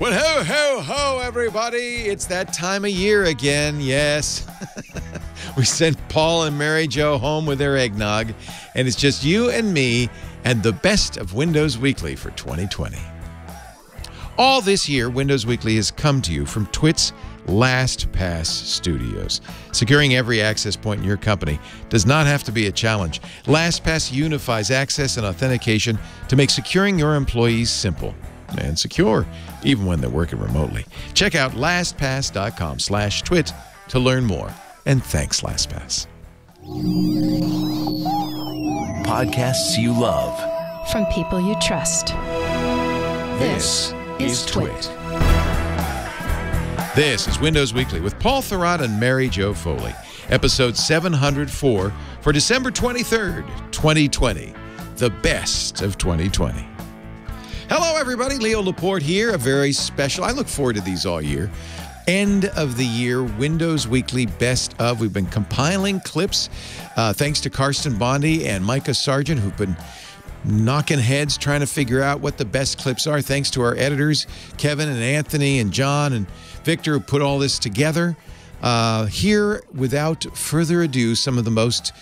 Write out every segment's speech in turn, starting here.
Well, ho, ho, ho, everybody. It's that time of year again. Yes. we sent Paul and Mary Jo home with their eggnog, and it's just you and me and the best of Windows Weekly for 2020. All this year, Windows Weekly has come to you from Twit's LastPass Studios. Securing every access point in your company does not have to be a challenge. LastPass unifies access and authentication to make securing your employees simple and secure, even when they're working remotely. Check out lastpass.com slash twit to learn more. And thanks, LastPass. Podcasts you love. From people you trust. This is Twit. This is Windows Weekly with Paul Thurrott and Mary Jo Foley, episode 704 for December 23rd, 2020, the best of 2020. Hello, everybody. Leo Laporte here. A very special, I look forward to these all year. End of the year Windows Weekly Best of. We've been compiling clips uh, thanks to Karsten Bondy and Micah Sargent, who've been knocking heads trying to figure out what the best clips are. Thanks to our editors, Kevin and Anthony and John and Victor, who put all this together. Uh, here, without further ado, some of the most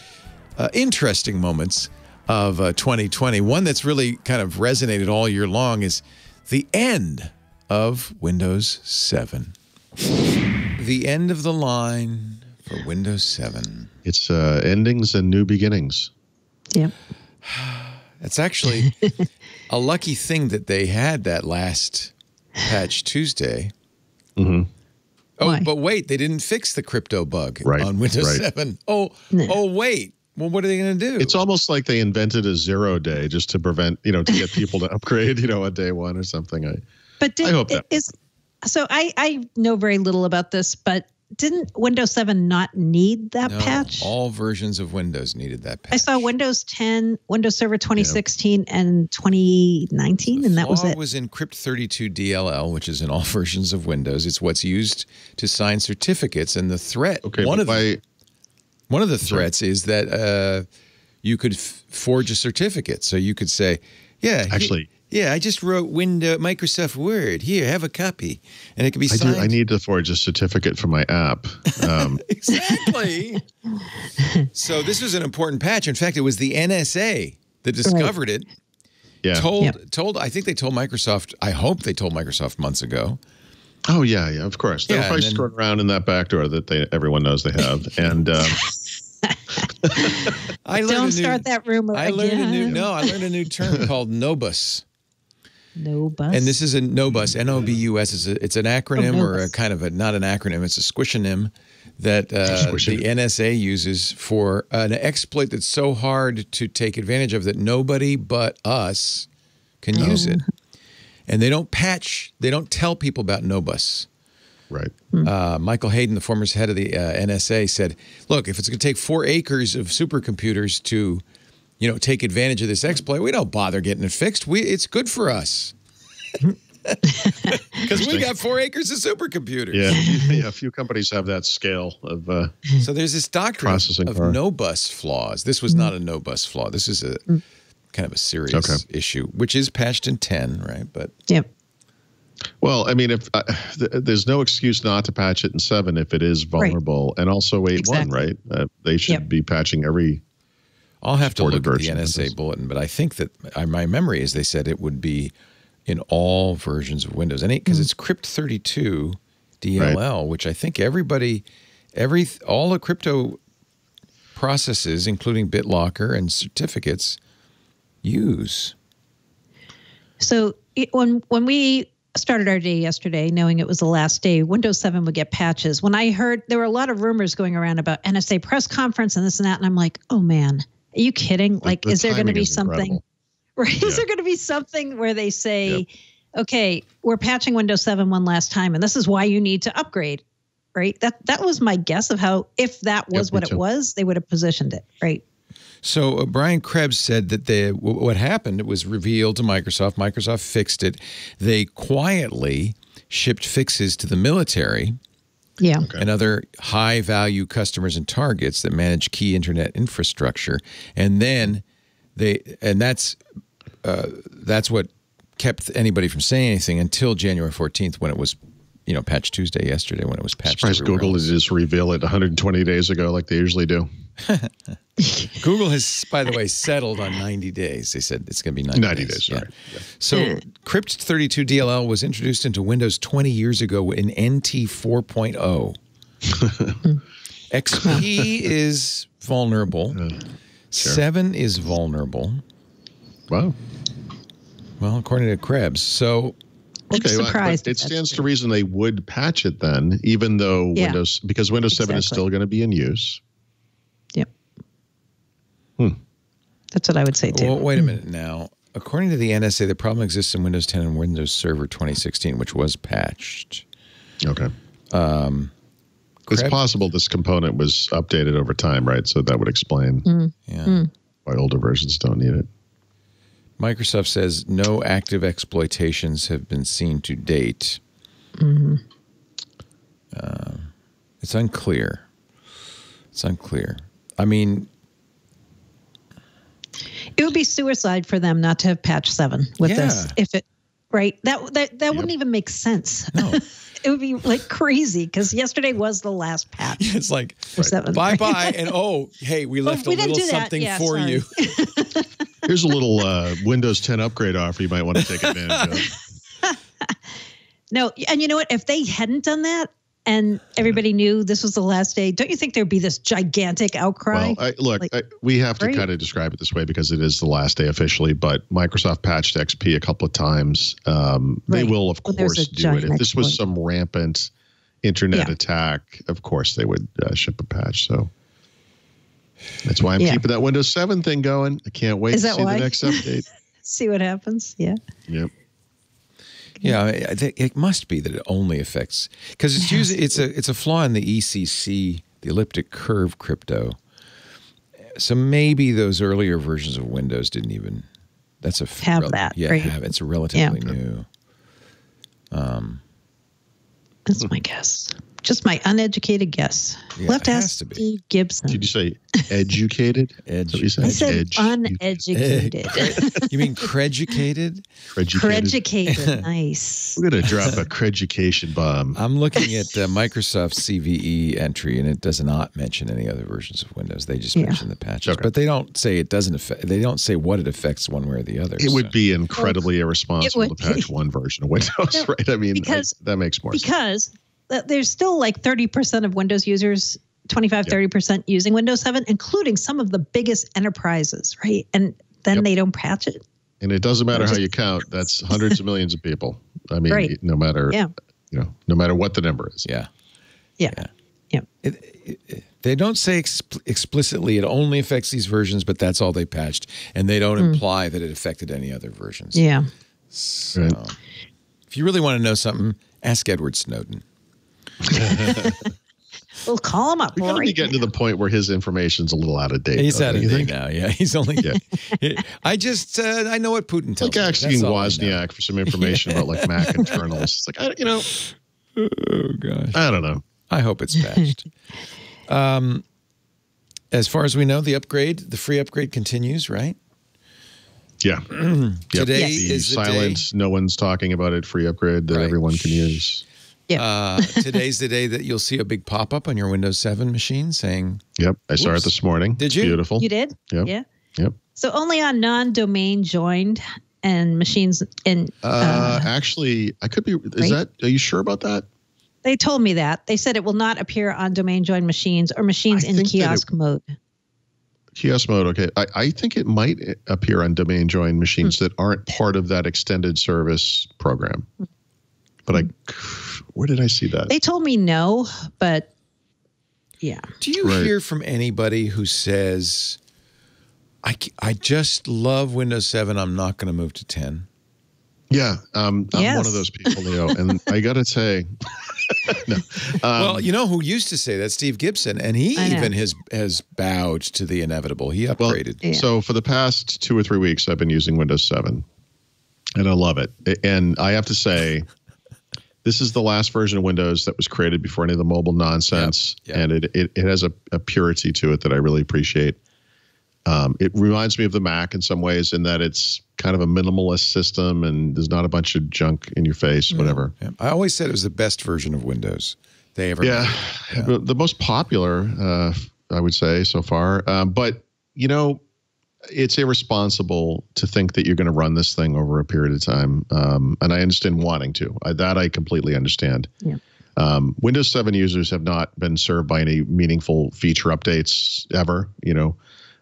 uh, interesting moments of uh, 2020. One that's really kind of resonated all year long is the end of Windows 7. The end of the line for Windows 7. It's uh, endings and new beginnings. Yep. It's actually a lucky thing that they had that last patch Tuesday. Mm-hmm. Oh, Why? but wait, they didn't fix the crypto bug Right, on Windows right. 7. Oh, No. oh, wait. Well, what are they going to do? It's almost like they invented a zero day just to prevent, you know, to get people to upgrade, you know, on day one or something. I, But did, I hope that- is so I I know very little about this, but didn't Windows 7 not need that No, patch? All versions of Windows needed that patch. I saw Windows 10, Windows Server 2016 and 2019 and that was flaw it. was in Crypt32 DLL, which is in all versions of Windows. It's what's used to sign certificates, and the threat. okay, one of the, by, one of the threats is that uh, you could f- forge a certificate. So you could say, "Yeah, he- Actually- yeah, I just wrote Windows Microsoft Word. Here, have a copy," and it can be I signed. do. I need to forge a certificate for my app. Um, exactly. so this was an important patch. In fact, it was the NSA that discovered it. yeah. Told Yep. told I think they told Microsoft. I hope they told Microsoft months ago. Oh yeah, yeah. Of course. They're Yeah, probably and then- stored around in that back door that they everyone knows they have. And um, I learned Don't new, start that rumor I learned again. a new no. I learned a new term called Nobus, Nobus. and this is a Nobus. N O B U S. is It's an acronym or a kind of a not an acronym. It's a squishonym that uh, the NSA uses for an exploit that's so hard to take advantage of that nobody but us can use it. And they don't patch. They don't tell people about Nobus. Right. uh, Michael Hayden, the former head of the uh, NSA, said, "Look, if it's going to take four acres of supercomputers to, you know, take advantage of this exploit, we don't bother getting it fixed. We it's good for us because we got four acres of supercomputers. Yeah, yeah. A few companies have that scale of. Uh, So there's this doctrine of, Processing of power. Nobus flaws. This was not a Nobus flaw. This is a kind of a serious Okay. issue, which is patched in ten, right? But Yep. Well, I mean, if uh, th- there's no excuse not to patch it in seven if it is vulnerable, and also eight one, right? Uh, they should Yep. be patching every. I'll have to look at the NSA bulletin, but I think that I, my memory is they said it would be in all versions of Windows, and because it's Crypt 32 DLL, which I think everybody, every all the crypto processes, including BitLocker and certificates, use. So it, when when we started our day yesterday, knowing it was the last day, Windows 7 would get patches. When I heard there were a lot of rumors going around about NSA press conference and this and that, and I'm like, oh man, are you kidding? Like, the is there going to be something? Right? Yeah. Is there going to be something where they say, okay, we're patching Windows 7 one last time, and this is why you need to upgrade? Right? That that was my guess of how, if that was Yep, what it was, they would have positioned it. Right? So uh, Brian Krebs said that the w- what happened it was revealed to Microsoft. Microsoft fixed it. They quietly shipped fixes to the military Yeah. and other high value customers and targets that manage key internet infrastructure. And then they and that's uh, that's what kept anybody from saying anything until January 14th when it was, you know, Patch Tuesday yesterday when it was patched. Surprised Google else. did just reveal it 120 days ago, like they usually do. Google has, by the way, settled on 90 days. They said it's going to be 90, 90 days, sorry. Yeah. So hmm. Crypt 32 DLL was introduced into Windows 20 years ago in NT 4.0. XP is vulnerable. 7 is vulnerable. Wow. Well, according to Krebs. So I'm Okay, well, surprised it that's stands to reason they would patch it then, even though Yeah. Windows because Windows 7 is still going to be in use. Yep. Hmm. That's what I would say too. Well, wait a hmm. minute now. According to the NSA, the problem exists in Windows 10 and Windows Server 2016, which was patched. Okay. Um, it's Crab- possible this component was updated over time, right? So that would explain hmm. Yeah. Hmm. why older versions don't need it. Microsoft says no active exploitations have been seen to date. Mm-hmm. Uh, it's unclear. It's unclear. I mean, It would be suicide for them not to have patch seven with this. If it right, that that that wouldn't even make sense. no. it would be like crazy because yesterday was the last patch it's like for seven. bye bye, and oh, hey, we left we a didn't little do that. something Yeah, for sorry. you. Here's a little uh, Windows 10 upgrade offer you might want to take advantage of. No, and you know what? If they hadn't done that and everybody knew this was the last day, don't you think there'd be this gigantic outcry? Well, I, look, Like, I, we have to right? kind of describe it this way because it is the last day officially. But Microsoft patched XP a couple of times. Um, They will, of Well, course, do it. If this was some rampant internet Yeah. attack, of course they would uh, ship a patch. So that's why I'm Yeah. keeping that Windows 7 thing going. I can't wait to see why? the next update. See what happens. Yeah. yep. Yeah, I- I it must be that it only affects because it's usually it's a it's a flaw in the ECC, the elliptic curve crypto. So maybe those earlier versions of Windows didn't even. That's a Have that, Yeah, right. have it's relatively new. Um, That's my guess. Just my uneducated guess. Yeah, We'll have to it has to be. Steve Gibson. Did you say educated? Edge. Is you said? I said Edge. uneducated. You mean creducated? Creducated. Creducated. nice. We're going to drop a creducation bomb. I'm looking at uh, Microsoft's CVE entry, and it does not mention any other versions of Windows. They just Yeah. mention the patches, Okay. but they don't say it doesn't affect. They don't say what it affects one way or the other. It so- would be incredibly irresponsible to patch one version of Windows, No, right? I mean, because- I- that makes more sense. Because th- Uh, there's still like 30% of Windows users, 25, 30% using Windows 7, including some of the biggest enterprises, right? And then Yep. they don't patch it. And it doesn't matter how you count; that's hundreds of millions of people. I mean, Right. no matter Yeah. you know, no matter what the number is. Yeah. Yeah. Yeah. They don't say exp- explicitly it only affects these versions, but that's all they patched, and they don't hmm. imply that it affected any other versions. Yeah. So, Right. if you really want to know something, ask Edward Snowden. We'll call him up. We got to be right getting to the point where his information's a little out of date. He's though, out of you date think? now. Yeah, he's only. Yeah. I just uh, I know what Putin tells Like me. asking That's all Wozniak for some information about like Mac internals. It's like I, you know, Oh gosh. I don't know. I hope it's patched. um, as far as we know, the upgrade, the free upgrade continues, right? Yeah. Yep. Today the is the silent, day. no one's talking about it. Free upgrade that Right. everyone can use. Uh, today's the day that you'll see a big pop up on your Windows 7 machine saying, Yep, I saw it this morning. Did you? Beautiful. You did? Yep. Yeah. Yep. So only on non-domain joined and machines and Uh, actually, I could be. Is right? that? Are you sure about that? they told me that. They said it will not appear on domain joined machines or machines I in think that it- kiosk mode. Kiosk mode. Okay. I, I think it might appear on domain joined machines Hmm. that aren't part of that extended service program. But I, where did I see that? They told me no, but yeah. Do you Right. hear from anybody who says, I, I just love Windows 7. I'm not going to move to 10? Yeah, um, I'm one of those people, Leo, and I got to say, no. Um, well, you know who used to say that? Steve Gibson. And he I know. even has, has bowed to the inevitable. He Well, upgraded. Yeah. So for the past two or three weeks, I've been using Windows 7, and I love it. And I have to say, this is the last version of Windows that was created before any of the mobile nonsense, Yep, yep. and it, it it has a, a purity to it that I really appreciate. Um, it reminds me of the Mac in some ways, in that it's kind of a minimalist system, and there's not a bunch of junk in your face, whatever. Yeah. I always said it was the best version of Windows they ever Yeah, made. The, the most popular, uh, I would say so far. Um, but you know, it's irresponsible to think that you're going to run this thing over a period of time. Um, and I understand wanting to. I, that I completely understand. Yeah. Um, Windows 7 users have not been served by any meaningful feature updates ever. You know,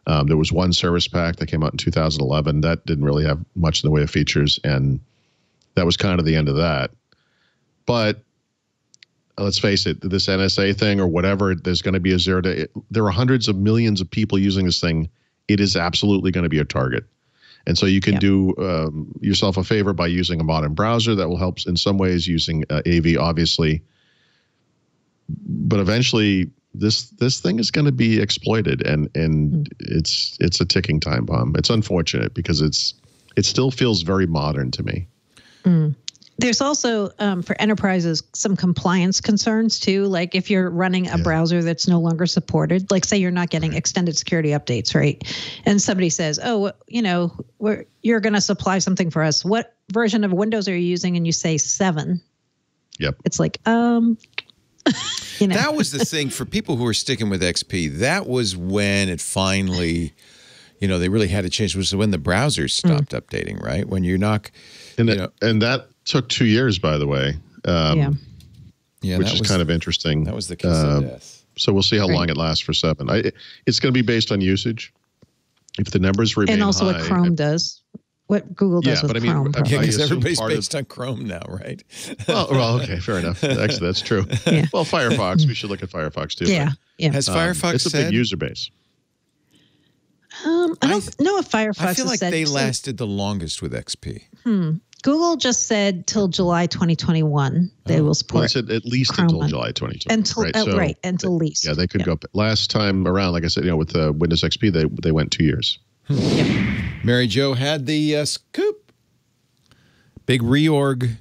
um, there was one service pack that came out in 2011 that didn't really have much in the way of features, and that was kind of the end of that. But let's face it, this NSA thing or whatever, there's going to be a zero day. There are hundreds of millions of people using this thing. It is absolutely going to be a target. And so you can Yep. do um, yourself a favor by using a modern browser that will help in some ways using uh, AV, obviously. But eventually, this this thing is going to be exploited, and and it's it's a ticking time bomb. It's unfortunate because it's it still feels very modern to me. There's also um, for enterprises some compliance concerns too. Like if you're running a browser that's no longer supported, like say you're not getting extended security updates, right? And somebody says, "Oh, you know, we're, you're going to supply something for us. What version of Windows are you using?" And you say seven. Yep. It's like, um, you know, That was the thing for people who were sticking with XP. That was when it finally, you know, they really had to change. Was when the browsers stopped updating, right? When you're not, And you know, and that took two years, by the way. Um, yeah. yeah, which is was, kind of interesting. that was the kiss Uh, of death. So we'll see how Right. long it lasts for seven. I, it's going to be based on usage. If the numbers remain and also high, what Chrome does, what Google does Yeah, with but I mean, Chrome. okay. Yeah, because everybody's part of- based on Chrome now, right? well, well, okay, fair enough. Actually, that's true. Yeah. Well, Firefox, we should look at Firefox too. yeah, yeah. Has but, um, Firefox it's a said? big user base. Um, I I don't th- know if Firefox. I feel has like said- they so lasted the longest with XP. Google just said till July 2021 they will Well, support they said at least Chrome until on- July 2020. until right? uh, So, right until least. Yeah, they could go. Up. Last time around, like I said, you know, with uh, Windows XP, they they went two years. Mary Jo had the uh, scoop. Big reorg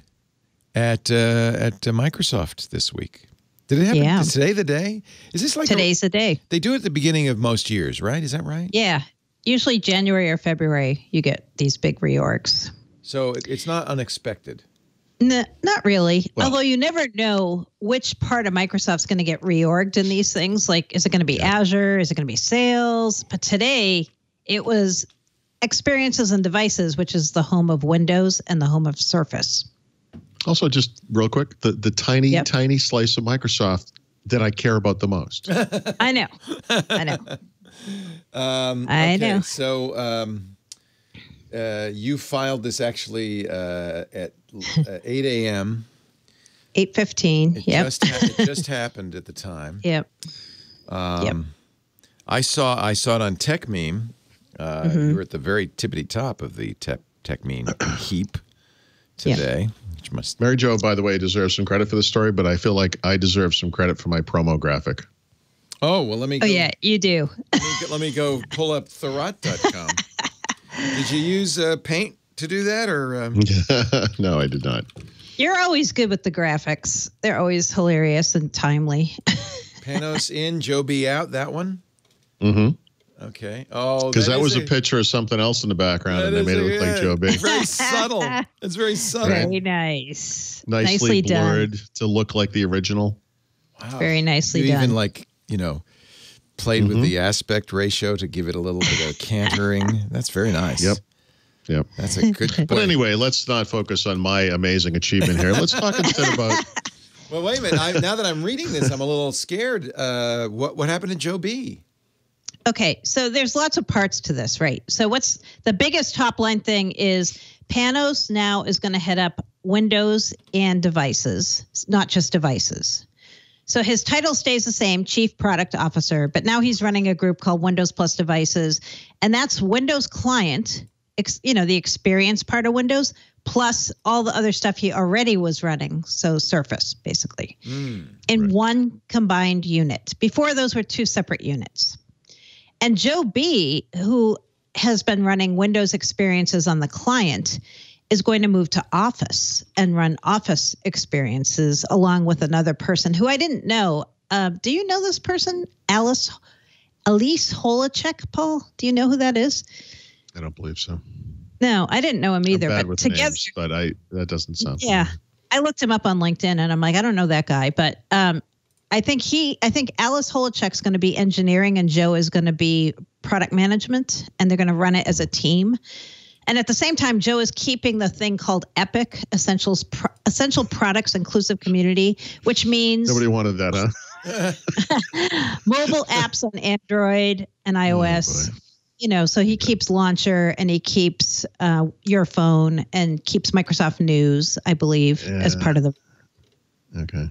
at uh, at uh, Microsoft this week. Did it happen? Yeah. Is today the day? Is this like a- Today's the day. they do it at the beginning of most years, right? Is that right? Yeah, usually January or February you get these big reorgs. So it's not unexpected. N- not really. Well- Although you never know which part of Microsoft's going to get reorged in these things. Like, is it going to be Azure? Is it going to be sales? But today it was experiences and devices, which is the home of Windows and the home of Surface. Also, just real quick, the the tiny Yep. tiny slice of Microsoft that I care about the most. I know. I know. Um, I know. So um, uh, you filed this actually uh, at uh, 8 a.m. 815. It Yep. just ha- it just happened at the time. Yep. Um, Yep. I saw I saw it on Techmeme. Uh, Mm-hmm. You were at the very tippity top of the Tech Techmeme heap today, which must. Mary Jo, by the way, deserves some credit for the story, but I feel like I deserve some credit for my promo graphic. Oh well, let me. Oh, Go, yeah, you do. Let me, go- let me go pull up Thurrott.com. Did you use uh, Paint to do that, or um, no, I did not. You're always good with the graphics. They're always hilarious and timely. Panos in, Joe B out? That one. Mm-hmm. Okay. Oh, Because that was a, picture of something else in the background, and they is made it a- look like yeah, Joe B. Very subtle. It's very subtle. Very nice. Nicely, done. blurred to look like the original. Wow. Very nicely you done. even like you know played with the aspect ratio to give it a little bit of cantering. That's very nice. Yep. Yep. That's a good. But anyway, let's not focus on my amazing achievement here. Let's talk instead about. Well, wait a minute. I, now that I'm reading this, I'm a little scared. Uh, what what happened to Joe B? Okay, so there's lots of parts to this, right? So what's the biggest top line thing is Panos now is going to head up Windows and devices, not just devices. So his title stays the same, Chief Product Officer, but now he's running a group called Windows Plus Devices, and that's Windows Client, ex, you know, the experience part of Windows, plus all the other stuff he already was running, so Surface basically, hmm, in one combined unit. Before those were two separate units. And Joe B, who has been running Windows experiences on the client, is going to move to Office and run Office experiences along with another person who I didn't know. Uh, do you know this person, Alice, Elise Holecek? Paul, do you know who that is? I don't believe so. No, I didn't know him I'm either. But together, names, but I that doesn't sound. yeah, I looked him up on LinkedIn, and I'm like, I don't know that guy, but um, I think he, I think Alice Holecek's going to be engineering, and Joe is going to be product management, and they're going to run it as a team. And at the same time, Joe is keeping the thing called Epic Essentials, Pro- Essential Products Inclusive Community, which means Nobody wanted that, huh? mobile apps on Android and Oh, iOS. you know, so he keeps Launcher and he keeps uh, your phone and keeps Microsoft News, I believe, as part of the. Okay.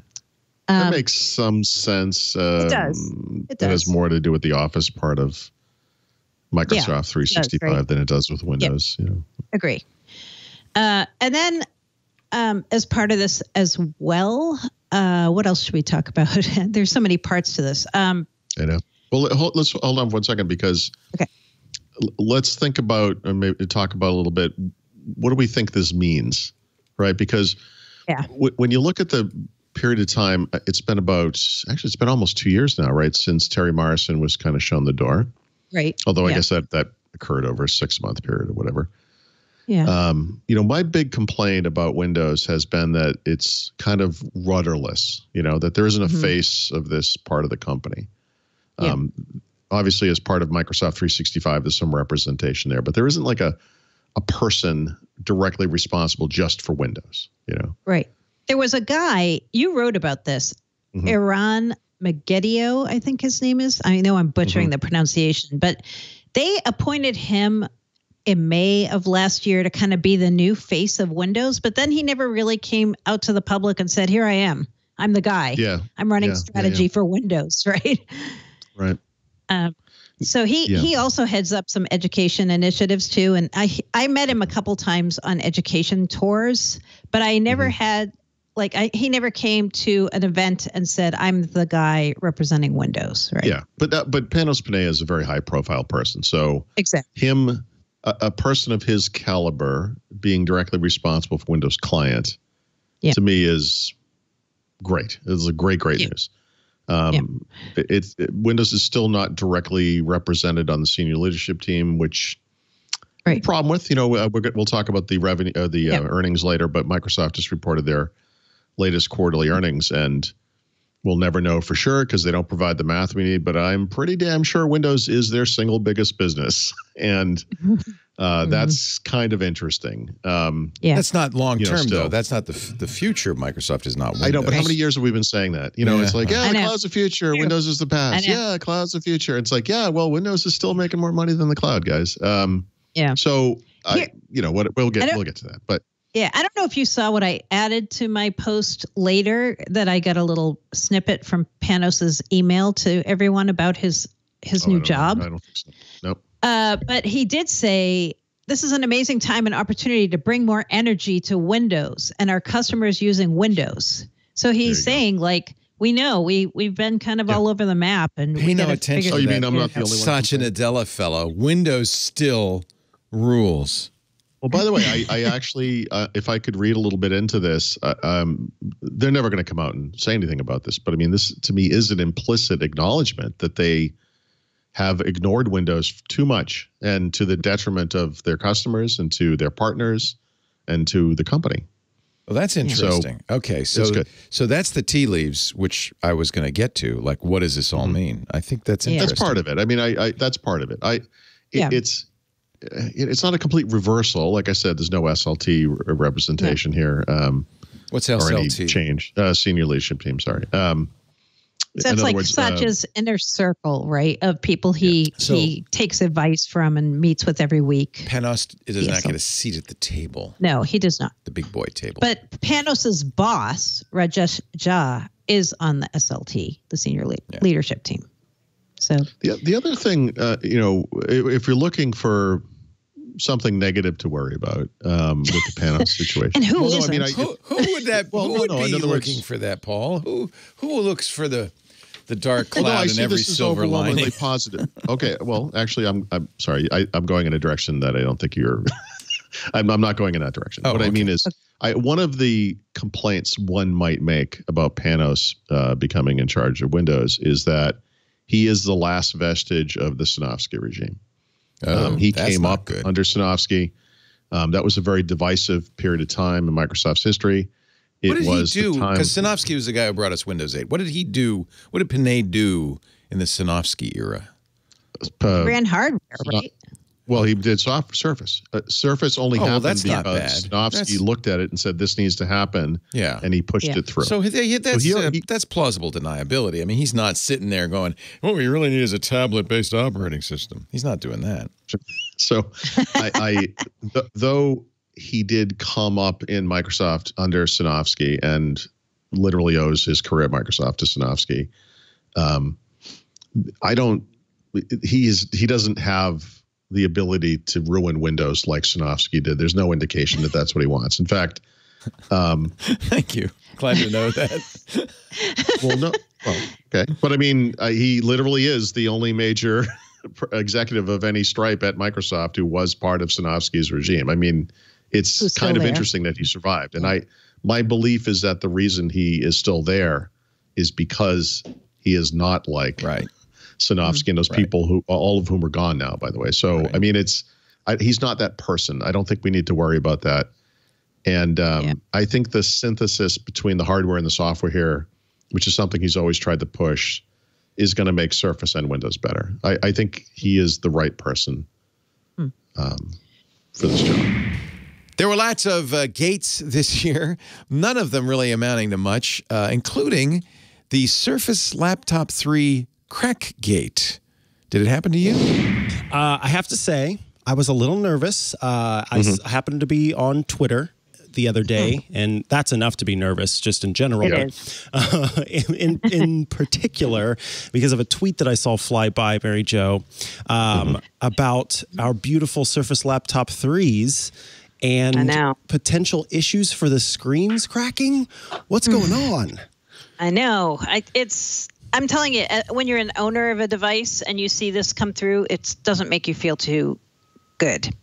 That Um, makes some sense. Um, does. It That has more to do with the Office part of Microsoft Yeah, 365 right. than it does with Windows. You know. agree. Uh, and then, um, as part of this as well, uh, what else should we talk about? There's so many parts to this. Um, I know. Well, hold, let's hold on for one second because Okay. let's think about and maybe talk about a little bit. What do we think this means, right? Because Yeah. w- when you look at the period of time, uh, it's been about actually it's been almost two years now, right, since Terry Myerson was kind of shown the door. Right. Although I guess that that occurred over a six month period or whatever. Yeah. Um, you know, my big complaint about Windows has been that it's kind of rudderless. You know, that there isn't a Mhm. face of this part of the company. Yeah. Um, obviously, as part of Microsoft 365, there's some representation there, but there isn't like a a person directly responsible just for Windows. You know, Right. There was a guy, you wrote about this, Mhm. Eran Megiddo, I think his name is. I know I'm butchering Mm-hmm. the pronunciation, but they appointed him in May of last year to kind of be the new face of Windows, but then he never really came out to the public and said, Here I am. I'm the guy. yeah, I'm running yeah, yeah, strategy for Windows, right? right. Um, so he Yeah. he also heads up some education initiatives too, and I I met him a couple times on education tours, but I never Mm-hmm. had like I he never came to an event and said I'm the guy representing Windows, right? Yeah, but that, but Panos Panay is a very high profile person, so exactly. him a, a person of his caliber being directly responsible for windows client Yeah. to me is great it's a great great Yeah. news um it, it's it, windows is still not directly represented on the senior leadership team which Right. problem with you know uh, we're, we'll talk about the revenue uh, the uh, Yeah. earnings later but microsoft just reported their latest quarterly earnings and we'll never know for sure because they don't provide the math we need but i'm pretty damn sure windows is their single biggest business and uh, Mhm. that's kind of interesting um, Yeah. That's not long You know, term, though. That's not the f- the future. Microsoft is not. Windows. i know but how many years have we been saying that you know Yeah. it's like yeah the cloud's the future True. windows is the past yeah cloud's the future it's like yeah well windows is still making more money than the cloud guys um, Yeah. so I, you know what we'll get we'll get to that but Yeah, I don't know if you saw what I added to my post later that I got a little snippet from Panos's email to everyone about his his oh, new don't- job. i don't think so nope Uh, but he did say this is an amazing time and opportunity to bring more energy to Windows and our customers using Windows. So you he's go. saying like we know we we've been kind of Yeah. all over the map and Pay we no gotta attention figure- Oh, you to mean that. I'm not the only one Satya Nadella fellow. Windows still rules. Well, by the way, I, I actually, uh, if I could read a little bit into this, uh, um, they're never going to come out and say anything about this. But I mean, this to me is an implicit acknowledgement that they have ignored Windows too much and to the detriment of their customers and to their partners and to the company. Well, that's interesting. okay, so so that's the tea leaves, which I was going to get to. Like, what does this all Mhm. mean? I think that's interesting. That's part of it. I mean, I, I that's part of it. I, it, Yeah. it's. It, it's not a complete reversal. Like I said, there's no SLT re- representation here. Um, What's or any SLT? change. Uh, senior leadership team. Sorry. Um, So in that's like words, such uh, as inner circle, right? Of people he So- he takes advice from and meets with every week. Panos does Yeah, not get a seat at the table, No, he does not. the big boy table. But Panos's boss, Rajesh Jha, is on the SLT, the senior le- Yeah. leadership team. So the the other thing, uh, you know, if, if you're looking for something negative to worry about um, with the Panos situation, And who well, no, I mean, I, who, who would that? Well, who no, would no, be other words- looking for that, Paul? Who who looks for the the dark Although cloud I in every this silver overwhelmingly lining? positive. Okay, well, actually, I'm I'm sorry. I, I'm going in a direction that I don't think you're. I'm, I'm not going in that direction. Oh, what I mean is, I one of the complaints one might make about Panos uh, becoming in charge of Windows is that he is the last vestige of the Sinofsky regime. Oh, um, he came up good. under Sinofsky. Um, that was a very divisive period of time in Microsoft's history. It what did was he do? Because Sinofsky was the guy who brought us Windows 8. What did he do? What did Panay do in the Sinofsky era? uh, Ran hardware, right? Well, he did soft Surface. Uh, Surface only Oh, well, happened that's because bad. Sinofsky That's- looked at it and said this needs to happen, Yeah. and he pushed Yeah. it through. So he, he- that's he- uh, he- that's plausible deniability. I mean, he's not sitting there going, "What we really need is a tablet-based operating system." He's not doing that. So, I, I th- though he did come up in Microsoft under Sinofsky and literally owes his career at Microsoft to Sinofsky. Um, I don't. He is. He doesn't have the ability to ruin Windows like Sinofsky did. There's no indication that that's what he wants. In fact, um, Thank you. Glad to know that. well, no. Well, okay. But I mean, uh, he literally is the only major executive of any stripe at Microsoft who was part of Sinofsky's regime. I mean, it's Who's kind of there. interesting that he survived. And I, my belief is that the reason he is still there is because he is not like right. Sinofsky and those Right. people who, all of whom are gone now, by the way. So, Right. I mean, it's, I, he's not that person. I don't think we need to worry about that. And um, Yeah. I think the synthesis between the hardware and the software here, which is something he's always tried to push, is going to make Surface and Windows better. I, I think he is the right person Hmm. um, for this job. There were lots of uh, gates this year, none of them really amounting to much, uh, including the Surface Laptop 3 crack gate. Did it happen to you? Uh, I have to say, I was a little nervous. Uh, I s- happened to be on Twitter the other day, and that's enough to be nervous just in general. It but, is. uh, in, in, in particular, because of a tweet that I saw fly by, Mary Jo, um, about our beautiful Surface Laptop 3s and potential issues for the screens cracking. What's going on? I know. I, it's. I'm telling you, uh, when you're an owner of a device and you see this come through, it doesn't make you feel too good.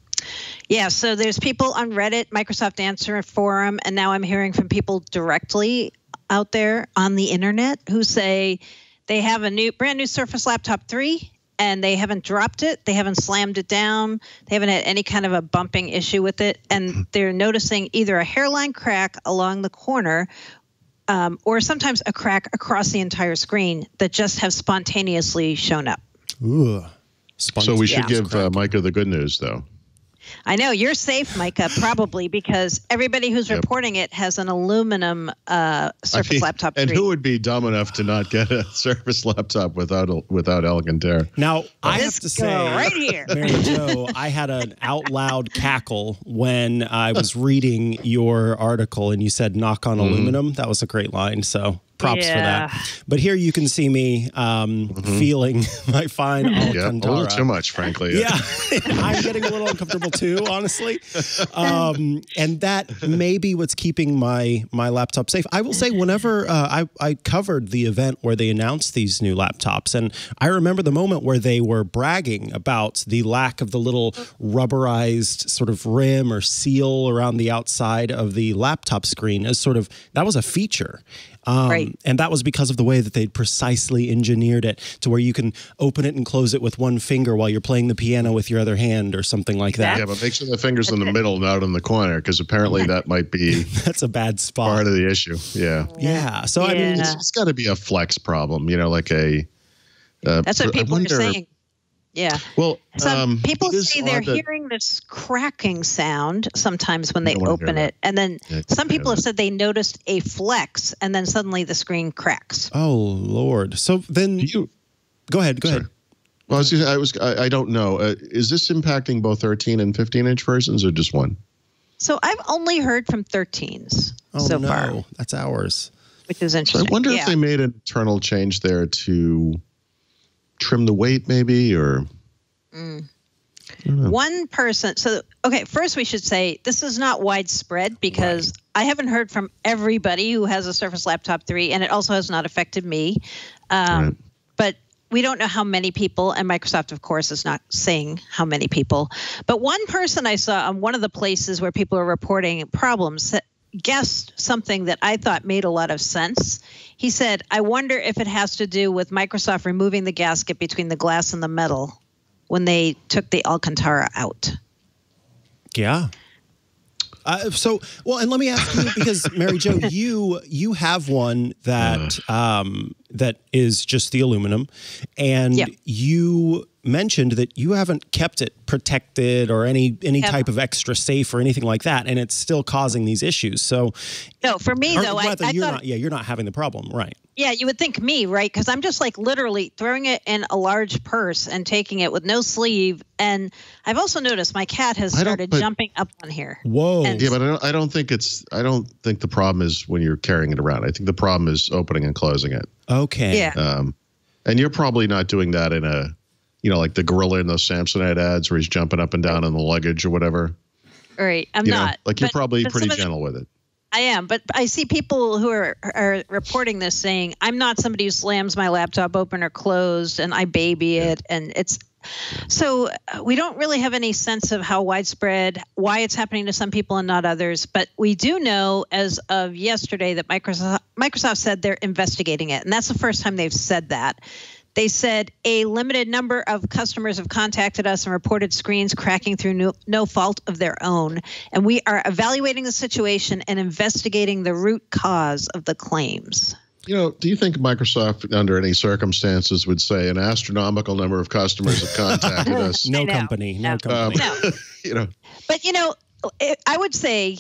Yeah. So there's people on Reddit, Microsoft Answer Forum, and now I'm hearing from people directly out there on the internet who say they have a new, brand new Surface Laptop 3 and they haven't dropped it. They haven't slammed it down. They haven't had any kind of a bumping issue with it. And they're noticing either a hairline crack along the corner um, or sometimes a crack across the entire screen that just have spontaneously shown up. Ooh. So we should Yeah. give uh, Micah the good news, though. I know you're safe, Micah, probably because everybody who's Yep. reporting it has an aluminum uh, Surface I mean, Laptop And 3. who would be dumb enough to not get a Surface laptop without a, without Alcantara? Now, I have to say, right here. Mary Jo, I had an out loud cackle when I was reading your article and you said knock on aluminum. That was a great line. So props Yeah. for that. But here you can see me um, feeling my fine Yeah, a little too much, frankly. Yeah, I'm getting a little uncomfortable too, honestly. Um, and that may be what's keeping my my laptop safe. I will say, whenever uh, I I covered the event where they announced these new laptops, and I remember the moment where they were bragging about the lack of the little rubberized sort of rim or seal around the outside of the laptop screen as sort of that was a feature. Um, Right. And that was because of the way that they'd precisely engineered it to where you can open it and close it with one finger while you're playing the piano with your other hand or something like that. Yeah, but make sure the finger's in the middle, not in the corner, because apparently that might be That's a bad spot. part of the issue. Yeah. yeah. So, I mean, Yeah. It's got to be a flex problem, you know, like a. Uh, That's what people wonder- are saying. Yeah. Well, Some um, people it is say they're odd that- hearing this cracking sound sometimes when they open hear it. And then Yeah, some people have said they noticed a flex and then suddenly the screen cracks. oh, Lord. So then You, go ahead. Go Sorry. ahead. well, I was, I, was I, I don't know. Uh, is this impacting both 13 and 15 inch versions or just one? So I've only heard from 13s Oh, so no. far, That's ours. which is So I wonder yeah. if they made an internal change there to trim the weight, maybe, or One person. So, okay, first we should say this is not widespread because I haven't heard from everybody who has a Surface Laptop 3, and it also has not affected me. Um, Right. But we don't know how many people, and Microsoft, of course, is not saying how many people. But one person I saw on one of the places where people are reporting problems guessed something that I thought made a lot of sense. He said, I wonder if it has to do with Microsoft removing the gasket between the glass and the metal when they took the Alcantara out. Yeah. Uh, so, well, and let me ask you because Mary Jo, you you have one that um, that is just the aluminum, and Yep. you mentioned that you haven't kept it protected or any any Yep. type of extra safe or anything like that, and it's still causing these issues. So, No, for me or though, I, rather, I you're thought not. Yeah, you're not having the problem, right? Yeah, you would think me, right? Because I'm just like literally throwing it in a large purse and taking it with no sleeve. And I've also noticed my cat has started but- jumping up on here. Whoa. And- Yeah, but I don't, I don't think it's. I don't think the problem is when you're carrying it around. I think the problem is opening and closing it. okay. Yeah. Um, and you're probably not doing that in a, you know, like the gorilla in those Samsonite ads where he's jumping up and down on the luggage or whatever. Right. I'm You know, not. like you're But- probably but pretty gentle with it. I am, but I see people who are are reporting this saying I'm not somebody who slams my laptop open or closed, and I baby it, and it's so uh, we don't really have any sense of how widespread, why it's happening to some people and not others. But we do know, as of yesterday, that Microsoft Microsoft said they're investigating it, and that's the first time they've said that. They said a limited number of customers have contacted us and reported screens cracking through no, no fault of their own. And we are evaluating the situation and investigating the root cause of the claims. You know, do you think Microsoft, under any circumstances, would say an astronomical number of customers have contacted us? No I company. No No. company. No. Um, you know, But you know, it, I would say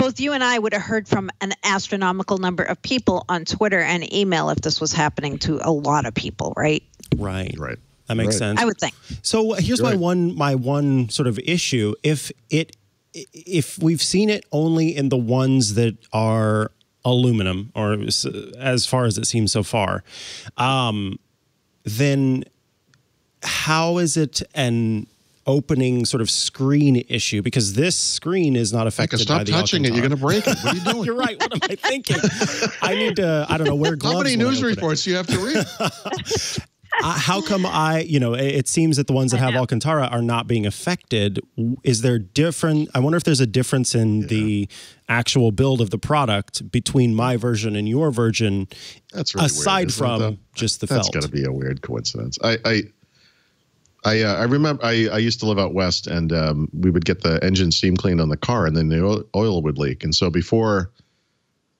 both you and I would have heard from an astronomical number of people on Twitter and email if this was happening to a lot of people, right? Right. right. That makes Right. sense. I would think. So here's You're my right. one my one sort of issue. If it if we've seen it only in the ones that are aluminum, or as far as it seems so far, um, then how is it an opening sort of screen issue? Because this screen is not affected by stop touching it. You're going to break it. What are you doing? You're right. What am I thinking? I need to. I don't know where gloves. How many news it. reports do you have to read? Uh, how come I, you know, it, it seems that the ones that have know. Alcantara are not being affected. Is there different? I wonder if there's a difference in the actual build of the product between my version and your version, That's really aside weird, from though? just the That's felt. got to be a weird coincidence. I I I, uh, I remember I, I used to live out west, and um, we would get the engine steam cleaned on the car, and then the oil, would leak. And so before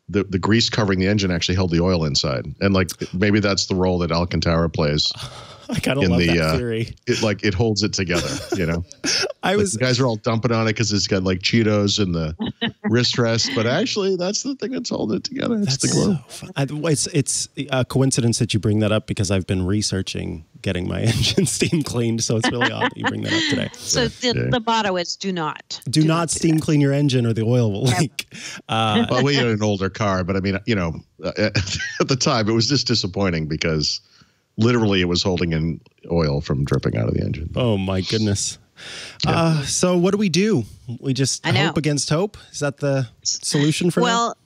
the the grease covering the engine actually held the oil inside, and like maybe that's the role that Alcantara plays. I kind of in love the, that uh, theory. It like it holds it together, you know. I Like, was the guys are all dumping on it because it's got like Cheetos and the wrist rest, but actually that's the thing that's holding it together. It's the That's glue. so fun. I, it's it's a coincidence that you bring that up because I've been researching getting my engine steam cleaned. So it's really odd that you bring that up today. So the, Yeah. the motto is do not. Do, not do steam that. clean your engine or the oil will leak. Uh, well, we had an older car, but I mean, you know, uh, at the time it was just disappointing because literally it was holding in oil from dripping out of the engine. oh my goodness. Uh, so what do we do? We just I know. hope against hope. Is that the solution for now? Well,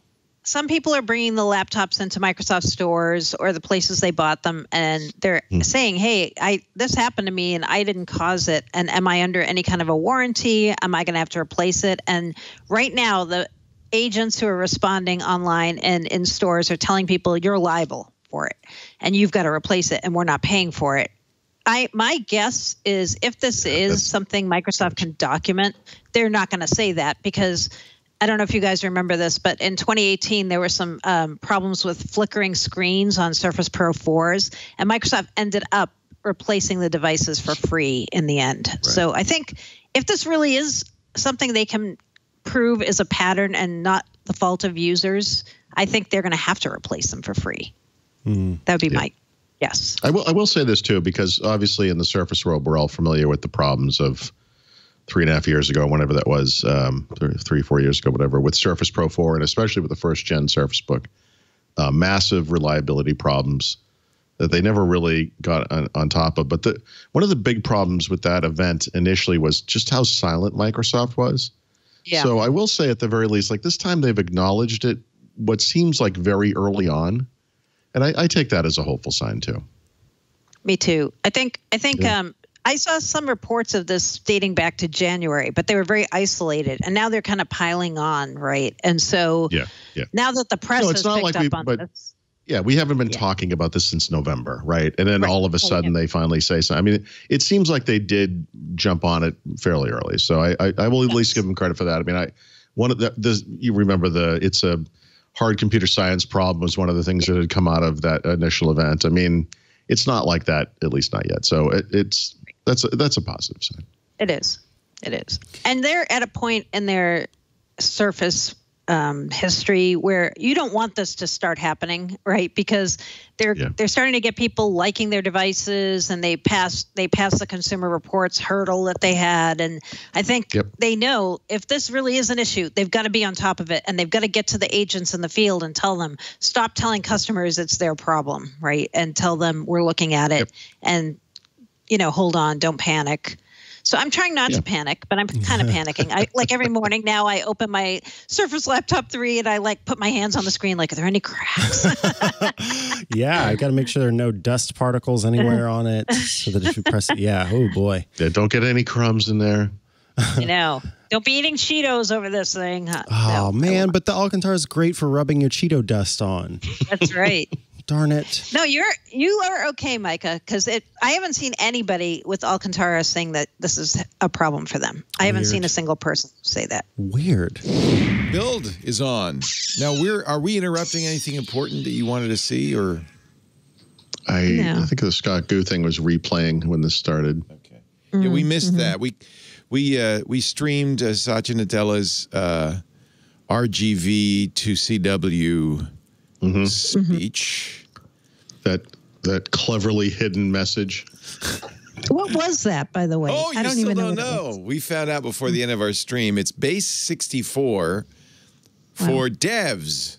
some people are bringing the laptops into Microsoft stores or the places they bought them, and they're Hmm. saying, "Hey, I this happened to me, and I didn't cause it. And am I under any kind of a warranty? Am I going to have to replace it?" And right now, the agents who are responding online and in stores are telling people you're liable for it, and you've got to replace it, and we're not paying for it. I my guess is if this is something Microsoft can document, they're not going to say that because I don't know if you guys remember this, but in 2018 there were some um, problems with flickering screens on Surface Pro 4s, and Microsoft ended up replacing the devices for free in the end. So I think if this really is something they can prove is a pattern and not the fault of users, I think they're going to have to replace them for free. That would be my yes. I will. I will say this too, because obviously in the Surface world, we're all familiar with the problems of three and a half years ago, whenever that was, um, three, four years ago, whatever, with Surface Pro 4, and especially with the first gen Surface Book, uh, massive reliability problems that they never really got on, on top of. But the one of the big problems with that event initially was just how silent Microsoft was. Yeah. So I will say at the very least, like this time they've acknowledged it, what seems like very early on. And I, I take that as a hopeful sign too. Me too. I think I think Yeah. um I saw some reports of this dating back to January, but they were very isolated, and now they're kind of piling on, right? And so Yeah, yeah. now that the press No, it's has not picked like we- up on but- this, Yeah, we haven't been Yeah. talking about this since November, right? And then Right. all of a sudden they finally say something. I mean, it seems like they did jump on it fairly early. So I, I, I will at least give them credit for that. I mean, I one of the, the you remember the it's a hard computer science problem was one of the things that had come out of that initial event. I mean, it's not like that at least not yet. So it, it's that's a, that's a positive sign. It is. It is. And they're at a point in their surface um, history where you don't want this to start happening, right? Because they're Yeah. they're starting to get people liking their devices, and they pass they pass the Consumer Reports hurdle that they had, and I think Yep. they know if this really is an issue, they've got to be on top of it, and they've got to get to the agents in the field and tell them stop telling customers it's their problem, right? And tell them we're looking at it, Yep. and you know, hold on, don't panic. So I'm trying not Yeah. to panic, but I'm kind of panicking. I like every morning now I open my Surface Laptop 3 and I like put my hands on the screen like are there any cracks? Yeah, I got to make sure there are no dust particles anywhere on it, so that if you press it, yeah, oh boy, Yeah, don't get any crumbs in there. you know. Don't be eating Cheetos over this thing. huh? oh No, man, but the Alcantara is great for rubbing your Cheeto dust on. That's right. Darn it! No, you're you are okay, Micah, because it. I haven't seen anybody with Alcantara saying that this is a problem for them. I haven't seen a single person say that. Weird. Build is on. Now we're are we interrupting anything important that you wanted to see or I No. I think the Scott Gu thing was replaying when this started. Okay. Yeah, we missed Mm-hmm. that. We we uh, we streamed uh, Satya Nadella's uh, RGV to CW Mm-hmm. speech. That that cleverly hidden message. What was that, by the way? Oh, you I don't still even don't know. what know. We found out before the end of our stream. It's base 64 for devs.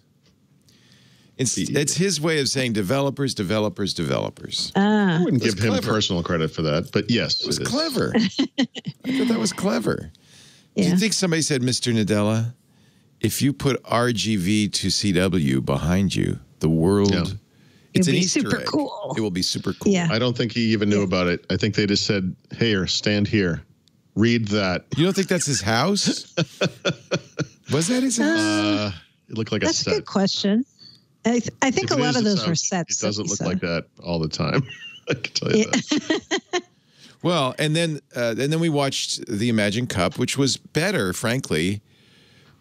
It's, it's his way of saying developers, developers, developers. Ah, I wouldn't It was give him clever. personal credit for that, but yes, It was is. clever. I thought that was clever. Do you think somebody said, Mr. Nadella, if you put RGV to CW behind you, the world, Yeah. it's It'd an be Easter super egg. cool. It will be super cool. Yeah. I don't think he even knew about it. I think they just said, "Here, stand here, read that." You don't think that's his house? was that his house? Uh, it looked like a That's a set. good question. I, th- I think If a lot is, of those sounds- were sets. It doesn't look we like that all the time. I can tell you Yeah. that. Well, and then uh, and then we watched the Imagine Cup, which was better, frankly.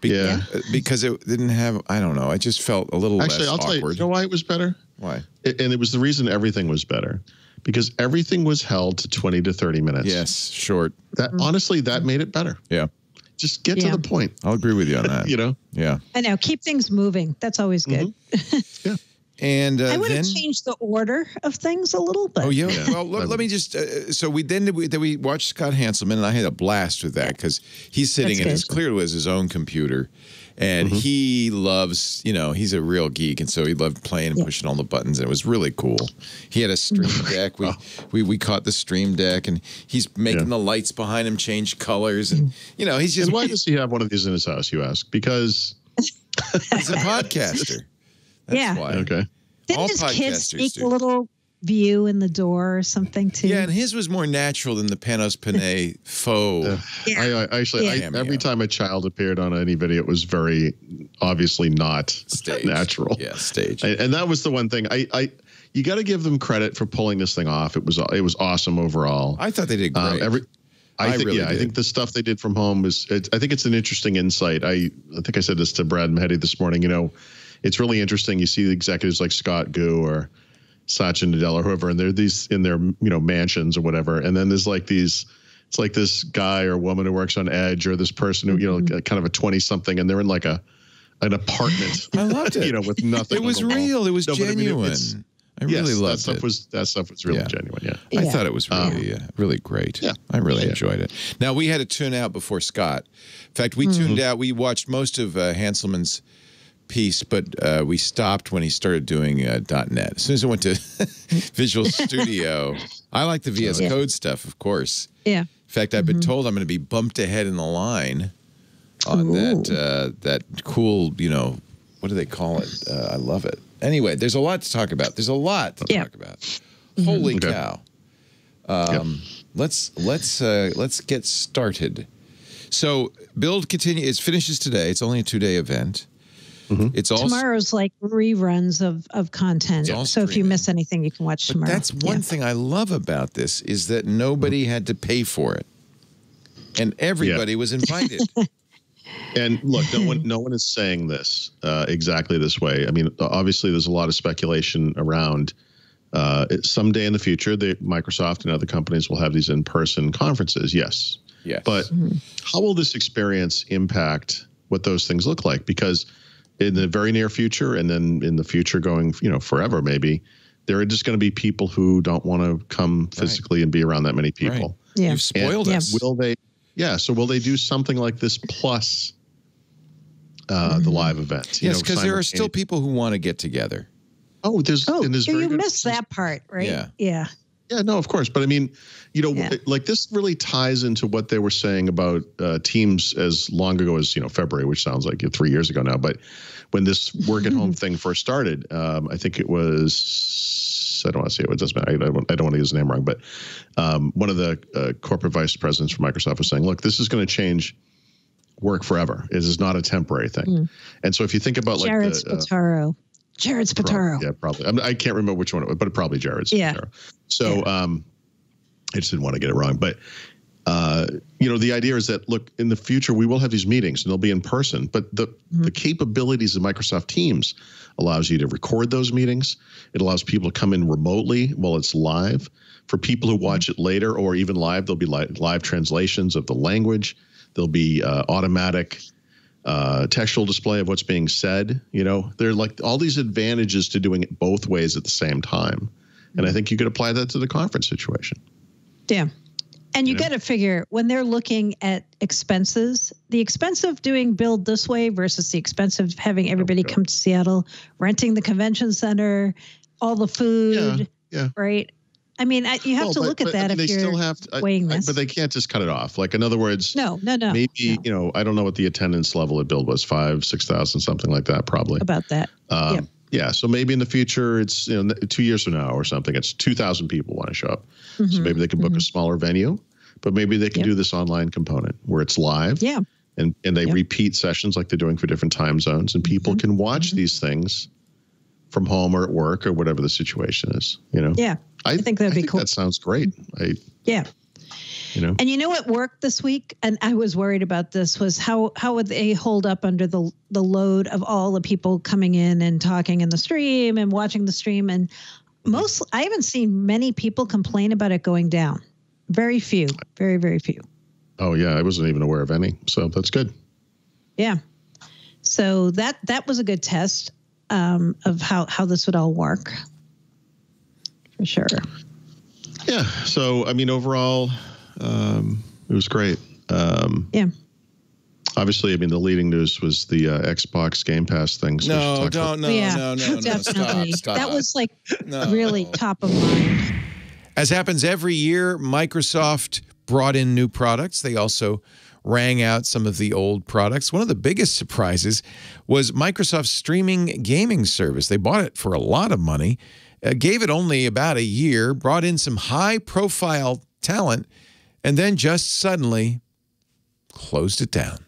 Be- Yeah. uh, because it didn't have. I don't know, I just felt a little Actually, less I'll tell you, you know why it was better? why? It, and it was the reason everything was better because everything was held to 20 to 30 minutes. Yes, short. That honestly, that made it better. Yeah, Just get Yeah. to the point, I'll agree with you on that. you know? Yeah, I know. Keep things moving. That's always good. and uh, I would then. have changed the order of things a little, bit. Oh yeah. Yeah. Well, let, let me just. Uh, so we then we, then we watched Scott Hanselman, and I had a blast with that because he's sitting That's in his clearly was his own computer, and Mm-hmm. he loves you know he's a real geek, and so he loved playing and Yeah. pushing all the buttons, and it was really cool. He had a stream deck. We we we caught the stream deck, and he's making Yeah. the lights behind him change colors, and you know he's just And why does he have one of these in his house, you ask? Because, he's a podcaster. That's Yeah. why. okay. didn't all his kid podcasters sneak a little view in the door or something too? Yeah, and his was more natural than the Panos Panay faux. Yeah. I, I actually, I, every time a child appeared on any video, it was very obviously not Stage. natural. Yeah, stage. And, and that was the one thing I, I you got to give them credit for pulling this thing off. It was, it was awesome overall. I thought they did great. Um, every, I, I think, really yeah, I think the stuff they did from home is. It, I think it's an interesting insight. I, I think I said this to Brad Mehdi this morning. You know, it's really interesting. You see the executives like Scott Gu or Satya Nadella or whoever, and they're these in their you know mansions or whatever, and then there's like these. It's like this guy or woman who works on Edge, or this person who you know, Mm-hmm. kind of a twenty something, and they're in like a an apartment. I loved it. you know, with nothing. It was real. It was No, but I mean, genuine. I yes, really that stuff it. was that stuff was really Yeah. genuine. Yeah. I thought it was really, uh, really great. Yeah. I really Yeah. enjoyed it. Now we had to tune out before Scott. In fact, we tuned out. We watched most of uh, Hanselman's piece, but uh, we stopped when he started doing uh, .NET. As soon as I went to Visual Studio, I like the VS Yeah. Code stuff, of course. Yeah. In fact, I've been told I'm going to be bumped ahead in the line on that uh, that cool, you know, what do they call it? Uh, I love it. Anyway, there's a lot to talk about. There's a lot to Yeah. talk about. Holy Okay. cow! Um, Let's let's uh, let's get started. So, build continue. It finishes today. It's only a two day event. It's all Tomorrow's like reruns of of content. It's all So if you miss anything, you can watch But tomorrow. that's one Yeah. thing I love about this is that nobody had to pay for it, and everybody was invited. And look, no one, no one is saying this uh, exactly this way. I mean, obviously, there's a lot of speculation around. Uh, someday in the future, the Microsoft and other companies will have these in-person conferences. Yes, Yes. but how will this experience impact what those things look like? Because in the very near future, and then in the future going, you know, forever maybe, there are just going to be people who don't want to come physically and be around that many people. Yeah. You've spoiled Yeah. us. Will they? Yeah. So will they do something like this plus uh, the live event? you yes, because there are still people who want to get together. Oh, there's Oh, and there's you very good- missed that part, right? Yeah. Yeah. Yeah, no, of course. But I mean, you know, Yeah. like this really ties into what they were saying about uh, teams as long ago as, you know, February, which sounds like three years ago now. But when this work at home thing first started, um, I think it was, I don't want to say it, it doesn't matter. I don't, I don't want to use his name wrong, but um, one of the uh, corporate vice presidents for Microsoft was saying, look, this is going to change work forever. It is not a temporary thing. And so if you think about like Jared the, uh, Spataro. Jared Spataro. yeah, probably. I'm, I can't remember which one, it was, but probably Jared's. Yeah. So Yeah. um, I just didn't want to get it wrong. But, uh, you know, the idea is that, look, in the future, we will have these meetings and they'll be in person. But the, the capabilities of Microsoft Teams allows you to record those meetings. It allows people to come in remotely while it's live. For people who watch it later or even live, there'll be li- live translations of the language. There'll be uh, automatic uh, textual display of what's being said. You know, there are like all these advantages to doing it both ways at the same time. And I think you could apply that to the conference situation. Yeah. And you You know? got to figure when they're looking at expenses, the expense of doing build this way versus the expense of having everybody God. come to Seattle, renting the convention center, all the food, yeah, yeah. right? I mean, I, you have to but- look at but, I that mean, if they you're still have to, weighing I- this. but they can't just cut it off. Like in other words, no, no, no. maybe no, you know I don't know what the attendance level at Build was five, six thousand, something like that, probably. about that. Um, yeah. Yeah, so maybe in the future, it's you know two years from now or something, it's two thousand people want to show up. So Mhm. maybe they can book a smaller venue, but maybe they can Yep. do this online component where it's live. Yeah. and and they Yep. repeat sessions like they're doing for different time zones, and people Mhm. can watch these things from home or at work or whatever the situation is. You know, Yeah. I think that'd be cool. That sounds great. I, Yeah. you know, And you know what worked this week? And I was worried about this was how how would they hold up under the the load of all the people coming in and talking in the stream and watching the stream and most I haven't seen many people complain about it going down. Very few. Very very few. oh yeah, I wasn't even aware of any, so that's good. Yeah. So that that was a good test um, of how how this would all work. For sure. Yeah. So I mean, overall, um, it was great. Um, Yeah. Obviously, I mean, the leading news was the uh, Xbox Game Pass thing. so No, don't, no, yeah. no, no, no. Stop, Definitely. stop. That was like No. really top of mind. As happens every year, Microsoft brought in new products. They also rang out some of the old products. One of the biggest surprises was Microsoft's streaming gaming service. They bought it for a lot of money, gave it only about a year, brought in some high profile talent, and then just suddenly closed it down.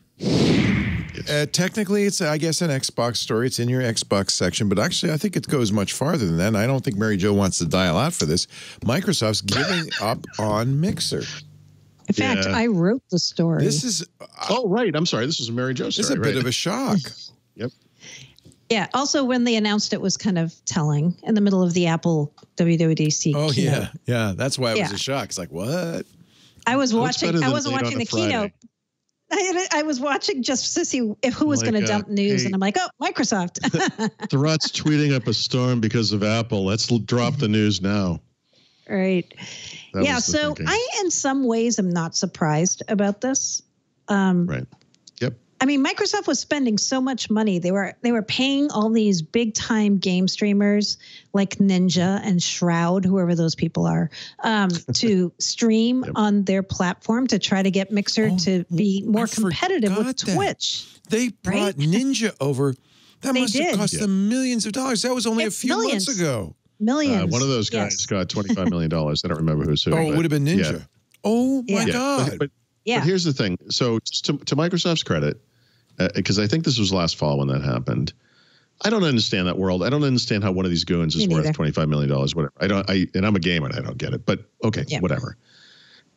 Uh, technically, it's I guess an Xbox story. It's in your Xbox section, but actually, I think it goes much farther than that. And I don't think Mary Jo wants to dial out for this. Microsoft's giving up on Mixer. In fact, Yeah. I wrote the story. This is Oh, right. I'm sorry. This was a Mary Jo this is story. a bit of a shock. Yeah. Also, when they announced it was kind of telling in the middle of the Apple WWDC. Oh keynote. yeah, yeah. That's why it was Yeah. a shock. It's like what? I was watching. I wasn't watching a the keynote. I, I was watching just to see if who was Like, going to uh, dump news, hey. and I'm like, oh, Microsoft. The Thurrott's tweeting up a storm because of Apple. Let's drop the news now. right. That yeah. So thinking. I, in some ways, am not surprised about this. Um, Right. Yep. I mean, Microsoft was spending so much money. They were they were paying all these big time game streamers like Ninja and Shroud, whoever those people are, um, to stream Yep. on their platform to try to get Mixer Oh, to be I more competitive with that. Twitch. They brought Right? Ninja over. That They must have cost Yeah. them millions of dollars. That was only a few millions. months ago. Millions. Uh, one of those guys Yes. got $25 million. I don't remember who's who. Oh, it would have been Ninja. yeah. Oh my Yeah. Yeah. God. But, but, Yeah. but here's the thing. So, to, to Microsoft's credit, because I think this was last fall when that happened. I don't understand that world. I don't understand how one of these goons is worth twenty five million dollars. Whatever. I don't. I and I'm a gamer and I don't get it. But okay, Yeah. whatever.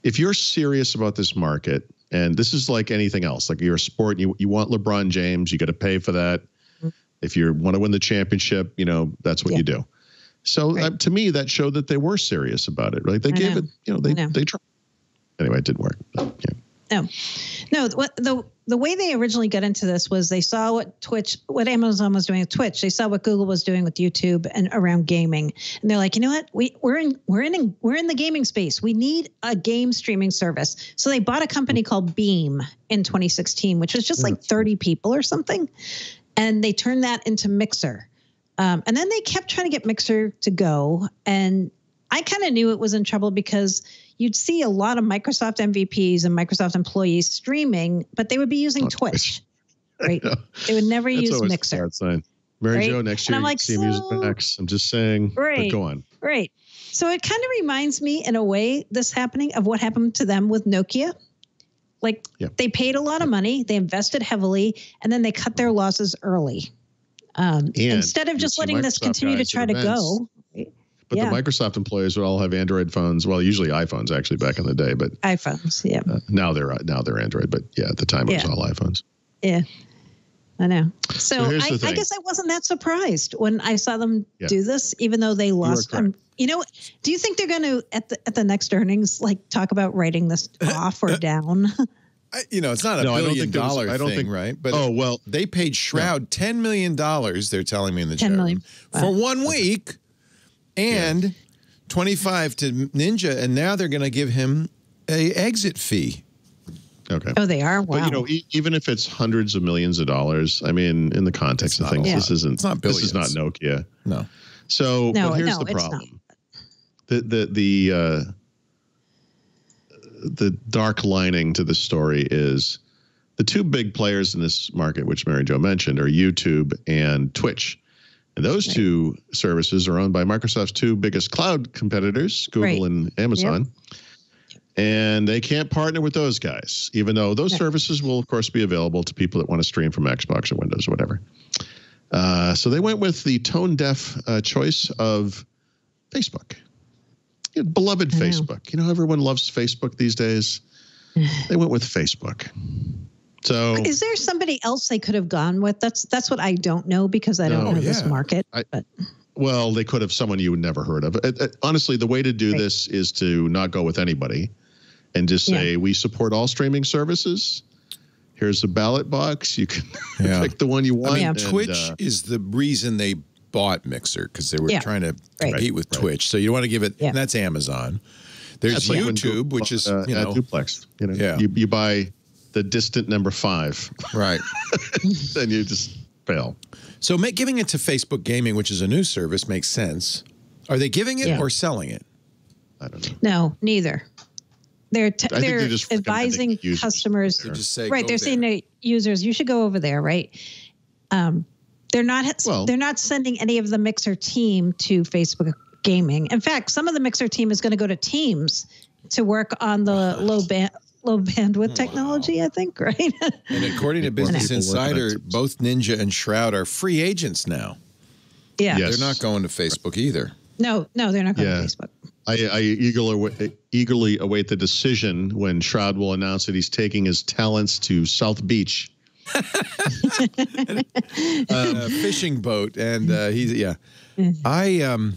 If you're serious about this market, And this is like anything else. Like you're a sport, you you want LeBron James, you got to pay for that. If you want to win the championship, you know that's what Yeah. you do. So Right. uh, to me, that showed that they were serious about it. Right? They I gave know. it. You know, they know. they tried. Anyway, it didn't work. But, yeah. No, no. What the the way they originally got into this was they saw what Twitch, what Amazon was doing with Twitch. They saw what Google was doing with YouTube and around gaming, and they're like, you know what? We we're in we're in we're in the gaming space. We need a game streaming service. So they bought a company called Beam in 2016, which was just like 30 people or something, and they turned that into Mixer. Um, and then they kept trying to get Mixer to go, and I kind of knew it was in trouble because you'd see a lot of Microsoft MVPs and Microsoft employees streaming, but they would be using Oh, Twitch, right? They would never That's use Mixer. Mary Right? Jo, next year I'm like, see so- Max. I'm just saying. Right. But go on. right? So it kind of reminds me, in a way, this happening of what happened to them with Nokia. Like Yep. they paid a lot of money, they invested heavily, and then they cut their losses early. Um, instead of just letting this continue to try to events. go. Right? But Yeah. the Microsoft employees would all have Android phones. Well, usually iPhones actually back in the day, but iPhones, yeah. uh, now they're now they're Android. But yeah, at the time it was all iPhones. Yeah, I know. So, here's I, I guess I wasn't that surprised when I saw them Yeah. do this, even though they lost. correct. Um, you know, do you think they're going to at the at the next earnings like talk about writing this off or down? I, you know, it's not a No, I don't billion think was- dollar I don't thing, think- right? But oh well, they paid Shroud ten million dollars. They're telling me in the 10 chat million. room, for one week, and twenty five to Ninja, and now they're going to give him a exit fee. okay. oh, they are. Wow. But you know, e- even if it's hundreds of millions of dollars, I mean, in the context It's of things, this isn't It's not this is not. Nokia. No, So, No, but here's no, the it's not. problem. The the the uh, the dark lining to the story is the two big players in this market, which Mary Jo mentioned, are YouTube and Twitch. And those Right. two services are owned by Microsoft's two biggest cloud competitors, Google Right. and Amazon. And they can't partner with those guys, even though those services will, of course, be available to people that want to stream from Xbox or Windows or whatever. Uh, so they went with the tone deaf uh, choice of Facebook. You know, beloved I know. Facebook. You know, everyone loves Facebook these days. they went with Facebook. So Is there somebody else they could have gone with? That's that's what I don't know because I don't No, know this market. I- but Well, they could have someone you would never heard of. Uh, uh, honestly, the way to do Right. this is to not go with anybody and just say, we support all streaming services. Here's a ballot box. You can Yeah. pick the one you want. I mean, Yeah. and, Twitch uh, is the reason they bought Mixer because they were Yeah. trying to Right. compete with Right. Twitch. So you want to give it. Yeah. And that's Amazon. There's that's like YouTube, Google which is uh, you uh, know duplex. You know, Yeah. you, you buy the distant number five, right. then you just fail. So ma- giving it to Facebook Gaming, which is a new service, makes sense. Are they giving it Yeah. or selling it? I don't know. no, neither. They're t- I they're they're just advising users customers. To just say right they're there. saying to users you should go over there right um, they're not Well- they're not sending any of the mixer team to facebook gaming in fact some of the mixer team is going to go to teams to work on the low band low bandwidth technology i think right And according to Business people Insider, both Ninja and Shroud are free agents now. yeah Yes. They're not going to Facebook either. no no they're not going Yeah. to facebook I, I eagerly, eagerly await the decision when Shroud will announce that he's taking his talents to South Beach. uh, fishing boat, and uh, he's yeah. I um,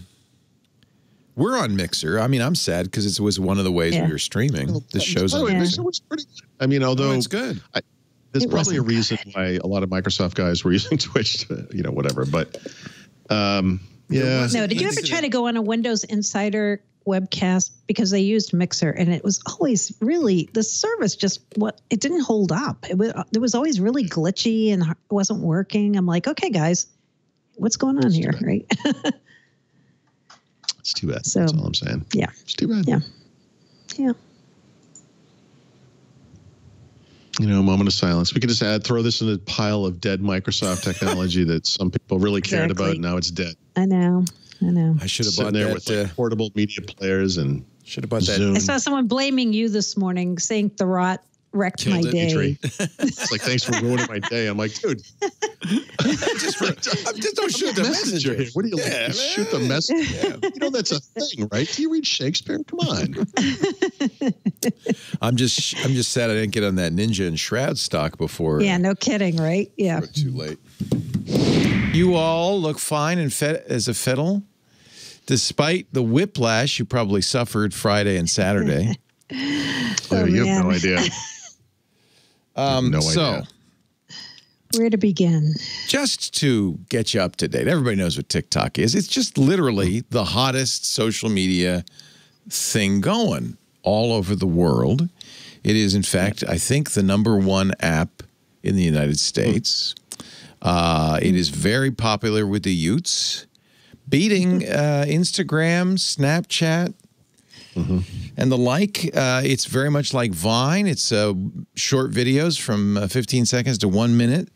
we're on Mixer. I mean, I'm sad because it was one of the ways Yeah. we were streaming. This show's By the on way, Mixer. Mixer was pretty good. I mean, although Oh, it's good. there's It probably a wasn't reason why a lot of Microsoft guys were using Twitch, to, you know, whatever. But um, yeah, was- no did you ever try to go on a windows insider webcast because they used mixer and it was always really the service just what it didn't hold up it was it was always really glitchy and it wasn't working i'm like okay guys what's going on here right it's too bad. So- That's all I'm saying. yeah It's too bad. Yeah. yeah You know, a moment of silence. We could just add, throw this in a pile of dead Microsoft technology that some people really cared about. Exactly. Now it's dead. i know i know I should have Sitting bought there that. with like, uh, portable media players and should have bought that. Zoom. i saw someone blaming you this morning saying Thurrott wrecked Killed my it, day. It's like thanks for ruining my day. I'm like, dude, just, for, just don't shoot the messenger. messenger. here. What do you Yeah, like? Shoot the man. messenger. You know that's a thing, right? Do you read Shakespeare? Come on. I'm just I'm just sad I didn't get on that ninja and shroud stock before. Yeah, no kidding, right? Yeah. Too late. You all look fine and fit as a fiddle, despite the whiplash you probably suffered Friday and Saturday. Oh, you have no idea. Um, No so, idea. Where to begin? just to get you up to date, everybody knows what TikTok is. It's just literally the hottest social media thing going all over the world. It is, in fact, I think the number one app in the United States. Uh, it is very popular with the Utes, beating uh, Instagram, Snapchat, and the like. Uh, it's very much like Vine. It's uh, short videos from uh, 15 seconds to one minute,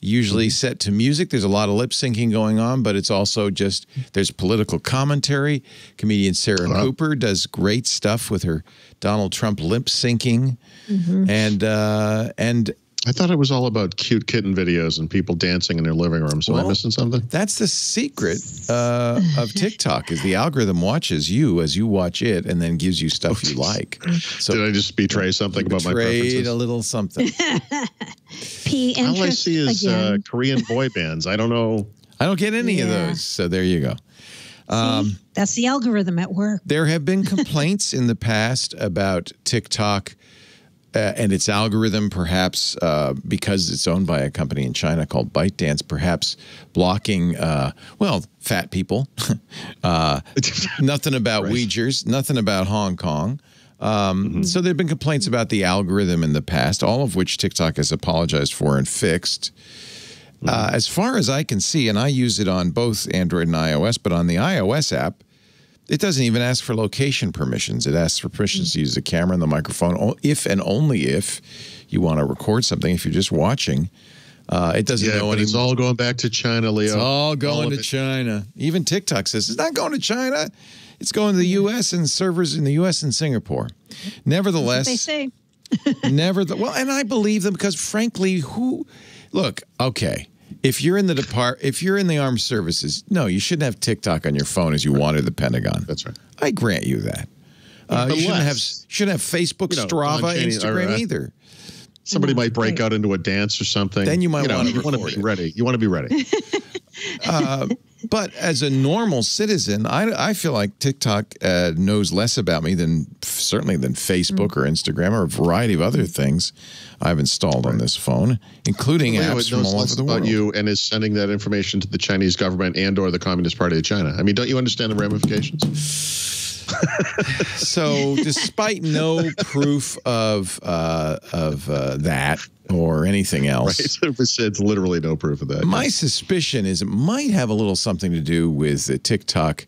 usually set to music. There's a lot of lip syncing going on, but it's also just there's political commentary. Comedian Sarah Cooper does great stuff with her Donald Trump lip syncing, and uh, and I thought it was all about cute kitten videos and people dancing in their living rooms. Am I missing something? That's the secret uh, of TikTok is the algorithm watches you as you watch it and then gives you stuff you like. So Did I just betray something about my betrayed preferences? a little something. P All I see is uh. Korean boy bands. I don't know. I don't get any of those. So there you go. See? That's the algorithm at work. There have been complaints in the past about TikTok uh, and its algorithm, perhaps uh, because it's owned by a company in China called ByteDance, perhaps blocking, uh, well, fat people. uh, nothing about Right. Uyghurs, nothing about Hong Kong. Um, So there have been complaints about the algorithm in the past, all of which TikTok has apologized for and fixed. Uh, as far as I can see, and I use it on both Android and iOS, but on the iOS app, it doesn't even ask for location permissions. It asks for permissions to use the camera and the microphone, if and only if you want to record something. If you're just watching, uh, it doesn't Yeah, know but any. it's all going back to China, Leo. It's all going of to it. China. Even TikTok says it's not going to China. It's going to the U.S. and servers in the U.S. and Singapore. Nevertheless, They say Never the well, and I believe them because frankly, who look, okay. If you're in the depart if you're in the armed services, no, you shouldn't have TikTok on your phone as you wander the Pentagon. That's right. I grant you that. Uh, you shouldn't have shouldn't have Facebook, You know, Strava, Cheney- or, Instagram uh, either. Somebody might break out into a dance or something. Then you might know, wanna want to be ready. You want to be ready. But as a normal citizen, I, I feel like TikTok uh, knows less about me than certainly than Facebook or Instagram or a variety of other things I've installed on this phone, including Leo, apps from all over the about world. you and is sending that information to the Chinese government and or the Communist Party of China. I mean, don't you understand the ramifications? So, despite no proof of uh, of uh, that or anything else, Right? It's, it's literally no proof of that. my suspicion is it might have a little something to do with the TikTok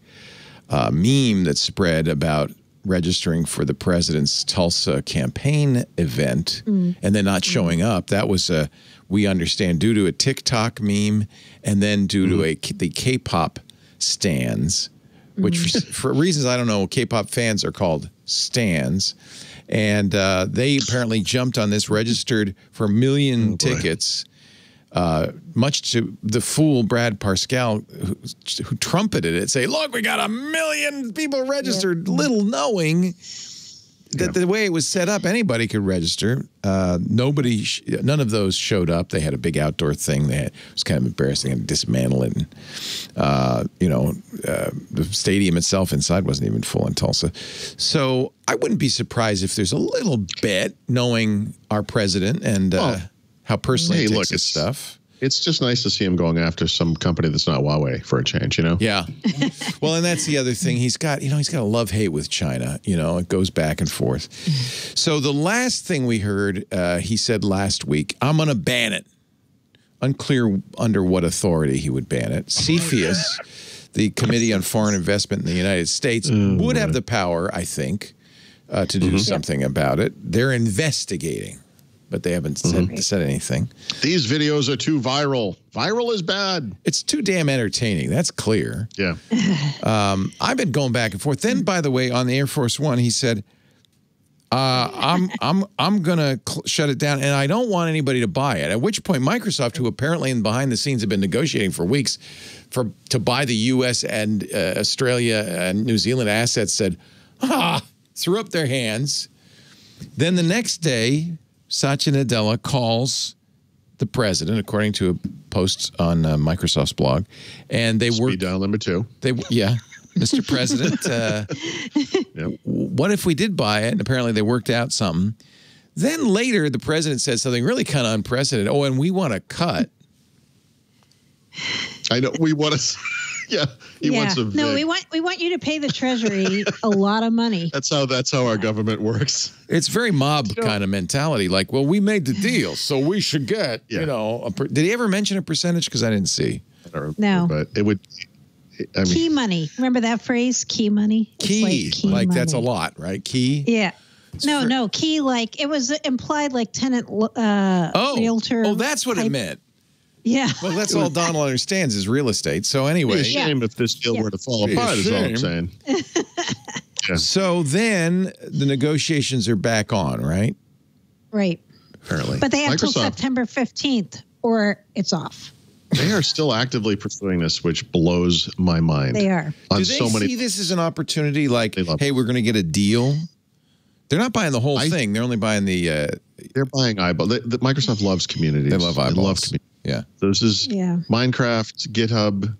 uh, meme that spread about registering for the president's Tulsa campaign event and then not showing up. That was a we understand due to a TikTok meme and then due to a the K-pop stans, which for, for reasons I don't know, K-pop fans are called stans. And uh, they apparently jumped on this, registered for a million tickets uh, much to the fool Brad Parscale, who, who trumpeted it, say, "Look, we got a million people registered," little knowing that the way it was set up, anybody could register. Uh, nobody, sh- none of those showed up. They had a big outdoor thing. They had, it was kind of embarrassing and dismantle it. And, uh, you know, uh, the stadium itself inside wasn't even full in Tulsa. So I wouldn't be surprised if there's a little bit, knowing our president and uh, Well, how personally hey, he takes look, his stuff. It's just nice to see him going after some company that's not Huawei for a change, you know? Yeah. well, and that's the other thing. He's got, you know, he's got a love hate with China. You know, it goes back and forth. So the last thing we heard, uh, he said last week, I'm going to ban it. Unclear under what authority he would ban it. CFIUS, the Committee on Foreign Investment in the United States, would have the power, I think, uh, to do something about it. They're investigating, but they haven't said, said anything. These videos are too viral. Viral is bad. It's too damn entertaining. That's clear. Yeah. I've been going back and forth. Then, by the way, on the Air Force One, he said, uh, I'm I'm I'm gonna cl- shut it down, and I don't want anybody to buy it. At which point, Microsoft, who apparently in behind the scenes have been negotiating for weeks for to buy the U.S. and uh, Australia and New Zealand assets, said, "Ah," threw up their hands. Then the next day, Satya Nadella calls the president, according to a post on uh, Microsoft's blog, and they Speed worked. dial number two. They yeah, Mr. President. Uh, Yep. what if we did buy it? And apparently they worked out something. Then later, the president said something really kind of unprecedented. Oh, and we want to cut. I know we want to. yeah, he yeah. wants a. no, big- we want we want you to pay the treasury a lot of money. That's how. That's how our government works. It's very mob kind of mentality. Like, well, we made the deal, so we should get. Yeah. You know, a per- did he ever mention a percentage? Because I didn't see. I remember, No. but it would. I mean, Key money. Remember that phrase? Key money. It's Key, like, key that's a lot, right? Key. Yeah. No, for- no, key like it was implied like tenant uh Oh, realtor. oh, that's what it meant. Yeah. Well, that's all Donald understands is real estate. So anyway, Be a shame if this deal Yeah. were to fall Be a apart. Is all I'm shame. saying. so then the negotiations are back on, right? Right. Apparently, But they have till September 15th or it's off. They are still actively pursuing this, which blows my mind. They are. on Do they so many. see this as an opportunity? Like, hey, we're going to get a deal. They're not buying the whole I- thing. They're only buying the. Uh, They're buying eyeball. They, the, Microsoft loves communities. they love eyeballs. They love communities. Yeah. So this is Yeah. Minecraft, GitHub,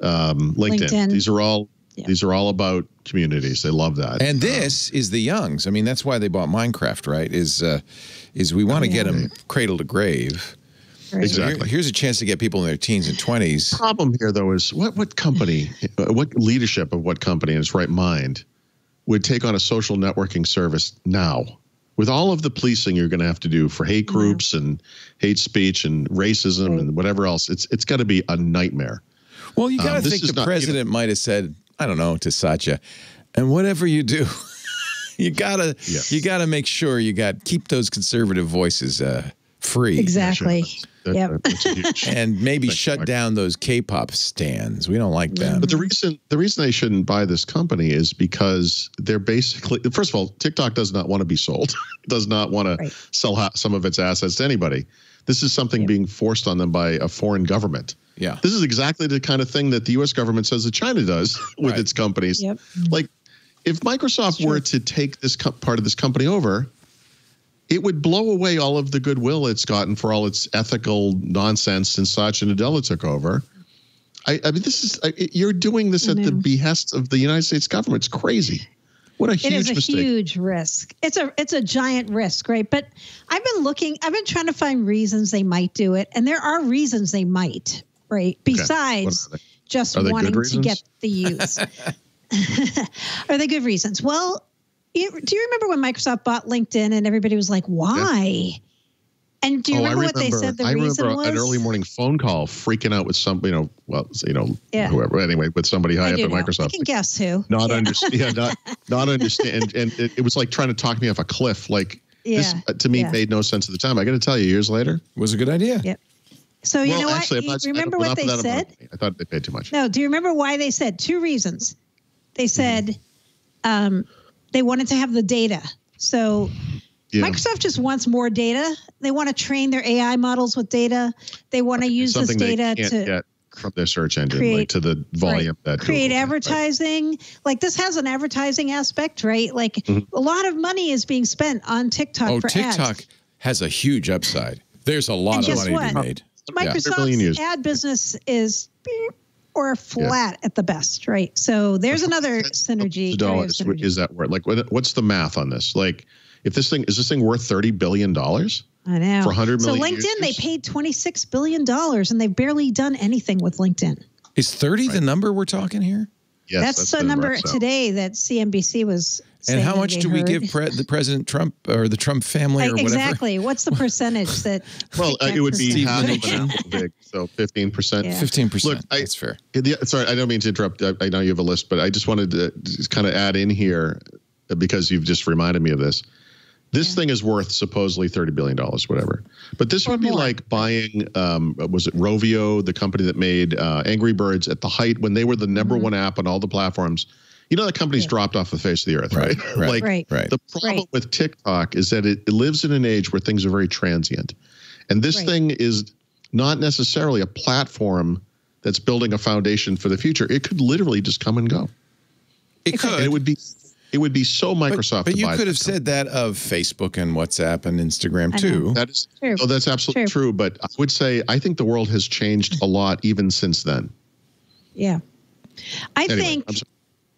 um, LinkedIn. LinkedIn. These are all Yeah. these are all about communities. They love that. And this is the youngs. I mean, that's why they bought Minecraft, right? Is uh, is we want to get 'em get them cradle to grave. Right. So here- Exactly. here's a chance to get people in their teens and twenties. problem here though is what what company, uh, what leadership of what company in its right mind would take on a social networking service now? With all of the policing you're going to have to do for hate groups and hate speech and racism Right. and whatever else, it's it's got to be a nightmare. Well, you got to Um, think the not- president might have said, I don't know, to Satya, and whatever you do, you gotta Yeah. you gotta make sure you got keep those conservative voices uh, free. Exactly. That- Yep. And maybe Thanks, shut down those K-pop stans. We don't like them. But the reason the reason they shouldn't buy this company is because they're basically first of all, TikTok does not want to be sold, does not want to Right. sell ha- some of its assets to anybody. This is something being forced on them by a foreign government. Yeah. This is exactly the kind of thing that the U.S. government says that China does with Right. its companies. Yep. Like, if Microsoft were to take this part of this company over, it would blow away all of the goodwill it's gotten for all its ethical nonsense since Satya Nadella took over. I, I mean, this is I, you're doing this at the behest of the United States government. It's crazy. What a It huge is a mistake. huge risk. It's a it's a giant risk, right? But I've been looking, I've been trying to find reasons they might do it, and there are reasons they might, right? Besides they? just Are they good wanting to get the use. are they good reasons? Well, you, do you remember when Microsoft bought LinkedIn and everybody was like, "Why?" And do you oh, remember, I what they said the I reason remember was? an early morning phone call, freaking out with some, you know, well, you know, Yeah. whoever. Anyway, with somebody high I up at know. I Microsoft. can guess who. not understand, yeah, not not understand, and it, it was like trying to talk me off a cliff. Like this Yeah, uh, to me yeah. made no sense at the time. I got to tell you, years later. it was a good idea. Yep. So you well, know actually, what? I'm not, remember what they said? I thought they paid too much. No, do you remember why they said two reasons? They said um, they wanted to have the data. So Yeah. Microsoft just wants more data. They want to train their AI models with data. They want to use this something they data can't to get from their search engine, create- like to the volume that create Google can, right? advertising. Like this has an advertising aspect, right? Like Mm-hmm. a lot of money is being spent on TikTok Oh, for TikTok ads. has a huge upside. There's a lot And of guess money to be made. Microsoft's users. ad business is beep or flat at the best, right? So there's another synergy. The area dollars synergy. is that worth? Like, what's the math on this? Like, if this thing is this thing worth thirty billion dollars? I know. For 100 so million LinkedIn, they paid $26 billion and they've barely done anything with LinkedIn. Is 30 the number we're talking here? Yes, that's, the the number rough sell. today that CNBC was And how much they do we give pre- the President Trump or the Trump family I- or whatever? exactly. What's the percentage that? Well, uh, it would be half of Steve an apple big, so fifteen percent. 15%. Look, I- That's fair. Yeah, sorry, I don't mean to interrupt. I, I know you have a list, but I just wanted to just kind of add in here uh, because you've just reminded me of this. This thing is worth supposedly thirty billion dollars, whatever. But this Or would be more. like buying, um, was it Rovio, the company that made uh, Angry Birds at the height when they were the number Mm-hmm. one app on all the platforms, you know that company's dropped off the face of the earth, right? Right, right, like Right. Right. the problem Right. with TikTok is that it, it lives in an age where things are very transient. And this Right. thing is not necessarily a platform that's building a foundation for the future. It could literally just come and go. It could. And it would be it would be so Microsoft but to you could that have said that of Facebook and WhatsApp and Instagram too. That is True. oh, that's absolutely True. true. But I would say I think the world has changed a lot even since then. Yeah. I Anyway, think I'm sorry.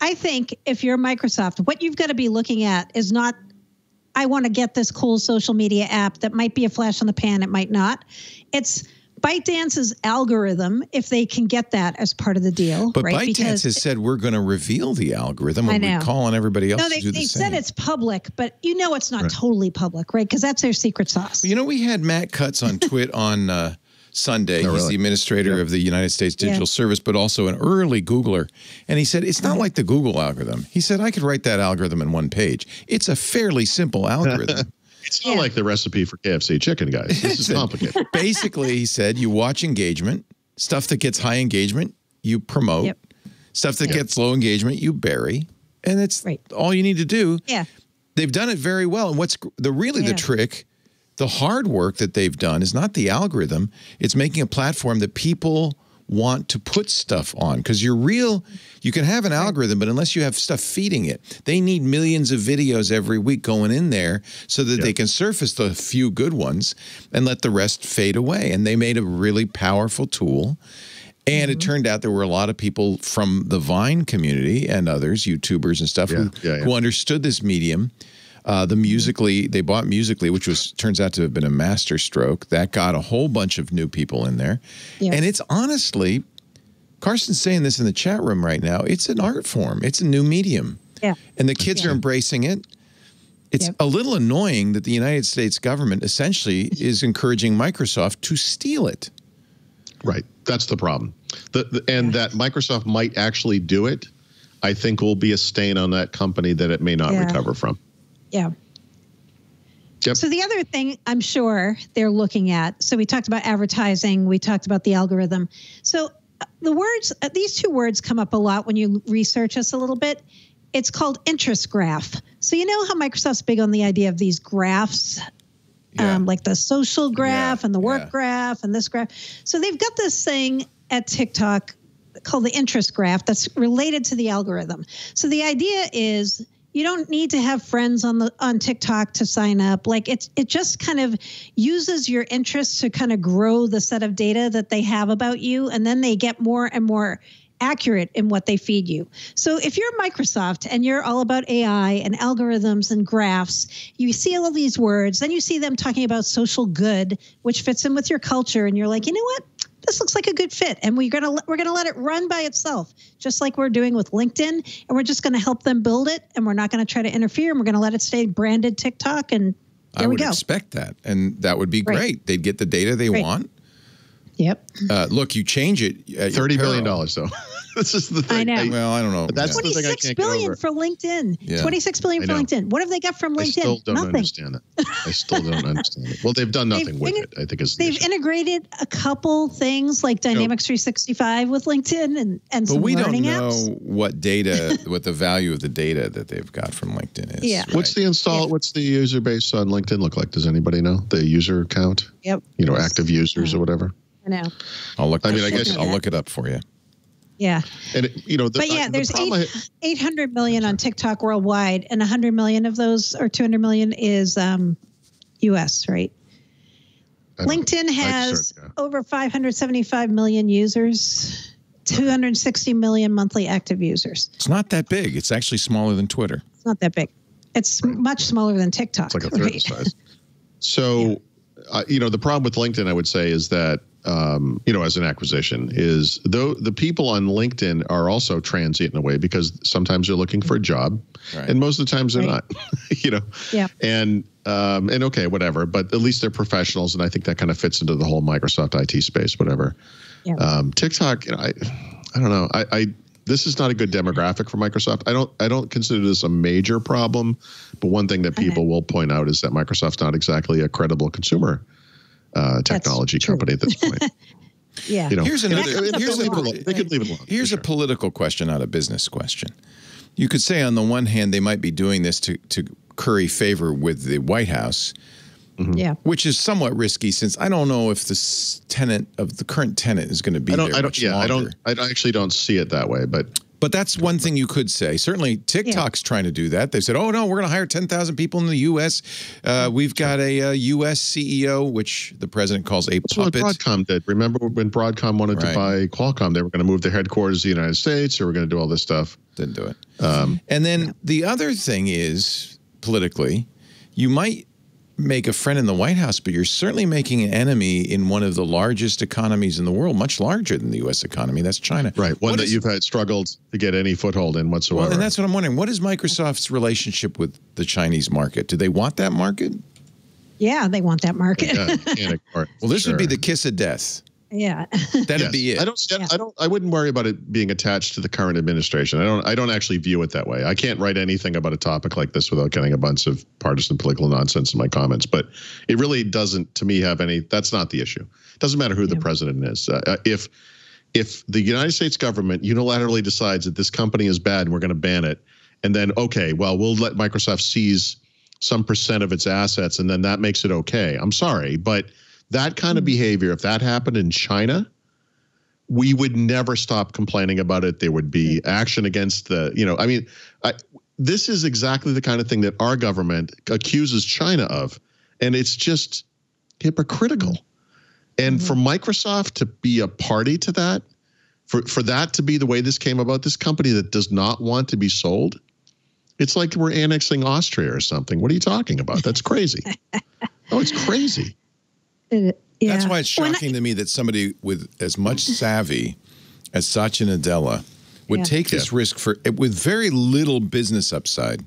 I think if you're Microsoft, what you've got to be looking at is not I want to get this cool social media app that might be a flash in the pan, it might not. It's ByteDance's algorithm, if they can get that as part of the deal, But right? ByteDance has said we're going to reveal the algorithm, I and we call on everybody else no, to they, do the they said it's public, but you know it's not Right. totally public, right? Because that's their secret sauce. You know, we had Matt Cutts on Twit on uh, Sunday. Oh, He's really? the administrator of the United States Digital Yeah. Service, but also an early Googler. And he said, it's not like the Google algorithm. He said, I could write that algorithm in one page. It's a fairly simple algorithm. It's not Yeah. like the recipe for KFC chicken, guys. This is complicated. Basically, he said, you watch engagement, stuff that gets high engagement, you promote, Yep. stuff that gets low engagement, you bury. And it's Right. all you need to do. yeah. they've done it very well. And what's the really the Yeah. trick, the hard work that they've done is not the algorithm. It's making a platform that people want to put stuff on because you're real you can have an algorithm but unless you have stuff feeding it they need millions of videos every week going in there so that they can surface the few good ones and let the rest fade away and they made a really powerful tool and it mm-hmm. turned out there were a lot of people from the Vine community and others, YouTubers and stuff, who, Yeah, yeah, yeah. who understood this medium. Uh, the Musical.ly, they bought Musical.ly, which was turns out to have been a master stroke. That got a whole bunch of new people in there, Yeah. and it's honestly, Carson's saying this in the chat room right now. It's an art form. It's a new medium, Yeah. and the kids are embracing it. It's Yep. a little annoying that the United States government essentially is encouraging Microsoft to steal it. Right. That's the problem. The, the and that Microsoft might actually do it, I think will be a stain on that company that it may not Yeah. recover from. Yeah. Yep. So the other thing I'm sure they're looking at. So we talked about advertising. We talked about the algorithm. So uh, the words, uh, these two words come up a lot when you research us a little bit. It's called interest graph. So you know how Microsoft's big on the idea of these graphs, Yeah. um, like the social graph Yeah, and the work yeah. graph and this graph. So they've got this thing at TikTok called the interest graph that's related to the algorithm. So the idea is you don't need to have friends on the on TikTok to sign up. Like it's it just kind of uses your interests to kind of grow the set of data that they have about you and then they get more and more accurate in what they feed you. So if you're Microsoft and you're all about AI and algorithms and graphs, you see all these words, then you see them talking about social good, which fits in with your culture and you're like, "You know what? This looks like a good fit and we're going to we're going to let it run by itself, just like we're doing with LinkedIn, and we're just going to help them build it and we're not going to try to interfere and we're going to let it stay branded TikTok and there I would expect that, and that would be great. They'd get the data they want. Yep. Uh, look, you change it. at your Thirty billion dollars though. this is the thing. I know. Well, I don't know. That's Yeah. the thing I can't get over. for LinkedIn. Yeah. 26 billion for. LinkedIn. What have they got from LinkedIn? I still don't Nothing. understand it. I still don't understand it. Well, they've done nothing They've with integ- it. I think is the They've issue. integrated a couple things like Dynamics 365 with LinkedIn and, and But some we don't know apps. what data, what the value of the data that they've got from LinkedIn is. Yeah. right? What's the install? Yeah. What's the user base on LinkedIn look like? Does anybody know the user count? Yep. You know, active users or whatever. I know. I'll look. I mean, I guess- I'll look it up for you. Yeah. And it, you know, the, But yeah, I- the there's problem eight, 800 million on TikTok worldwide, and 100 million of those, or 200 million, is um, US, right? I- I don't- LinkedIn has sort- yeah. over 575 million users, 260 million monthly active users. It's not that big. It's actually smaller than Twitter. It's not that big. It's much smaller than TikTok. It's like a third right? size. So, uh, you know, the problem with LinkedIn, I would say, is that um, you know, as an acquisition, is though the people on LinkedIn are also transient in a way because sometimes they're looking for a job, Right. and most of the times they're Right. not. you know, Yeah. and um, and okay, whatever. But at least they're professionals, and I think that kind of fits into the whole Microsoft IT space, whatever. Yeah. Um, TikTok, you know, I, I don't know. I, I this is not a good demographic for Microsoft. I don't I don't consider this a major problem, but one thing that people will point out is that Microsoft's not exactly a credible consumer uh, technology true. company at this point. Yeah. You know, Here's another- they- they here's could leave it a- alone. They could leave it alone. Here's for a political question, not a business question. You could say, on the one hand, they might be doing this to, to curry favor with the White House, Yeah. which is somewhat risky since I don't know if the tenant of the current tenant is going to be I don't. there I don't. much Yeah, I don't. I actually don't see it that way. But But that's one thing you could say. Certainly, TikTok's trying to do that. They said, "Oh no, we're going to hire ten thousand people in the U.S. Uh, we've got a, uh U.S. CEO, which the president calls a that's what puppet." Broadcom did. Remember when Broadcom wanted Right. to buy Qualcomm? They were going to move their headquarters to the United States. They were going to do all this stuff. Didn't do it. Um, And then the other thing is politically, you might make a friend in the White House, but you're certainly making an enemy in one of the largest economies in the world, much larger than the U.S. economy. That's China. right. One What that is- you've had struggled to get any foothold in whatsoever. Well, and that's what I'm wondering. What is Microsoft's relationship with the Chinese market? Do they want that market? Yeah, they want that market. yeah, you can't ignore it. Well, this would be the kiss of death. Yeah. That'd Yes. be it. I don't. Yeah. I don't. I wouldn't worry about it being attached to the current administration. I don't. I don't actually view it that way. I can't write anything about a topic like this without getting a bunch of partisan political nonsense in my comments. But it really doesn't, to me, have any. That's not the issue. It doesn't matter who the president is. Uh, uh, if if the United States government unilaterally decides that this company is bad and we're going to ban it, and then okay, well, we'll let Microsoft seize some percent of its assets, and then that makes it okay. I'm sorry, but that kind of hmm. behavior, if that happened in China, we would never stop complaining about it. There would be hmm. action against the, you know, I mean, I, this is exactly the kind of thing that our government accuses China of, and it's just hypocritical. And mm-hmm. for Microsoft to be a party to that, for for that to be the way this came about, this company that does not want to be sold, it's like we're annexing Austria or something. What are you talking about? That's crazy. oh, it's crazy. It- yeah. That's why it's When I- shocking to me that somebody with as much savvy as Satya Nadella would Yeah. take this risk for with very little business upside.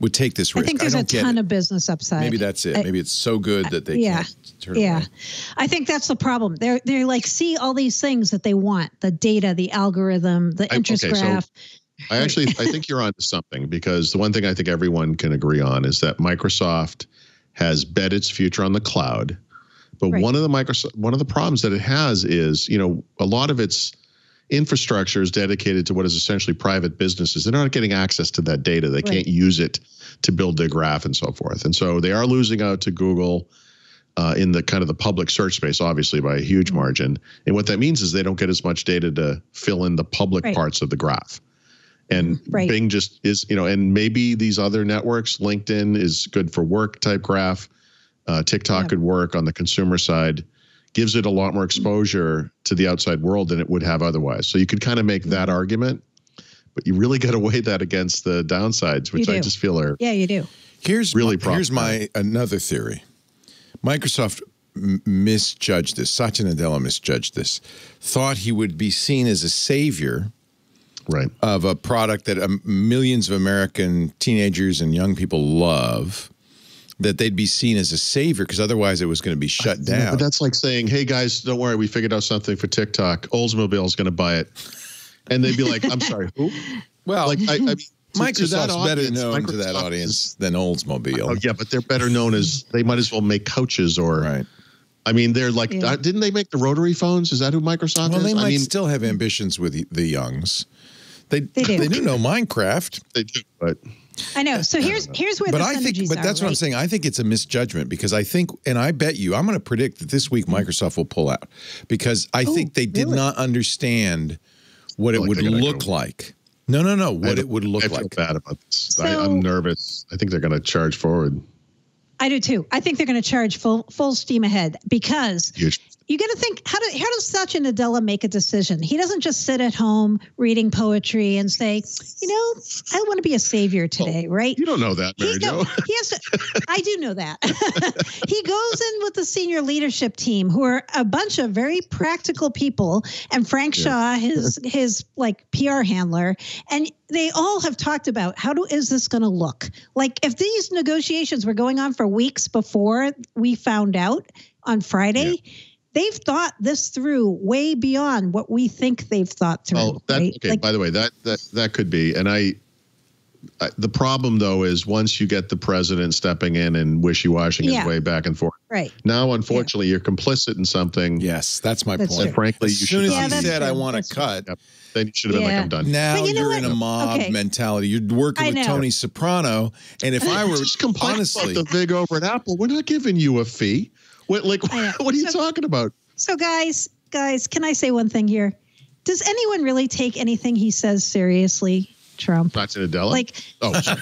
Would take this risk. I think there's a don't get ton of business upside. Maybe that's it. I- Maybe it's so good that they yeah. can't turn yeah away. i think that's the problem they're they're like see all these things that they want the data the algorithm the I- interest okay, so- graph I actually I think you're onto something because the one thing I think everyone can agree on is that Microsoft has bet its future on the cloud. But Right. one of the Microsoft one of the problems that it has is, you know, a lot of its infrastructure is dedicated to what is essentially private businesses. They're not getting access to that data. They Right. can't use it to build their graph and so forth. And so they are losing out to Google uh, in the kind of the public search space, obviously by a huge margin. And what that means is they don't get as much data to fill in the public Right. parts of the graph. And Right. Bing just is, you know, and maybe these other networks, LinkedIn is good for work type graph. Uh, TikTok Yeah. could work on the consumer side, gives it a lot more exposure to the outside world than it would have otherwise. So you could kind of make that argument, but you really got to weigh that against the downsides, which I just feel are yeah you do Here's Really my, here's my another theory. Microsoft m- misjudged this. Satya Nadella misjudged this. Thought he would be seen as a savior right. of a product that um, millions of American teenagers and young people love. That they'd be seen as a savior because otherwise it was going to be shut Yeah, down. but that's like saying, "Hey guys, don't worry, we figured out something for TikTok. Oldsmobile is going to buy it," and they'd be like, "I'm sorry, who?" well, Like, I, I mean, to- to that Microsoft's better audience, known to that audience is- than Oldsmobile. oh yeah, but they're better known as they might as well make couches or. Right. I mean, they're like, Yeah. uh, didn't they make the rotary phones? Is that who Microsoft Well, is? they might I mean, still have ambitions with the, the youngs. They They do. they do know Minecraft. they do, but i know so here's uh, here's where but the I think, synergies but are, that's what I'm saying. I think it's a misjudgment because I think, and I bet you, I'm going to predict that this week mm-hmm. Microsoft will pull out because I oh, think they did really? not understand what it like would look go- like. No, no, no. What it would look I feel like. bad about this. I, So- I'm nervous. I think they're going to charge forward. i do too i think they're going to charge full full steam ahead because Huge. You got to think how, do, how does Satya Nadella make a decision? He doesn't just sit at home reading poetry and say, you know, I want to be a savior today, right? You don't know that, Mary He, he has to, I do know that. he goes in with the senior leadership team, who are a bunch of very practical people, and Frank Shaw, his his like PR handler, and they all have talked about how do is this going to look? Like if these negotiations were going on for weeks before we found out on Friday. They've thought this through way beyond what we think they've thought through. Oh, that right? okay. Like, by the way, that that that could be, and I, I. The problem though is once you get the president stepping in and wishy washing Yeah. his way back and forth, Right. Now, unfortunately, you're complicit in something. Yes, that's my That's point. true. And frankly, As you soon should as he that's said, "I want That's to cut," Yep. Then you should have been like, I'm done. now you you're in a mob Okay. mentality. You're working with. Tony Soprano, and if I were just complain honestly, about the Vig over at Apple. We're not giving you a fee. What, like, what are you So- talking about? So, guys, guys, can I say one thing here? Does anyone really take anything he says seriously, Trump? Satya Nadella? Like, oh, sorry.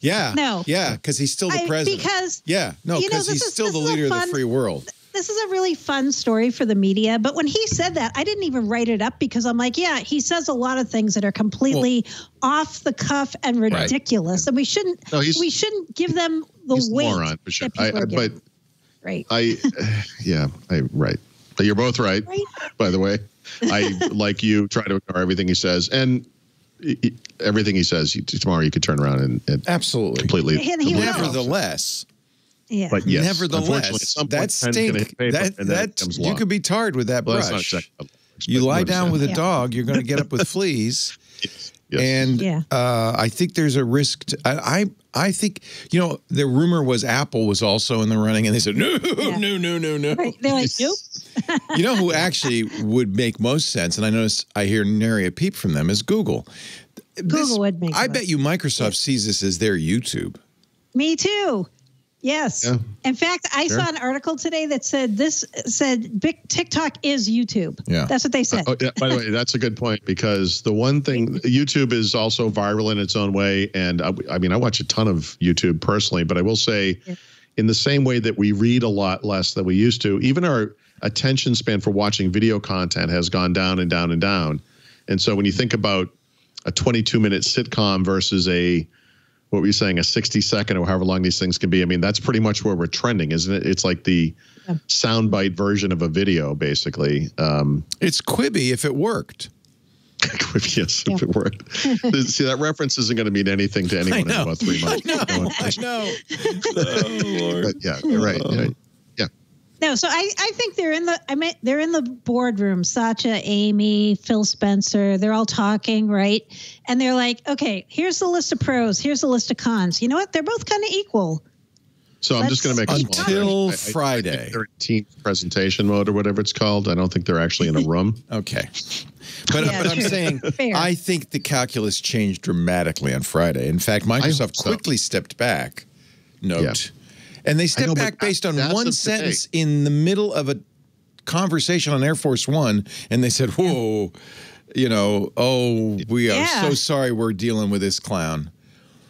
yeah, No. yeah, because he's still the I, president. because yeah, no, because he's is- still the is a leader of the free world. this is a really fun story for the media. But when he said that, I didn't even write it up because I'm like, yeah, he says a lot of things that are completely off the cuff and ridiculous, and we shouldn't No, he's- we shouldn't give them the He's a weight. moron for sure. that I, I, are but giving. Right, I, yeah, I right. But You're both right. right. By the way, I like you try to ignore everything he says, and i- i- everything he says tomorrow you could turn around and, and Absolutely. completely. And he completely Nevertheless, Yeah. But yes, nevertheless, unfortunately, at some that point, stink, that and then it that you could be tarred with that Well, brush. exactly. You lie down with a Yeah. dog, you're going to get up with fleas. Yes. And Yeah. uh, I think there's a risk. To, I, I I think you know the rumor was Apple was also in the running, and they said no, Yeah. no, no, no, no. Right. They're like, nope. You know who actually would make most sense, and I notice I hear nary a peep from them is Google. Google would make I bet you Microsoft sees this as their YouTube. Me too. Yes. Yeah. In fact, I Sure. saw an article today that said this said big TikTok is YouTube. Yeah. That's what they said. Oh, yeah, by the way, that's a good point because the one thing YouTube is also viral in its own way, and I, I mean, I watch a ton of YouTube personally, but I will say, Yeah. in the same way that we read a lot less than we used to, even our attention span for watching video content has gone down and down and down. And so when you think about a 22 minute sitcom versus a what were you saying, a 60 second or however long these things can be? I mean, that's pretty much where we're trending, isn't it? It's like the Yeah. soundbite version of a video, basically. Um, It's Quibi if it worked. yes, Yeah. if it worked. See, that reference isn't going to mean anything to anyone in about three months. No, No I know. oh, Lord. But yeah, you're right. Yeah. No, so I, I think they're in the I mean they're in the boardroom. Satya, Amy, Phil Spencer, they're all talking, right? And they're like, okay, here's the list of pros, here's the list of cons. You know what? They're both kind of equal. So I'm just going to make a small Until think Friday. they're in team presentation mode or whatever it's called. I don't think they're actually in a room. Okay. But, Yeah, but I'm saying, Fair. I think the calculus changed dramatically on Friday. In fact, Microsoft hope so. quickly stepped back. Note. Yeah. And they stepped know, back based on one of today- sentence in the middle of a conversation on Air Force One. And they said, whoa, you know, oh, we are Yeah. so sorry we're dealing with this clown.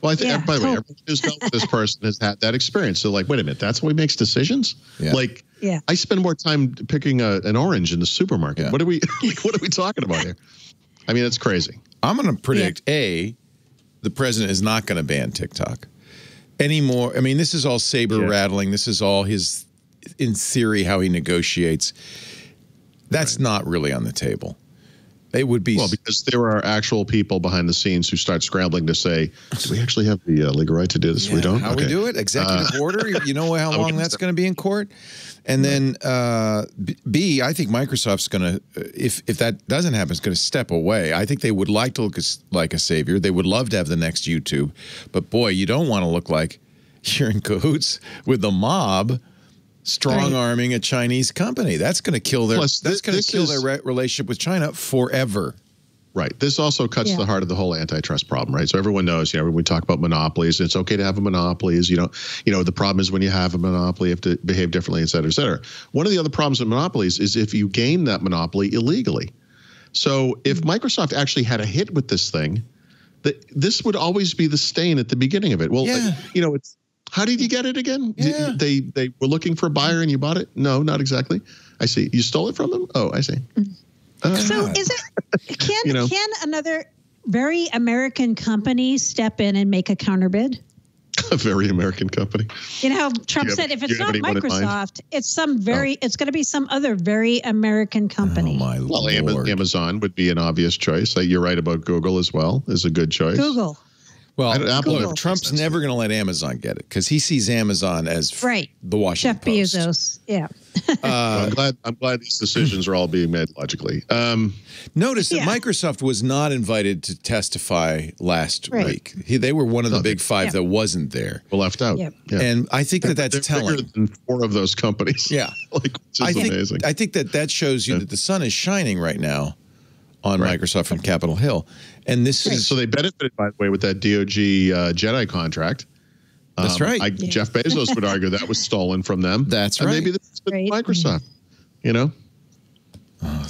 Well, I think, Yeah, by the way, everyone who's dealt with this person has had that experience. So, like, wait a minute, that's how he makes decisions? Yeah. Like, Yeah. I spend more time picking a, an orange in the supermarket. Yeah. What are we? Like, what are we talking about here? I mean, it's crazy. I'm going to predict A, the president is not going to ban TikTok anymore. I mean, this is all saber Yeah. rattling. This is all his, in theory, how he negotiates. That's not really on the table. It would be. Well, because there are actual people behind the scenes who start scrambling to say, "Do we actually have the uh, legal right to do this? we don't. How Okay. we do it? Executive order. You know how long that's going to be in court. And then uh, B- I think Microsoft's going to, if if that doesn't happen, it's going to step away. I think they would like to look as, like a savior. They would love to have the next YouTube, but boy, you don't want to look like you're in cahoots with the mob. Strong arming a Chinese company. That's going to kill their. Plus, that's going to kill is- their re- relationship with China forever. Right. This also cuts Yeah. the heart of the whole antitrust problem, right? So everyone knows, you know, when we talk about monopolies, it's okay to have a monopoly. Is you know, you know, the problem is when you have a monopoly, you have to behave differently, et cetera, et cetera. One of the other problems with monopolies is if you gain that monopoly illegally. So if mm-hmm. Microsoft actually had a hit with this thing, that this would always be the stain at the beginning of it. Well, Yeah. you know, it's how did you get it again? Yeah. They they were looking for a buyer and you bought it? No, not exactly. I see. You stole it from them? Oh, I see. Uh, So is it can You know. can another very American company step in and make a counterbid? a very American company. You know Trump Do you have- said if it's not anyone in mind? Microsoft, it's some very it's going to be some other very American company. Oh my Well, lord! Amazon would be an obvious choice. You're right about Google as well. Is a good choice. Google. Well, I don't- Apple look, Trump's makes never going to let Amazon get it because he sees Amazon as Right. the Washington Jeff Post. Bezos. Yeah. I'm glad. I'm glad these decisions are all being made logically. Um, Notice that Yeah. Microsoft was not invited to testify last Right. week. He, they were one of the No, big five Yeah. that wasn't there. were left out. Yep. Yeah. And I think that that's They're telling. bigger than four of those companies. Yeah. like which is I think amazing. I think that that shows you Yeah. that the sun is shining right now on Right. Microsoft from Capitol Hill, and this is so they benefited, by the way, with that DoD uh, Jedi contract. That's Um, right. I, Jeff Bezos would argue that was stolen from them. That's and right. Maybe this is Right. Microsoft. You know,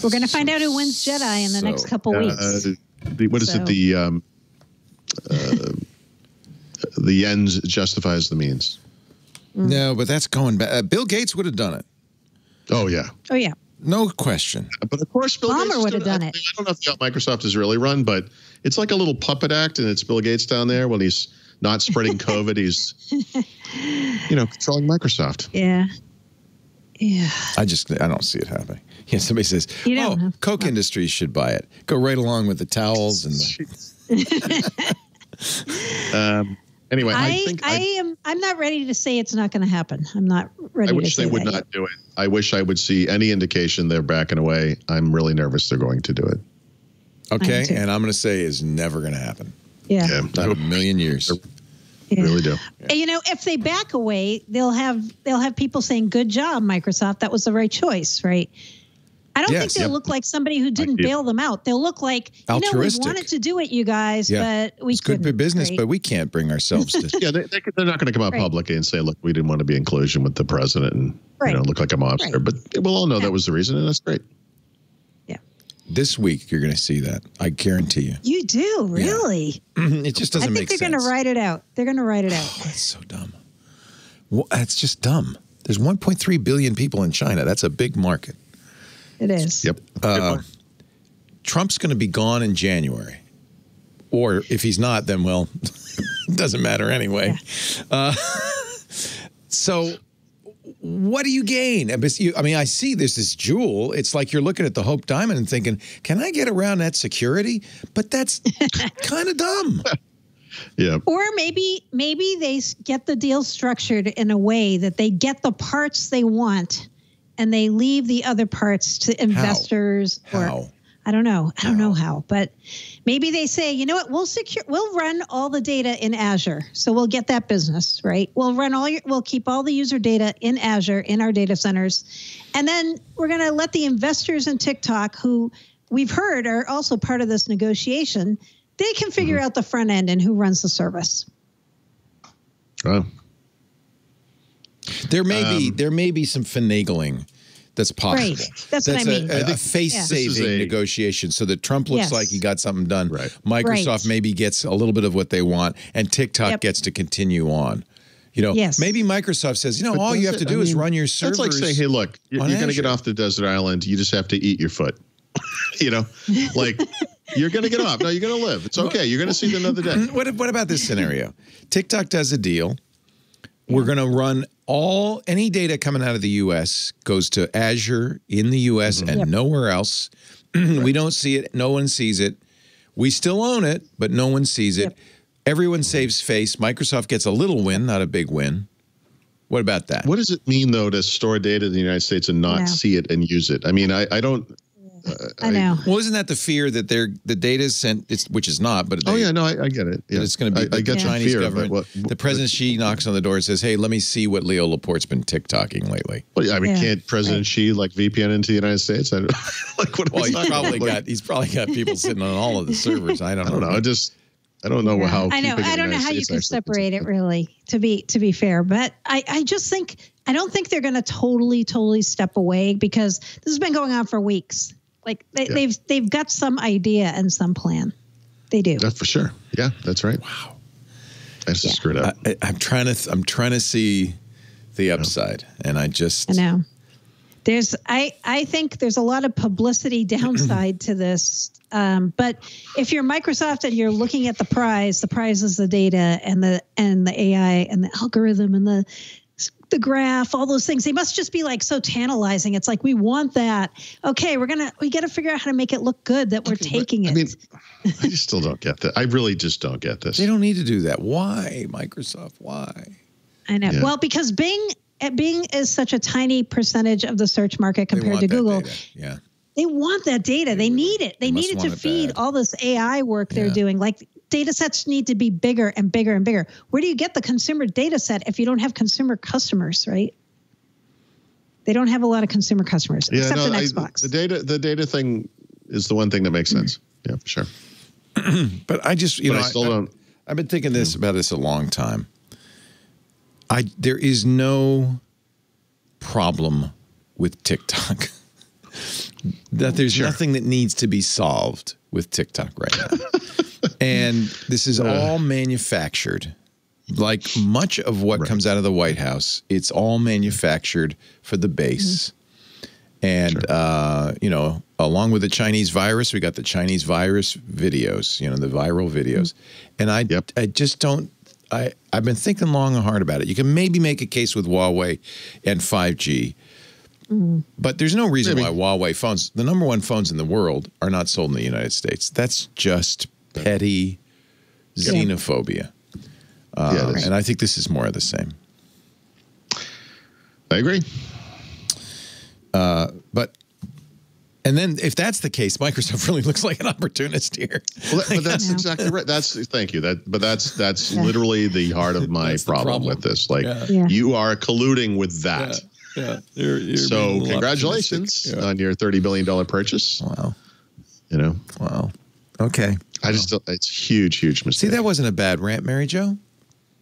We're going to find out who wins Jedi in the next couple Uh, weeks. the, what is So- it? The um, uh, the ends justifies the means. no, but that's going back. Uh, Bill Gates would have done it, Oh yeah, Oh, yeah. No question. but of course, Bill Obama Gates would have done I, it. I don't know if how Microsoft is really run, but it's like a little puppet act, and it's Bill Gates down there when he's not spreading COVID. he's you know controlling Microsoft. Yeah. Yeah. I just I don't see it happening. Yeah, somebody says, You "Oh, huh? Koch Industries should buy it." Go right along with the towels and the. Um, anyway, I, I, think I, I, am I'm not ready to say it's not going to happen. I'm not ready to say. I to wish say they would not yet. do it. I wish I would see any indication they're backing away. I'm really nervous they're going to do it. Okay, and I'm going to say is never going to happen. Yeah. Yeah, Not a million years. yeah. really do. And, You know, if they back away, they'll have they'll have people saying, "Good job, Microsoft. That was the right choice." Right. I don't Yes, think they'll yep. look like somebody who didn't bail them out. They'll look like, you know, we wanted to do it, you guys, Yeah. but we It's good for couldn't, business, right? but we can't bring ourselves to. Yeah, they, they, they're not going to come out Right. publicly and say, "Look, we didn't want to be in collusion with the president and Right. you know look like a mobster." Right. But we'll all know Yeah. that was the reason, and that's great. Yeah. This week, you're going to see that. I guarantee you. You do really. it just I doesn't matter. I think they're going to write it out. They're going to write it out. That's so dumb. Well, that's just dumb. There's 1.3 billion people in China. That's a big market. It is. Yep. Uh, Trump's going to be gone in January. Or if he's not, then, well, doesn't matter anyway. Uh, so, what do you gain? But you- I mean, I see this as Jewel. It's like you're looking at the Hope Diamond and thinking, can I get around that security? But that's kind of dumb. yeah. Or maybe maybe they get the deal structured in a way that they get the parts they want and they leave the other parts to investors or How? I don't know. I don't know how, but maybe they say, you know what, we'll secure we'll run all the data in Azure. So we'll get that business, right? We'll run all your we'll keep all the user data in Azure in our data centers. And then we're going to let the investors in TikTok who we've heard are also part of this negotiation, they can figure mm-hmm. out the front end and who runs the service. Oh, There may be Um, there may be some finagling that's possible. Right. That's what I a- mean. A, I a think face-saving a- negotiation so that Trump looks Yes. like he got something done. Right. Microsoft Right. maybe gets a little bit of what they want, and TikTok Yep. gets to continue on. You know, Yes. maybe Microsoft says, you know, But all you have to do I is mean, run your servers. That's like saying, "Hey, look, you're, you're going to get off the desert island. You just have to eat your foot." you know, like you're going to get off. No, you're going to live. It's okay. You're going to see another day. what, what about this scenario? TikTok does a deal. We're going to run all any data coming out of the U.S. goes to Azure in the U.S. Mm-hmm. and Yep. nowhere else. we don't see it. No one sees it. We still own it, but no one sees it. Yep. Everyone saves face. Microsoft gets a little win, not a big win. What about that? What does it mean though to store data in the United States and not Yeah. see it and use it? I mean, I, I don't. I know. Well, isn't that the fear that they're the data is sent? It's which is not, but Oh yeah, no, I, I get it. Yeah. it's going to be I, the I get Chinese fear, government. But what, the president Xi knocks on the door and says, "Hey, let me see what Leo Laporte's been TikToking lately." Well, I mean, Yeah. can't President Xi like VPN into the United States? I like what? Well, he's talking probably? Like, got he's probably got people sitting on all of the servers. I don't I know. don't know. I just I don't know how. I know. I don't know United how you States can separate it really to be to be fair, but I I just think I don't think they're going to totally totally step away because this has been going on for weeks. Like they, Yeah. they've they've got some idea and some plan. They do. That's for sure. Yeah, that's right. Wow. I just Yeah. screwed up. I, I'm trying to th- I'm trying to see the upside, and I just I know. There's I I think there's a lot of publicity downside to this. Um, but if you're Microsoft and you're looking at the prize, the prize is the data and the and the AI and the algorithm and the the graph, all those things. They must just be like so tantalizing. It's like we want that. Okay, we're gonna we got to figure out how to make it look good that we're taking it. I mean, I just still don't get that. I really just don't get this. They don't need to do that. Why, Microsoft? Why? I know. Yeah. Well, because Bing uh, Bing is such a tiny percentage of the search market compared to Google. data. Yeah. They want that data. They need it. They They need it to it feed bad. all this AI work they're doing. Like data sets need to be bigger and bigger and bigger. Where do you get the consumer data set if you don't have consumer customers, right? They don't have a lot of consumer customers, yeah, except no, in I- Xbox. the data, the data thing is the one thing that makes sense. Mm-hmm. Yeah, for sure. But I just, you But know, I still don't. I've been thinking this about this a long time. I there is no problem with TikTok. that there's Sure. nothing that needs to be solved with TikTok right now. and this is uh. all manufactured. Like much of what comes out of the White House, it's all manufactured for the base. Mm-hmm. And uh, you know, along with the Chinese virus, we got the Chinese virus videos, you know, the viral videos. Mm-hmm. And I Yep. I just don't I I've been thinking long and hard about it. You can maybe make a case with Huawei and 5G. Mm-hmm. But there's no reason Maybe. why Huawei phones, the number one phones in the world, are not sold in the United States. That's just petty xenophobia. Uh, Yeah, and I think this is more of the same. I agree. But and then if that's the case, Microsoft really looks like an opportunist here. Well, that, but that's Yeah. exactly right. That's thank you. That, but that's that's literally the heart of my problem, problem. with this. Like Yeah. Yeah. you are colluding with that. yeah. You're, you're So congratulations optimistic. on your thirty billion dollar purchase. Wow. You know, Wow. Okay. I just don't, it's huge, huge mistake. See, that wasn't a bad rant, Mary Jo.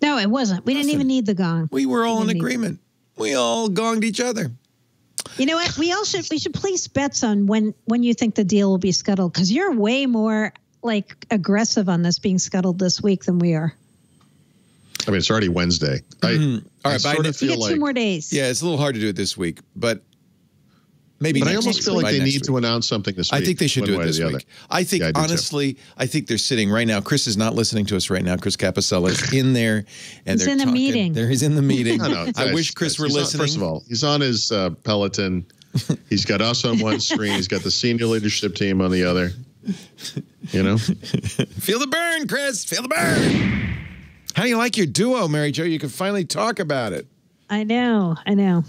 no, it wasn't. We didn't even need the gong. We were all in Didn't need- agreement. We all gonged each other. You know what? We all should we should place bets on when when you think the deal will be scuttled because you're way more like aggressive on this being scuttled this week than we are. I mean, it's already Wednesday. I, Mm-hmm. I right, by sort ne- of You feel get like, two more days. Yeah, it's a little hard to do it this week, but maybe. but I almost week. feel like they need week. to announce something this week. I think they should do it this the other. week. I think Yeah, I do too. honestly, I think they're sitting right now. Chris is not listening to us right now. Chris Capossela is in there, and He's they're in a meeting. There, he's in the meeting. No, no, I wish Chris were he's on- listening. first of all, he's on his uh, Peloton. He's got us on one screen. He's got the senior leadership team on the other. You know, Feel the burn, Chris. Feel the burn. How do you like your duo, Mary Jo? You can finally talk about it. I know, I know.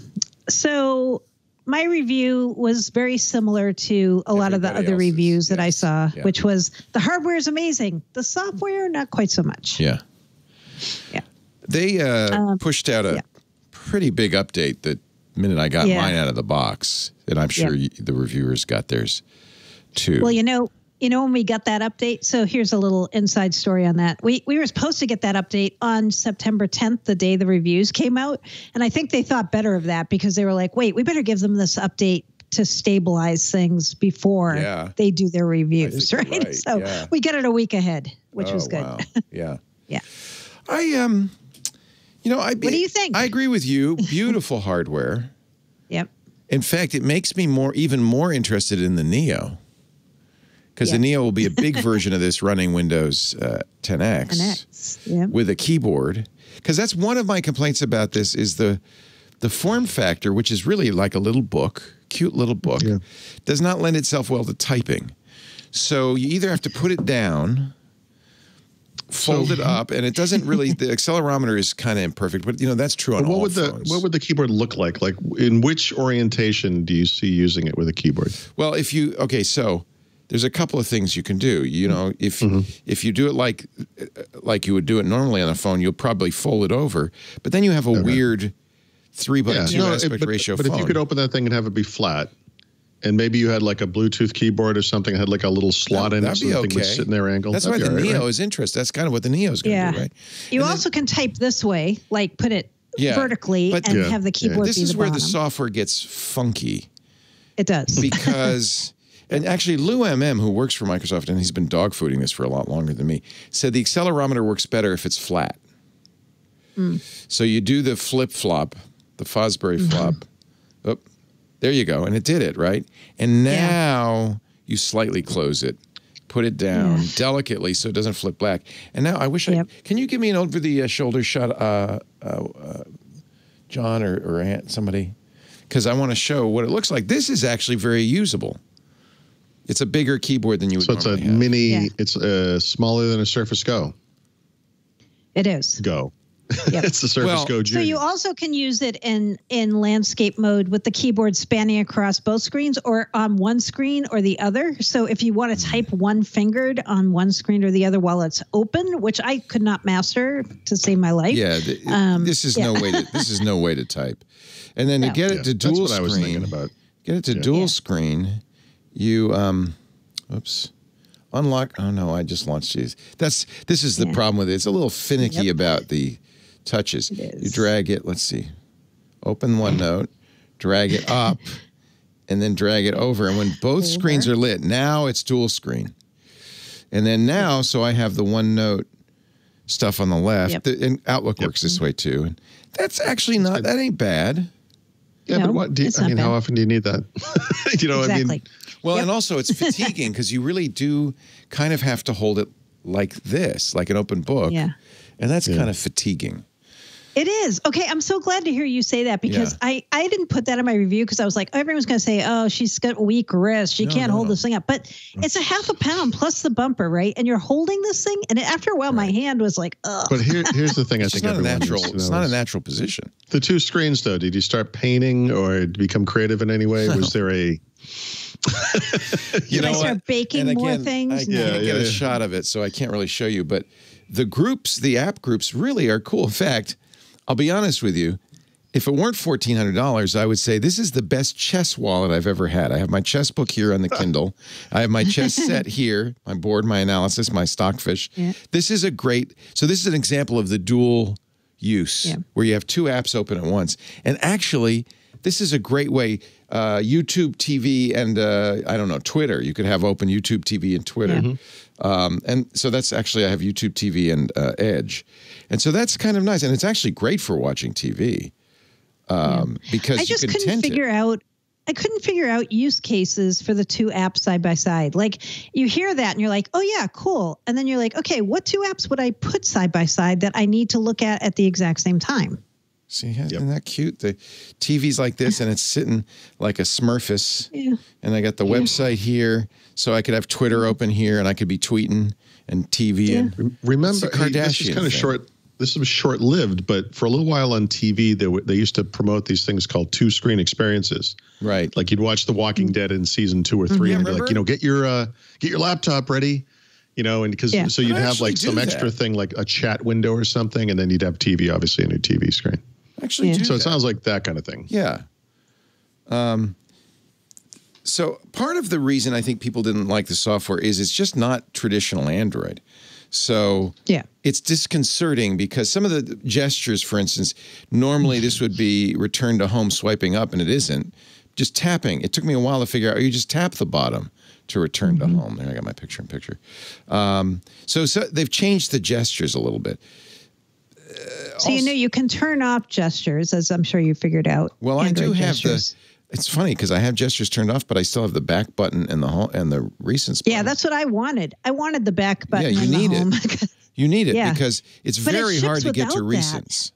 So my review was very similar to a lot of the other else's, reviews that I saw, Yeah. which was the hardware is amazing, the software not quite so much. Yeah. Yeah. They uh, Um, pushed out a yeah. pretty big update the minute I got Yeah. mine out of the box, and I'm sure the reviewers got theirs too. Well, you know, you know when we got that update. So here's a little inside story on that. We we were supposed to get that update on September 10th, the day the reviews came out, and I think they thought better of that because they were like, wait, we better give them this update to stabilize things before Yeah. they do their reviews, right? right, So yeah. we get it a week ahead, which Oh, was good. Wow. Yeah. Yeah. I um, you know, I. What do you think? I agree with you. Beautiful hardware. Yep. In fact, it makes me more, even more interested in the Neo, because the Neo will be a big version of this running Windows uh, 10X. And X. Yep. with a keyboard because that's one of my complaints about this is the the form factor which is really like a little book cute little book Yeah. does not lend itself well to typing so you either have to put it down fold it up and it doesn't really the accelerometer is kind of imperfect but you know that's true on what all would the what would the keyboard look like? Like, in which orientation do you see using it with a keyboard? Well, if you okay, so there's a couple of things you can do. You mm-hmm. know, if mm-hmm. if you do it like like you would do it normally on a phone, you'll probably fold it over. But then you have a weird three by two no, it- aspect but, ratio but phone. if you could open that thing and have it be flat, and maybe you had like a Bluetooth keyboard or something, had like a little slot in it, That'd so be the thing okay. was sitting there angled. That's why That'd the be all right, Neo right? is interesting. That's kind of what the Neo is going to Yeah. do, right? You And then- also can type this way, like put it Yeah, vertically but- and Yeah, have the yeah. keyboard This be is the where bottom. the software gets funky it does. because. And actually, Lou MM, who works for Microsoft, and he's been dogfooding this for a lot longer than me, said the accelerometer works better if it's flat. Hmm. So you do the flip flop, the Fosbury Mm-hmm. flop. Oh, there you go, and it did it right. And Yeah. now you slightly close it, put it down Yeah. delicately so it doesn't flip back. And now I wish Yep. I can you give me an over the uh, shoulder shot, uh, uh, uh, John or, or Ant, somebody, because I want to show what it looks like. This is actually very usable. It's a bigger keyboard than you would So it's a have. mini. Yeah. It's uh, smaller than a Surface Go. It is. Go. Yep. it's the Surface Well- Go So you also can use it in in landscape mode with the keyboard spanning across both screens or on one screen or the other. So if you want to type one fingered on one screen or the other while it's open, which I could not master to save my life. Yeah, th- Um, this is no way to this is no way to type. And then to No. get it Yeah, to that's dual what I was screen, thinking about. get it to dual screen, you um, oops, unlock. Oh no, I just launched these. That's this is the Yeah. problem with it. It's a little finicky Yep. about the touches. It You drag it. Let's see, open OneNote, drag it up, and then drag it over. And when both screens are lit, now it's dual screen. And then now, so I have the OneNote stuff on the left. Yep. The- and Outlook works this way too. And that's actually not that ain't bad. Yeah, No, but what? Do you, I not mean, how often do you need that? you know, exactly. I mean, Well, Yep. and also it's fatiguing because you really do kind of have to hold it like this, like an open book. Yeah. And that's Yeah. kind of fatiguing. It is. Okay, I'm so glad to hear you say that because Yeah. I I didn't put that in my review because I was like, oh, everyone's going to say, "Oh, she's got weak wrists. She No, can't no, hold no. this thing up." But mm. it's a half a pound plus the bumper, right? And you're holding this thing and after a while my hand was like, "Ugh." but here, here's the thing. I think not everyone natural. needs to It's know not a natural position. The two screens, though. Did you start painting or become creative in any way? Was there a? You Did I know start what? baking And more again, things? I No. can't Yeah, get yeah, a yeah. shot of it, so I can't really show you. But the groups, the app groups, really are cool. In fact, I'll be honest with you. If it weren't fourteen hundred dollars, I would say this is the best chess wallet I've ever had. I have my chess book here on the Kindle. I have my chess set here, my board, my analysis, my stockfish. Yeah. This is a great. So this is an example of the dual use Yeah. where you have two apps open at once. And actually, this is a great way. Uh, YouTube TV and uh, I don't know Twitter. You could have open YouTube TV and Twitter. Yeah. Um, and so that's actually I have YouTube TV and uh, Edge, and so that's kind of nice. And it's actually great for watching TV um, because I just you can couldn't tend to. figure out I couldn't figure out use cases for the two apps side by side. Like you hear that and you're like, "Oh yeah, cool." And then you're like, "Okay, what two apps would I put side by side that I need to look at at the exact same time?" See, isn't that cute? The TV's like this, and it's sitting like a Smurfus. Yeah. And I got the website here, so I could have Twitter open here, and I could be tweeting and TV. And Remember, It's a hey, this is kind of thing. short. This was short lived, but for a little while on TV, they, were- they used to promote these things called two screen experiences. right, Like you'd watch The Walking Dead in season two or 3 and be like, you know, get your uh, get your laptop ready, you know, and because Yeah. so you'd I have like some do extra thing like a chat window or something, and then you'd have TV, obviously a new TV screen. actually, Yeah. do So it that. sounds like that kind of thing. Yeah. Um, so part of the reason I think people didn't like the software is it's just not traditional Android. So Yeah. it's disconcerting because some of the gestures, for instance, normally this would be return to home swiping up, and it isn't. Just tapping. It took me a while to figure out. Oh, you just tap the bottom to return to home. There, I got my picture in picture. Um, so, so they've changed the gestures a little bit. So you know you can turn off gestures, as I'm sure you figured out. Well, I do have gestures. the. It's funny because I have gestures turned off, but I still have the back button and the home and the recent. Yeah, button. that's what I wanted. I wanted the back button Yeah, you and the need it. you need it Yeah. because it's But it very hard to get to without recents.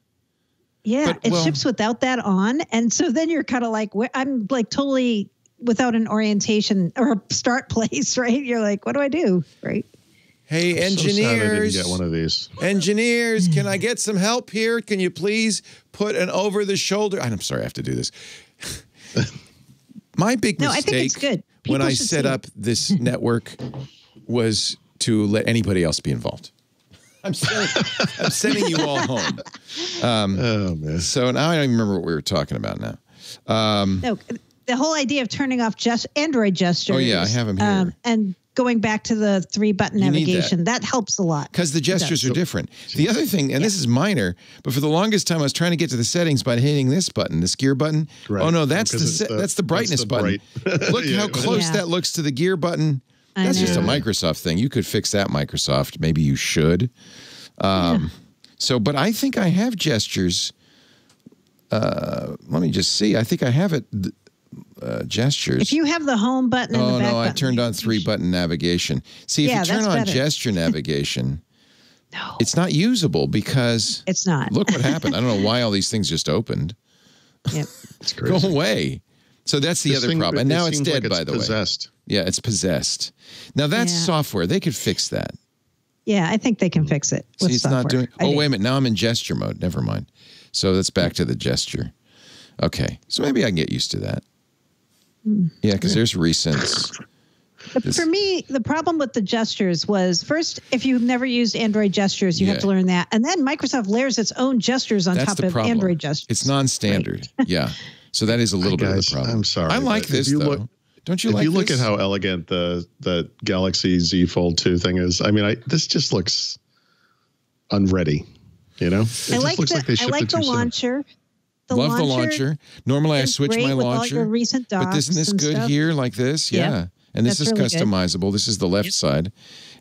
yeah, But, it well- ships without that on, and so then you're kind of like, I'm like totally without an orientation or a start place, right? You're like, what do I do, right? Hey, So sad I didn't engineers! get one of these. engineers, can I get some help here? Can you please put an over the shoulder? I'm sorry, I have to do this. My big No, I mistake think it's good. when I set see it. up this network was to let anybody else be involved. I'm sending, I'm sending you all home. Um, oh man. So now I don't even remember what we were talking about now. Um, no, the whole idea of turning off just Android gestures. Oh, yeah, I have 'em here. Um, and going back to the three button You need that. navigation, that. helps a lot. Because the gestures are different. The other thing, and this is minor, but for the longest time I was trying to get to the settings by hitting this button, this gear button. Right. Oh no, that's the, se- the- that's the brightness that's the button. bright- Look how close Yeah. that looks to the gear button. I That's just a. Microsoft thing. You could fix that, Microsoft. Maybe you should. Um, So, but I think I have gestures. Uh, let me just see. I think I have it. Uh, gestures. If you have the home button and Oh the back no, I turned on three button navigation. See, if Yeah, you turn on better. gesture navigation, No, It's not usable because it's not. look what happened. I don't know why all these things just opened. Yep. It's Go away. So that's the This other thing- problem. And it now it's dead, like by it's the way. Yeah, it's possessed. Now that's Yeah. software. They could fix that. Yeah, I think they can fix it. With See, it's software. not doing. I Oh, do. wait a minute. Now I'm in gesture mode. Never mind. So that's back to the gesture. Okay. So maybe I can get used to that. Hmm. Yeah, because there's recent. For me, the problem with the gestures was first, if you've never used Android gestures, you Yeah. have to learn that. And then Microsoft layers its own gestures on That's top of problem. Android gestures. It's non-standard. yeah. So that is a little bit of Guys, the problem. I'm sorry, I like this though. look- Don't you like? if like you look this? at how elegant the the Galaxy Z Fold 2 thing is, I mean, I this just looks unready. You know, it I just like looks the, like they I like the too soon. Launcher. The Love the launcher. Normally I switch my launcher. but isn't this good stuff. here like this? Yeah. Yeah. And this That's is really good. customizable. This is the left side.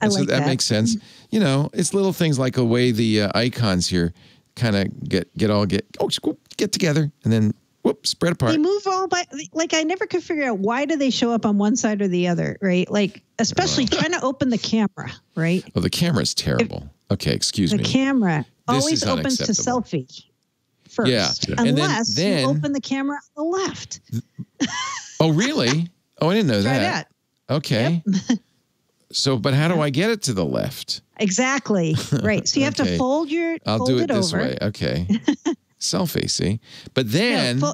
And so that, that. makes sense. You know, it's little things like the way the uh, icons here kind of get get all get oh get together and then whoop spread apart. They move all by like I never could figure out why do they show up on one side or the other, right? Like especially trying to open the camera, right? Oh, the camera's terrible. Okay, excuse The me. The camera This always opens to selfie first, Yeah. And then- unless then- you open the camera on the left. oh, really? Oh, I didn't know Try that. that. Okay. so, but how do I get it to the left? Exactly. Right. So you have to fold your I'll fold do it, it, this over. way. Okay. Selfie, see? But No, then fo-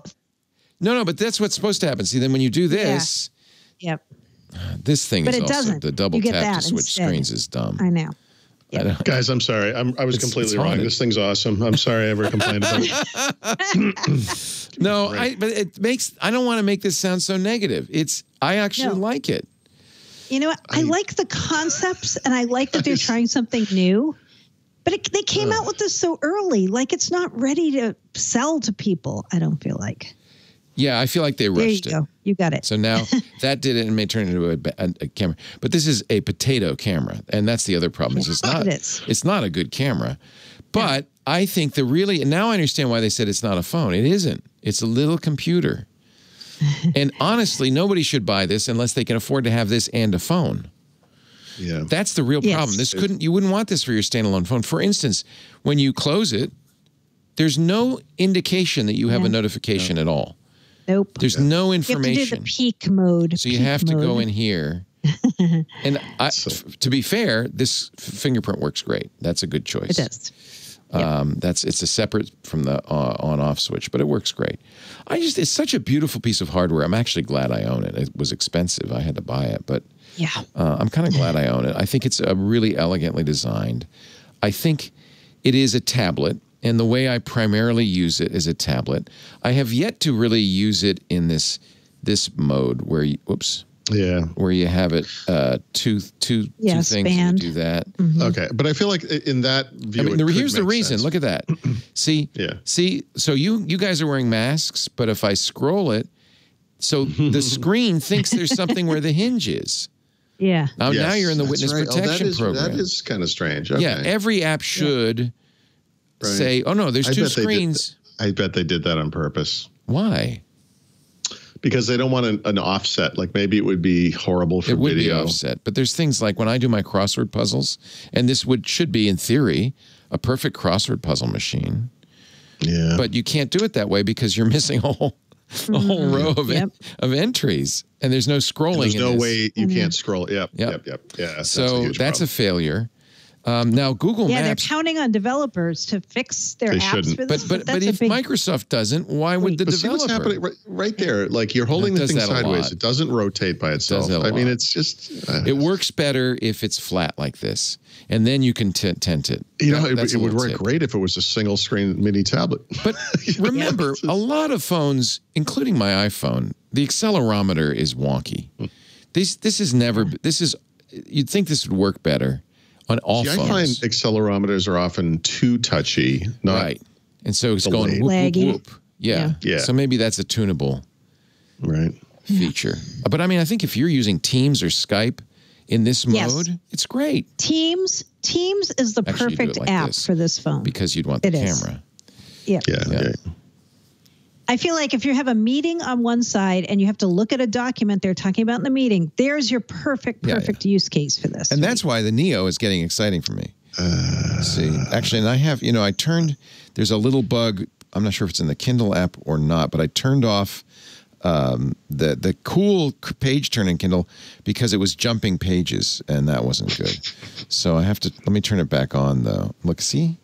no, no, but that's what's supposed to happen. See, then when you do this, yep. this thing But is it also doesn't. the double tap to switch instead. screens is dumb. I know. I don't- Guys, I'm sorry. I'm, I was It's- completely it's wrong. This thing's awesome. I'm sorry I ever complained about it. No, I but it makes I don't want to make this sound so negative. It's I actually No. like it. You know what? I, like the concepts and I like that they're just- trying something new. But it, they came out with this so early. Like it's not ready to sell to people, I don't feel like. Yeah, I feel like they rushed There you rushed it. go. You got it. So now that did it and may turn into a, a, a camera. But this is a potato camera, and that's the other problem. Is it's not it is. it's not a good camera. But I think the really now I understand why they said it's not a phone. It isn't. It's a little computer. and honestly, nobody should buy this unless they can afford to have this and a phone. Yeah. That's the real Yes. problem. This couldn't you wouldn't want this for your standalone phone. For instance, when you close it, there's no indication that you have a Yeah. notification at all. Nope. There's no You have to do the peek mode. So you peek have to go in here. and I, f- to be fair, this f- fingerprint works great. That's a good choice. It does. Um, that's it's a separate from the uh, on-off switch, but it works great. I just it's such a beautiful piece of hardware. I'm actually glad I own it. It was expensive. I had to buy it, but Yeah. uh, I'm kind of glad I own it. I think it's a really elegantly designed. I think it is a tablet, and the way I primarily use it is a tablet. I have yet to really use it in this this mode where you, whoops Yeah. where you have it uh, two two Yeah, two things spanned. you do that. Okay. But I feel like in that view, I mean, it the, could here's the reason. sense. Look at that. See, Yeah. see. So you you guys are wearing masks, but if I scroll it, so the screen thinks there's something where the hinge is. Yeah. Now, now you're in the witness right. Oh, that protection program. That is kind of strange. Okay. Yeah, every app should Right. say, "Oh no, there's I two bet did screens." I bet they did that on purpose Why? because they don't want an, an offset. Like maybe it would be horrible for It would be offset, but there's things like when I do my crossword puzzles, and this would should be in theory a perfect crossword puzzle machine, Yeah. but you can't do it that way because you're missing a whole a whole mm-hmm. row of Yep. of entries, and there's no scrolling. there's in no this. way you can't mm-hmm. scroll. Yep. Yep. Yep. Yep. Yeah. that's a So that's, a failure. Um, now Google Yeah, Maps, they're counting on developers to fix their They apps shouldn't. for but this. but but that's a if big, Microsoft doesn't, why would the But see what's happening right, right there. Like you're holding the thing sideways. It doesn't rotate by itself. that a I mean, it's just. uh, It works better if it's flat like this, and then you can t- tent it. You know, That- it, it would work tip. great if it was a single screen mini tablet. But remember, a lot of phones, including my iPhone, the accelerometer is wonky. This this is never. This is. You'd think this would work better on all See, I find accelerometers are often too touchy. Not right? And so it's going delayed. whoop whoop Laggy. whoop. Yeah. Yeah. So maybe that's a tunable right. feature. Uh, but I mean, I think if you're using Teams or Skype in this Yes. mode, it's great Teams. Teams is the Actually, perfect like app this. for this phone. because you'd want the It is. camera. yeah. Yeah. Yeah. Okay. I feel like if you have a meeting on one side and you have to look at a document they're talking about in the meeting, there's your perfect, Yeah, yeah. perfect use case for this. And that's why the Neo is getting exciting for me. See, actually, and I have, you know, I turned. There's a little bug. I'm not sure if it's in the Kindle app or not, but I turned off um, the the cool page turn in Kindle because it was jumping pages, and that wasn't good. so I have to let me turn it back on though. Look, see.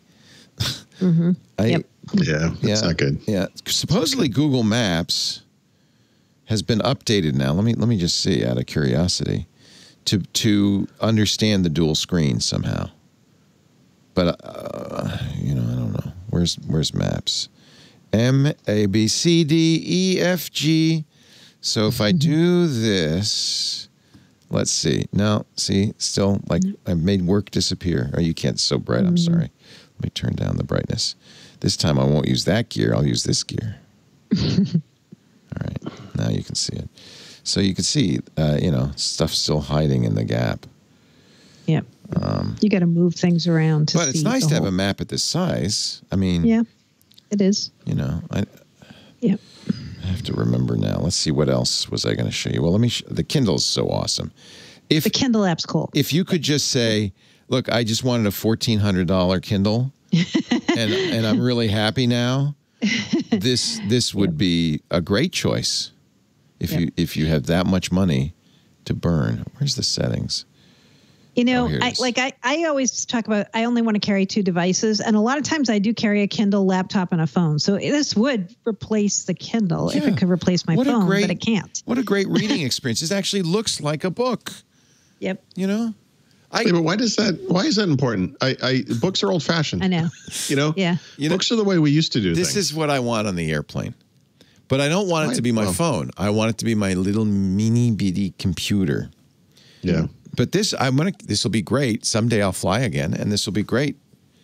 I, Yep. Yeah, it's not good. Yeah, supposedly Google Maps has been updated now. Let me let me just see out of curiosity to to understand the dual screen somehow. But uh, you know, I don't know. Where's where's Maps? M A B C D E F G. So if I do this, let's see. No, see, still like I've made work disappear. Oh, you can't. It's so bright. I'm sorry. Let me turn down the brightness. This time I won't use that gear. I'll use this gear. All right. Now you can see it. So you can see, uh, you know, stuff still hiding in the gap. Yep. you got to move things around. To Um, But it's nice to have a map at this size. I mean, Yeah, it is. you know, I, Yep. I have to remember now. Let's see what else was I going to show you. Well, let me. Sh- the Kindle's so awesome. If The Kindle app's cool. if you could just say, "Look, I just wanted a fourteen hundred dollar Kindle, and and I'm really happy now," this this would be a great choice. If you if you have that much money to burn, where's the settings? You know, Oh, I like I, I always talk about I only want to carry two devices and a lot of times I do carry a Kindle laptop and a phone. So this would replace the Kindle if it could replace my What phone, great- but it can't. What a great reading experience! This actually looks like a book. Yep. You know, I Yeah, but why does that? Why is that important? I, I books are old fashioned. I know. You know. Yeah. You know- books are the way we used to do This things. is what I want on the airplane. But I don't want it Why- to be my well- phone. I want it to be my little mini bitty computer. yeah. But this I'm gonna this will be great. Someday I'll fly again and this will be great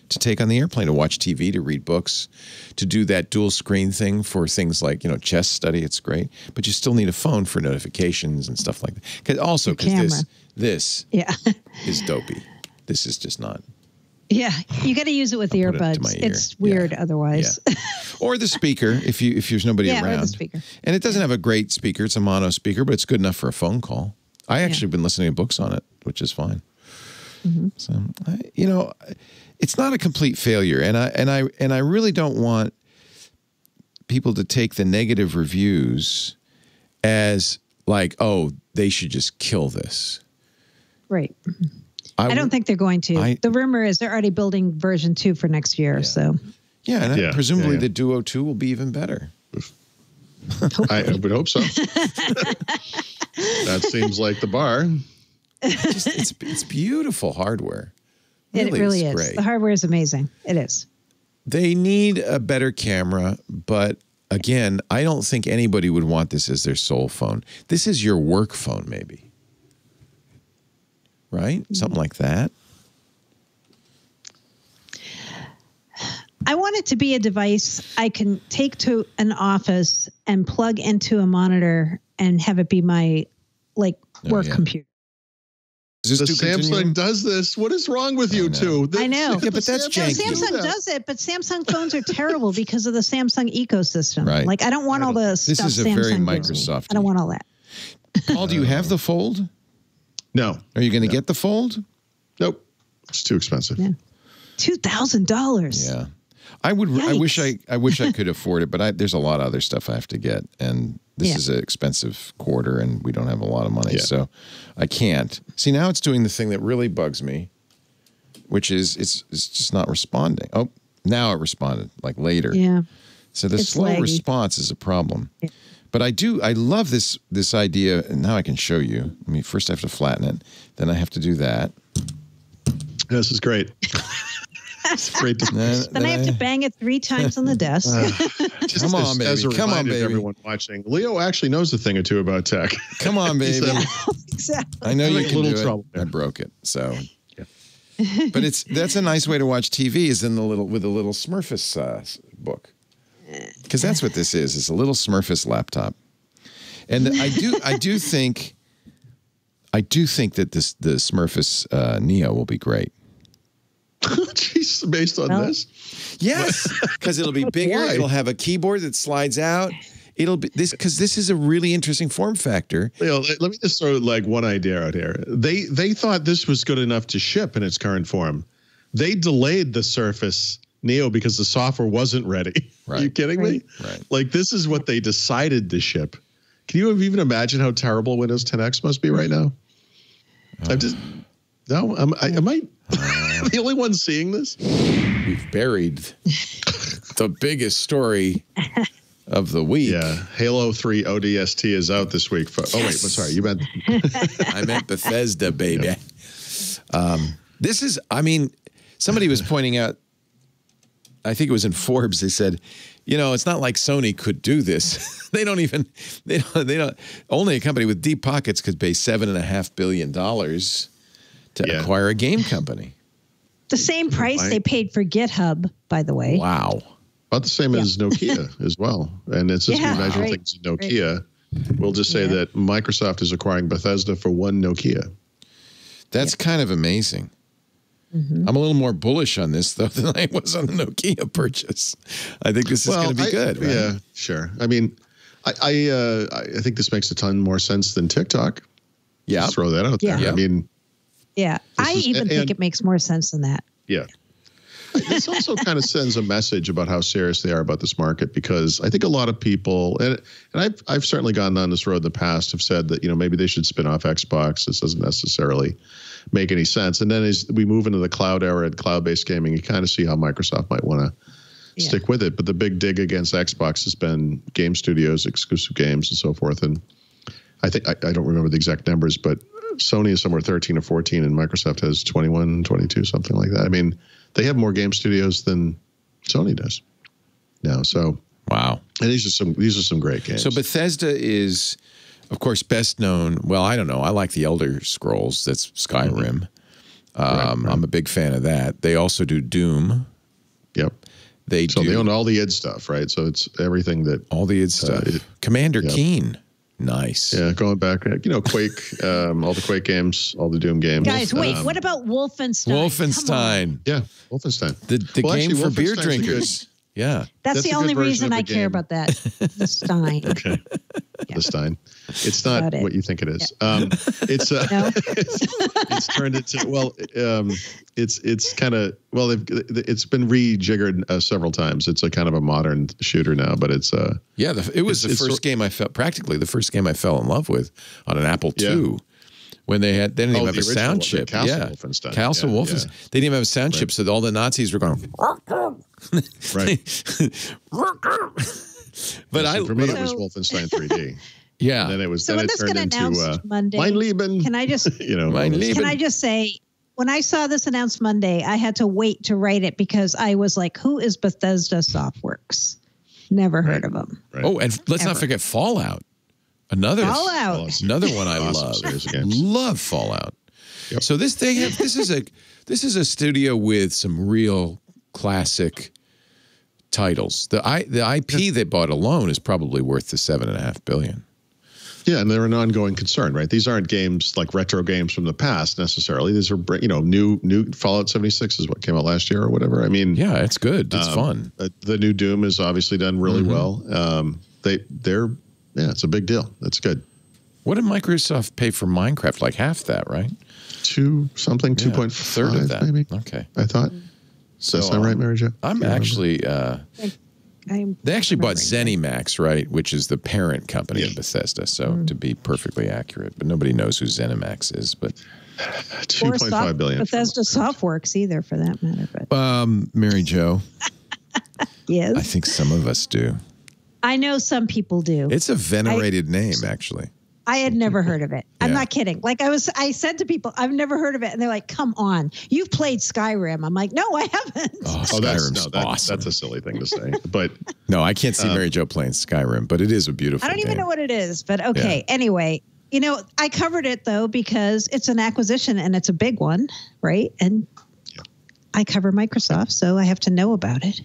to take on the airplane to watch TV, to read books, to do that dual screen thing for things like, you know, chess study. It's great. But you still need a phone for notifications and stuff like that. Cause also because this camera. This Yeah. is dopey. This is just not. yeah. You got to use it with I'll put it earbuds. It's weird Yeah. otherwise. Yeah. Or the speaker if you if there's nobody Yeah, or the around. speaker. And it doesn't have a great speaker. It's a mono speaker, but it's good enough for a phone call. I actually been listening to books on it, which is fine. Mm-hmm. So, I, you know, it's not a complete failure, and I and I and I really don't want people to take the negative reviews as like, oh, they should just kill this. Right. I don't think they're going to. I- the rumor is they're already building version 2 for next year, so Yeah, and Yeah, presumably yeah, yeah. the Duo Two will be even better. I, I would hope so. that seems like the bar. Just, it's it's beautiful hardware. it really is is. great. The hardware is amazing. It is. They need a better camera, but again, I don't think anybody would want this as their sole phone. This is your work phone, maybe. Right? Something mm-hmm. like that. I want it to be a device I can take to an office and plug into a monitor and have it be my like Oh, work yeah. computer. Is The too Samsung continuing? does this. What is wrong with you know. two? The- I know. Yeah, but that's No, janky. do Samsung that. does it, but Samsung phones are terrible because of the Samsung ecosystem. Right. Like I don't want all the This stuff is a Samsung very. Microsoft. I don't want all that. Paul, do you have the fold? No. Are you going to get the fold? Nope. It's too expensive. Yeah. Two thousand dollars. Yeah. I would I wish I I wish I could afford it, but I, there's a lot of other stuff I have to get and this Yeah. is an expensive quarter and we don't have a lot of money. Yeah. So I can't. See now it's doing the thing that really bugs me, which is it's it's just not responding. Oh, now it responded like later. Yeah. So the It's slow laggy. response is a problem. Yeah. But I do I love this this idea and now I can show you. I mean first I have to flatten it, then I have to do that. This is great. it's great to Then, Then I have to bang it three times on the desk. just Come as, on, as a baby. Come on, baby. everyone watching. Leo actually knows a thing or two about tech. Come on, He baby. said- exactly. I know I'm you in a can little do trouble it. there. I broke it. So, but it's that's a nice way to watch TV is in the little with a little Smurfus uh, book, because that's what this is. It's a little Smurfus laptop, and I do I do think I do think that this the Smurfus uh, Neo will be great. Jeez, based on Well- this. Yes, because it'll be bigger. Why? It'll have a keyboard that slides out. It'll be this because this is a really interesting form factor. Leo, let, let me just throw like one idea out here. They they thought this was good enough to ship in its current form. they delayed the Surface Neo because the software wasn't ready. Are you kidding Right. me? Right. Like this is what they decided to ship. Can you even imagine how terrible Windows 10X must be right now? I'm just no. I'm, I, am I the only one seeing this? We've buried the biggest story of the week. Yeah, Halo 3 ODST is out this week. For, oh wait, but sorry, you meant I meant Bethesda, baby. Um, this is, I mean, somebody was pointing out, I think it was in Forbes, they said, you know, it's not like Sony could do this. they don't even, they don't, they don't, only a company with deep pockets could pay seven and a half billion dollars to Yeah. acquire a game company. The same price Right. they paid for GitHub, by the way. Wow. about the same as Nokia as well. And it's just Yeah, we measure right, things in Nokia. We'll just say Yeah. that Microsoft is acquiring Bethesda for one Nokia. That's kind of amazing. I'm a little more bullish on this though than I was on the Nokia purchase. I think this is going to be I- good. Right? Yeah, sure. I mean, I I, uh, I think this makes a ton more sense than TikTok. Yeah. Just throw that out there. Yeah. I mean, Yeah. I is- even think it makes more sense than that. yeah. this also kind of sends a message about how serious they are about this market because I think a lot of people and and I've I've certainly gone down this road in the past have said that you know maybe they should spin off Xbox. This doesn't necessarily make any sense. And then as we move into the cloud era and cloud-based gaming, you kind of see how Microsoft might want to Yeah. stick with it. But the big dig against Xbox has been game studios, exclusive games, and so forth. And I think I, I don't remember the exact numbers, but Sony is somewhere 13 or 14, and Microsoft has 21, 22, something like that. I mean, they have more game studios than Sony does now. So Wow. and these are some these are some great games. So Bethesda is, of course, best known. Well, I don't know. I like the Elder Scrolls. That's Skyrim. Um, I'm a big fan of that. They also do Doom. yep. They So do they own all the id stuff, right? So it's everything that all the id stuff. it- Commander yep. Keen. Nice. yeah, going back, you know, Quake, um, all the Quake games, all the Doom games. Guys, wait, Um, what about Wolfenstein? Wolfenstein. Yeah, Wolfenstein. The, the Well, game actually, for beer Wolfenstein's good- drinkers. Yeah. That's, That's the only reason I care about that. The Stein. Okay. The Stein. It's not it. what you think it is. Um, it's uh, No? it's, it's turned into well, um, it's it's kind of well, they've, it's been rejiggered uh, several times. It's a kind of a modern shooter now, but it's uh, Yeah. The, it was It's- the it's first sort- game I felt, practically the first game I fell in love with on an Apple Yeah. II. When they had, they didn't Oh, even have a sound original, the chip. Castle yeah, Wolfenstein. Castle Yeah, Wolfenstein. yeah. They didn't even have a sound chip, so all the Nazis were going. Right. but I, So for me, but it was So- Wolfenstein 3D. yeah, And then it was So then when it this turned into announced uh, Monday, Mein Leben. can I just you know, Mein Leben. can I just say when I saw this announced Monday, I had to wait to write it because I was like, "Who is Bethesda Softworks?" Never heard of them. Right. Oh, and let's not forget Fallout. Another Fallout. Another one I love. series of games. Love Fallout. Yep. So this they have this is a this is a studio with some real classic titles. The I the IP they bought alone is probably worth the seven and a half billion. Yeah, and they're an ongoing concern, right? These aren't games like retro games from the past necessarily. These are you know new new Fallout 76 is what came out last year or whatever. I mean, Yeah, it's good. It's Um, fun. uh, the new Doom is obviously done really Mm-hmm. well. Um, they they're yeah, it's a big deal. That's good. What did Microsoft pay for Minecraft? Like half that, right? Two something, two Yeah, point a third of that. maybe. Okay. I thought. So Does that sound right, um, Mary Jo? I'm Do you remember? actually uh, I'm They actually bought. ZeniMax, right, which is the parent company of Bethesda. So Mm. to be perfectly accurate, but nobody knows who ZeniMax is. But two or point Soft- five billion. Bethesda Softworks either, for that matter. But um, Mary Jo, yes, I think some of us do. I know some people do. It's a venerated name, actually. I had never heard of it. I'm Yeah. not kidding. Like I was, I said to people, I've never heard of it, and they're like, "Come on, you've played Skyrim." I'm like, "No, I haven't." Oh, that's Skyrim's no, that, awesome. that's a silly thing to say. But no, I can't see um, Mary Jo playing Skyrim, but it is a beautiful. I don't even game. know what it is, but okay. Anyway, you know, I covered it though because it's an acquisition and it's a big one, right? And I cover Microsoft, so I have to know about it.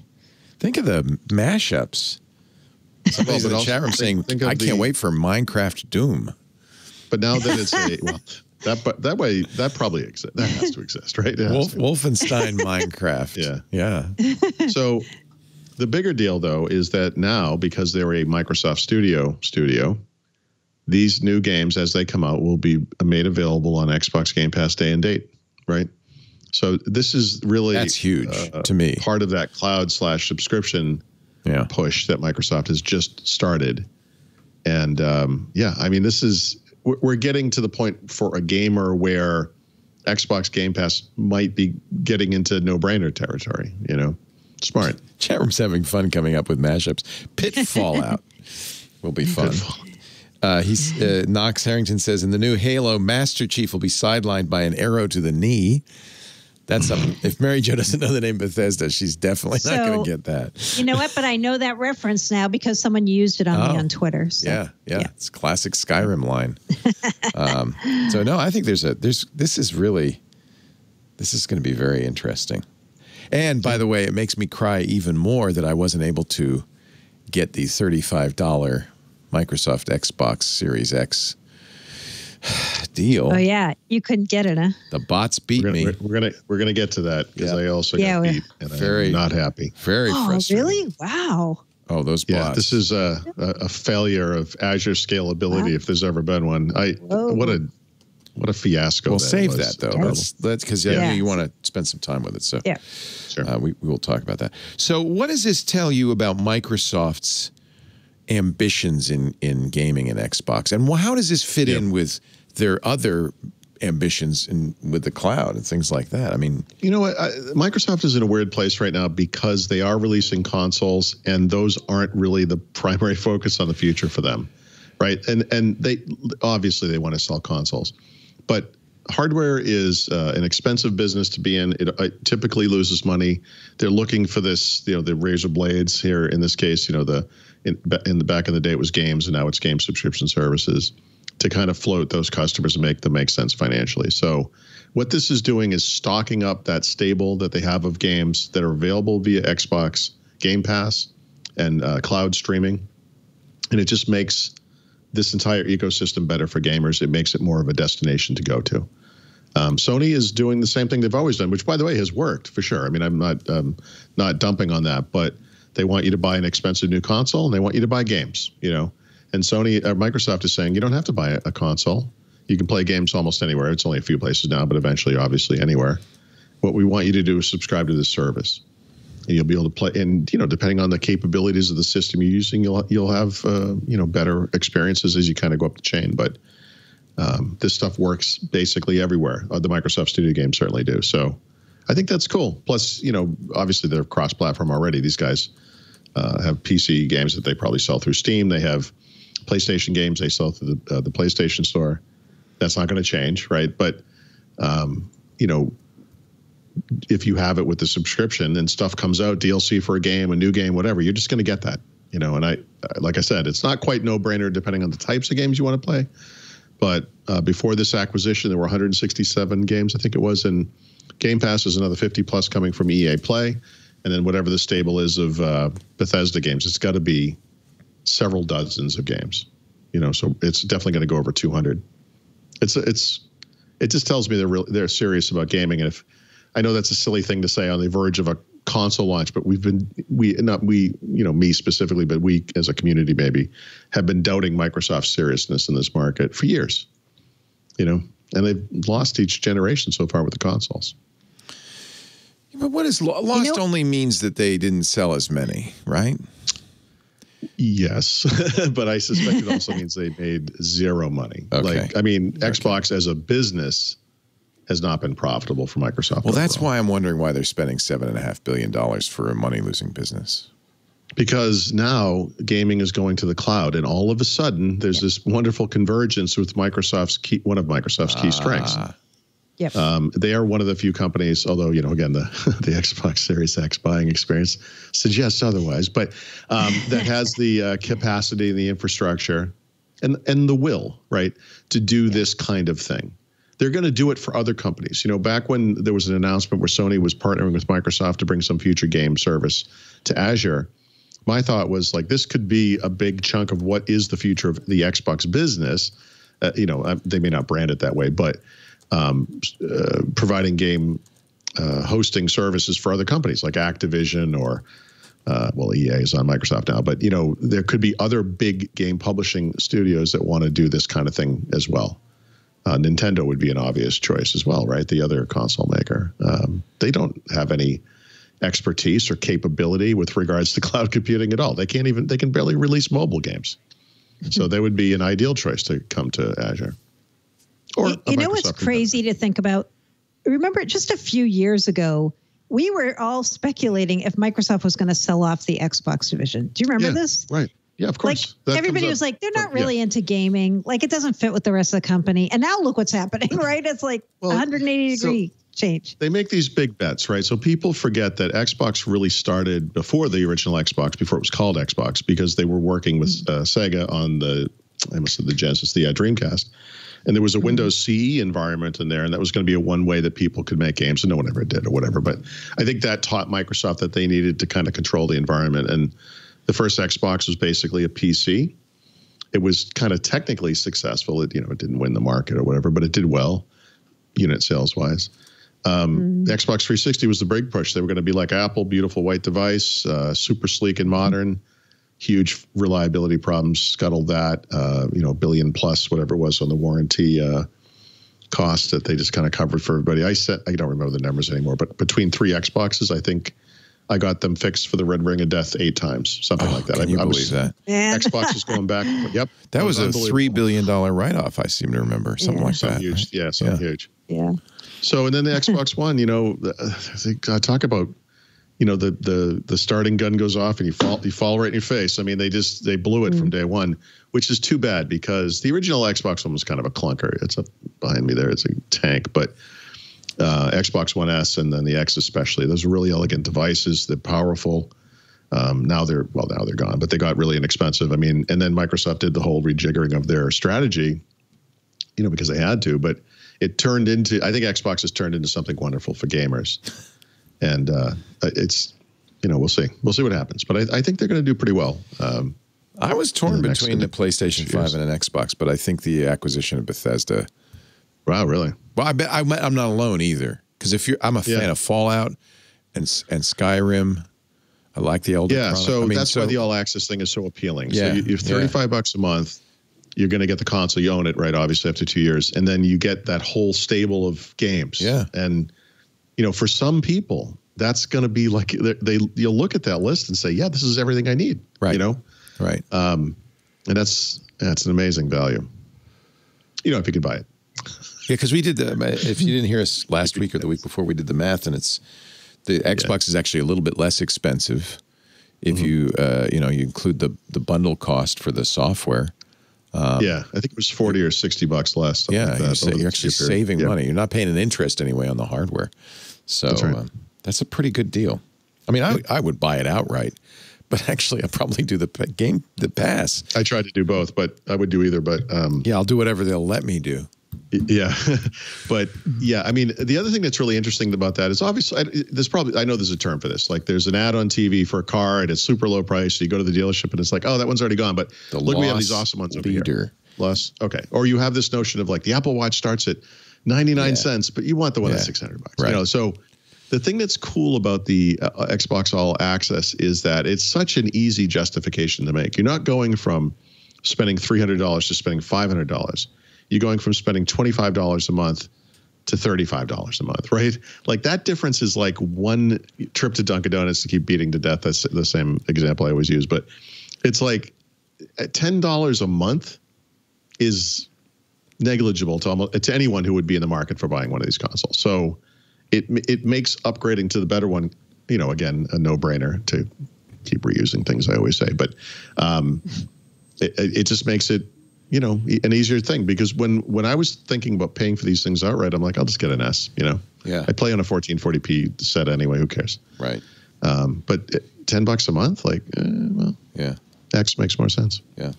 Think of the mashups. Somebody's Well, in the chat room saying, think "I can't the- wait for Minecraft Doom." but now that it's a well, that but that way that probably exists. That has to exist, right? Wolf, to. Wolfenstein Minecraft. Yeah. yeah. so the bigger deal though is that now because they're a Microsoft Studio studio, these new games as they come out will be made available on Xbox Game Pass day and date, right? So this is really That's huge uh, to me. part of that cloud slash subscription Yeah. push that Microsoft has just started. And um, yeah, I mean, this is we're we're getting to the point for a gamer where Xbox Game Pass might be getting into no-brainer territory. You know, smart. Chat room's having fun coming up with mashups. Pit Fallout will be fun. Uh, he's uh, Knox Harrington says in the new Halo, Master Chief will be sidelined by an arrow to the knee. That's something. If Mary Jo doesn't know the name Bethesda, she's definitely not going to get that. You know what? But I know that reference now because someone used it on Oh. me on Twitter. So. Yeah, yeah, yeah. it's classic Skyrim line. um, so no, I think there's a there's this is really this is going to be very interesting. And by the way, it makes me cry even more that I wasn't able to get the thirty-five dollar Microsoft Xbox Series X deal. Oh yeah, you couldn't get it, huh? The bots beat We're gonna, me. we're, we're gonna we're gonna get to that because Yeah. I also Yeah, got beat and Very- I'm not happy. Very Oh, frustrating. really? Wow. Oh, those Yeah, bots. this is a, a, a failure of Azure scalability Wow. if there's ever been one. I Whoa. what a what a fiasco. We'll that save was. that though. Terrible. Let's let's because yeah, Yeah. you want to spend some time with it. So Yeah. Sure. Uh, we, we will talk about that. So, what does this tell you about Microsoft's ambitions in, in gaming and Xbox? And how does this fit Yeah. in with their other ambitions in with the cloud and things like that? I mean, You know what? I, Microsoft is in a weird place right now because they are releasing consoles, and those aren't really the primary focus on the future for them, right? And and they obviously they want to sell consoles, but hardware is uh, an expensive business to be in. It, it typically loses money. They're looking for this, you know, the razor blades here. In this case, you know, the in, in the back in the day it was games, and now it's game subscription services to kind of float those customers and make them make sense financially. So, what this is doing is stocking up that stable that they have of games that are available via Xbox Game Pass and uh, cloud streaming, and it just makes this entire ecosystem better for gamers. It makes it more of a destination to go to. Um, Sony is doing the same thing they've always done, which, by the way, has worked for sure. I mean, I'm not um, not dumping on that, but they want you to buy an expensive new console and they want you to buy games. You know, and Sony, uh, Microsoft is saying you don't have to buy a, a console. You can play games almost anywhere. It's only a few places now, but eventually, obviously, anywhere. What we want you to do is subscribe to this service, and you'll be able to play. And you know, depending on the capabilities of the system you're using, you'll you'll have uh, you know better experiences as you kind of go up the chain. But um, this stuff works basically everywhere. Uh, the Microsoft Studio games certainly do. So I think that's cool. Plus, you know, obviously they're cross-platform already. These guys uh, have PC games that they probably sell through Steam. They have PlayStation games they sell through the uh, the PlayStation Store. That's not going to change, right? But um, you know, if you have it with the subscription and stuff comes out, DLC for a game, a new game, whatever, you're just going to get that. You know, and I, like I said, it's not quite no brainer depending on the types of games you want to play. But uh, before this acquisition, there were 167 games, I think it was, and Game Pass is another 50 plus coming from EA Play, and then whatever the stable is of uh, Bethesda games, it's got to be several dozens of games. You know, so it's definitely going to go over 200. It's it's it just tells me they're real, they're serious about gaming, and if I know that's a silly thing to say on the verge of a console launch, but we've been we not we you know me specifically, but we as a community maybe have been doubting Microsoft's seriousness in this market for years. You know, and they've lost each generation so far with the consoles. But what is lo- lost know- only means that they didn't sell as many, right? Yes, but I suspect it also means they made zero money. Okay. Like, I mean, Xbox as a business has not been profitable for Microsoft. Well, that's why I'm wondering why they're spending seven and a half billion dollars for a money losing business. because now gaming is going to the cloud, and all of a sudden there's this wonderful convergence with Microsoft's key, one of Microsoft's key ah. strengths. Yep. Um, they are one of the few companies, although you know, again, the the Xbox Series X buying experience suggests otherwise, but um, that has the uh, capacity and the infrastructure and and the will, right, to do this kind of thing. They're going to do it for other companies. You know, back when there was an announcement where Sony was partnering with Microsoft to bring some future game service to Azure, my thought was like this could be a big chunk of what is the future of the Xbox business. Uh, you know, uh, they may not brand it that way, but um, uh, providing game uh, hosting services for other companies like Activision or uh, well, EA is on Microsoft now, but you know there could be other big game publishing studios that want to do this kind of thing as well. Uh, Nintendo would be an obvious choice as well, right? The other console maker. Um, they don't have any expertise or capability with regards to cloud computing at all. They can't even they can barely release mobile games. So they would be an ideal choice to come to Azure. Or you, you know what's crazy to think about? Remember, just a few years ago, we were all speculating if Microsoft was going to sell off the Xbox division. Do you remember yeah, this? Right. Yeah, of course. Like that everybody was like, they're not really yeah. into gaming. Like it doesn't fit with the rest of the company. And now look what's happening, right? It's like well, 180 so degree change. They make these big bets, right? So people forget that Xbox really started before the original Xbox, before it was called Xbox, because they were working with uh, Sega on the, I must say the Genesis, the uh, Dreamcast. And there was a mm-hmm. Windows CE environment in there, and that was going to be a one way that people could make games, and no one ever did or whatever. But I think that taught Microsoft that they needed to kind of control the environment. And the first Xbox was basically a PC. It was kind of technically successful. It you know it didn't win the market or whatever, but it did well, unit sales wise. Um, mm. The Xbox 360 was the big push. They were going to be like Apple, beautiful white device, uh, super sleek and modern. Huge reliability problems scuttled that. Uh, you know, billion plus whatever it was on the warranty uh, cost that they just kind of covered for everybody. I said I don't remember the numbers anymore, but between three Xboxes, I think I got them fixed for the Red Ring of Death eight times, something oh, like that. Can I, you I believe was, that? Xbox is going back. Yep, that was, was a three billion dollar write off. I seem to remember something yeah. like that. Huge, right? yeah, something yeah. huge. Yeah. So and then the Xbox One, you know, I talk about, you know, the the the starting gun goes off and you fall you fall right in your face. I mean, they just they blew it mm. from day one, which is too bad because the original Xbox One was kind of a clunker. It's up behind me there. It's a tank, but uh, Xbox One S and then the X especially. Those are really elegant devices. They're powerful. Um, now they're well, now they're gone, but they got really inexpensive. I mean, and then Microsoft did the whole rejiggering of their strategy, you know, because they had to. But it turned into, I think Xbox has turned into something wonderful for gamers, and uh, it's, you know, we'll see, we'll see what happens. But I, I think they're going to do pretty well. Um, I was torn between the PlayStation Five and an Xbox, but I think the acquisition of Bethesda Wow, really? Well, I bet I, am not alone either. Because if you're, I'm a fan of Fallout and and Skyrim. I like the older. Yeah, product. so I mean, that's so, why the all access thing is so appealing. Yeah, so you, are 35 yeah. bucks a month. You're going to get the console. You own it, right? Obviously, after two years, and then you get that whole stable of games. Yeah, and you know, for some people, that's going to be like they, they you'll look at that list and say, yeah, this is everything I need. Right. You know. Right. Um, and that's that's an amazing value. You know, if you could buy it. Yeah, because we did the. If you didn't hear us last week or the week before, we did the math, and it's the Xbox yeah. is actually a little bit less expensive if mm-hmm. you uh, you know you include the the bundle cost for the software. Um, yeah, I think it was forty or sixty bucks less. Yeah, like you're, sa- you're actually saving yeah. money. You're not paying an interest anyway on the hardware, so that's, right. uh, that's a pretty good deal. I mean, I I would buy it outright, but actually, I'll probably do the game the pass. I tried to do both, but I would do either. But um, yeah, I'll do whatever they'll let me do. Yeah, but yeah, I mean, the other thing that's really interesting about that is obviously I, there's probably I know there's a term for this. Like there's an ad on TV for a car and it's super low price. So you go to the dealership and it's like, oh, that one's already gone. But the look, we have these awesome ones over leader. here. Loss. Okay. Or you have this notion of like the Apple Watch starts at 99 yeah. cents, but you want the one yeah. that's 600 bucks. Right. You know, so the thing that's cool about the uh, Xbox All Access is that it's such an easy justification to make. You're not going from spending $300 to spending $500 you're going from spending $25 a month to $35 a month, right? Like that difference is like one trip to Dunkin' Donuts to keep beating to death. That's the same example I always use, but it's like $10 a month is negligible to almost to anyone who would be in the market for buying one of these consoles. So it it makes upgrading to the better one, you know, again, a no-brainer to keep reusing things I always say, but um, it, it just makes it you know an easier thing because when when I was thinking about paying for these things outright, I'm like, I'll just get an S. You know, yeah. I play on a 1440p set anyway. Who cares? Right. Um, but ten bucks a month, like, eh, well, yeah, X makes more sense. Yeah.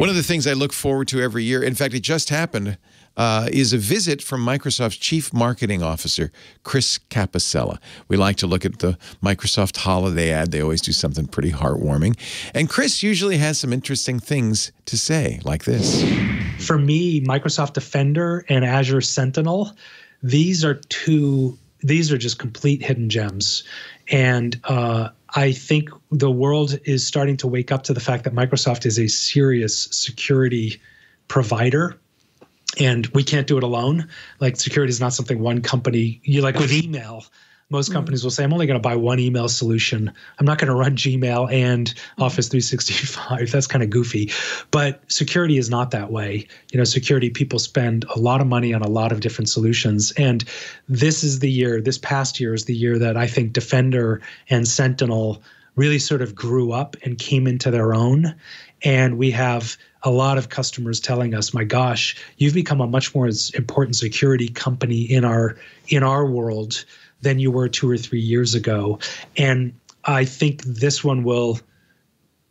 One of the things I look forward to every year, in fact, it just happened, uh, is a visit from Microsoft's Chief Marketing Officer, Chris Capossela. We like to look at the Microsoft holiday ad. They always do something pretty heartwarming. And Chris usually has some interesting things to say, like this. For me, Microsoft Defender and Azure Sentinel, these are two, these are just complete hidden gems. And uh, I think the world is starting to wake up to the fact that Microsoft is a serious security provider and we can't do it alone. Like security is not something one company you like with email. Most hmm. companies will say, I'm only going to buy one email solution. I'm not going to run Gmail and hmm. Office 365. That's kind of goofy. But security is not that way. You know, security people spend a lot of money on a lot of different solutions. And this is the year, this past year is the year that I think Defender and Sentinel really sort of grew up and came into their own. And we have a lot of customers telling us, "My gosh, you've become a much more important security company in our in our world than you were two or three years ago." And I think this one will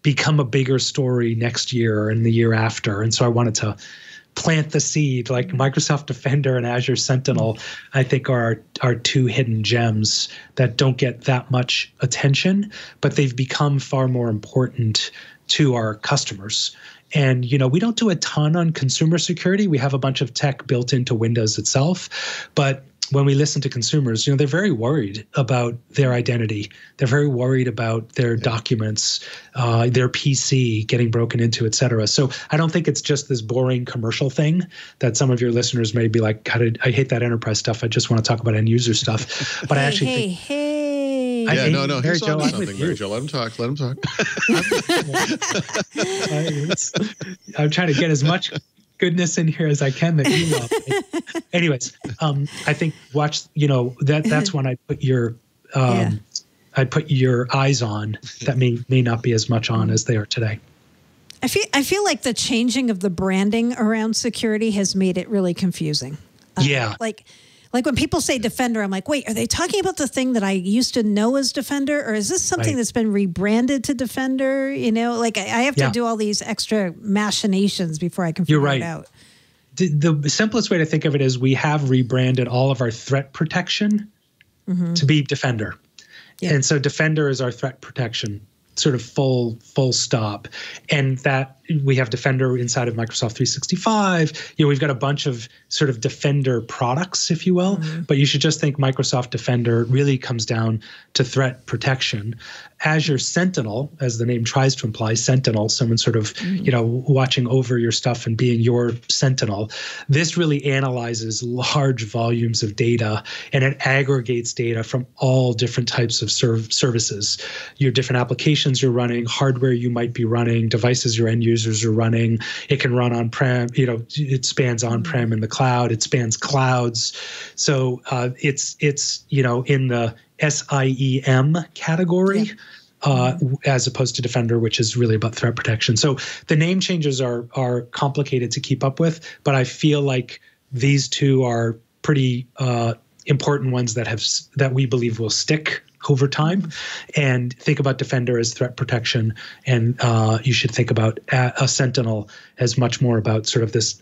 become a bigger story next year and the year after. And so I wanted to plant the seed like Microsoft Defender and Azure Sentinel, I think are are two hidden gems that don't get that much attention, but they've become far more important to our customers. And you know, we don't do a ton on consumer security. We have a bunch of tech built into Windows itself, but when we listen to consumers, you know, they're very worried about their identity. They're very worried about their documents, uh, their PC getting broken into, et cetera. So I don't think it's just this boring commercial thing that some of your listeners may be like, God, I hate that enterprise stuff. I just want to talk about end user stuff. But I actually hey, think hey. I Yeah, think- no, no. Mary He's Jo, on I'm something, with Mary you. Jo. Let him talk. Let him talk. I- it's- I'm trying to get as much goodness in here as I can that you love. Anyways, um, I think watch. You know that that's when I put your. Um, Yeah. I put your eyes on that may may not be as much on as they are today. I feel I feel like the changing of the branding around security has made it really confusing. Uh, Yeah. Like like when people say defender, I'm like, wait, are they talking about the thing that I used to know as defender, or is this something Right. that's been rebranded to defender? You know, like I, I have to Yeah. do all these extra machinations before I can figure You're right. it out. The, the simplest way to think of it is we have rebranded all of our threat protection mm-hmm. to be Defender. Yeah. And so Defender is our threat protection, sort of full full stop. And that we have Defender inside of Microsoft 365. You know, we've got a bunch of sort of Defender products, if you will. Mm-hmm. But you should just think Microsoft Defender really comes down to threat protection. Azure Sentinel, as the name tries to imply, Sentinel, someone sort of, mm-hmm. you know, watching over your stuff and being your sentinel. This really analyzes large volumes of data and it aggregates data from all different types of serv- services. Your different applications you're running, hardware you might be running, devices your end users are running. It can run on prem, you know, it spans on prem in the cloud, it spans clouds. So uh, it's it's you know in the SIEM category. Uh, as opposed to Defender, which is really about threat protection. So the name changes are are complicated to keep up with, but I feel like these two are pretty uh, important ones that have that we believe will stick over time. And think about Defender as threat protection, and uh, you should think about a, a Sentinel as much more about sort of this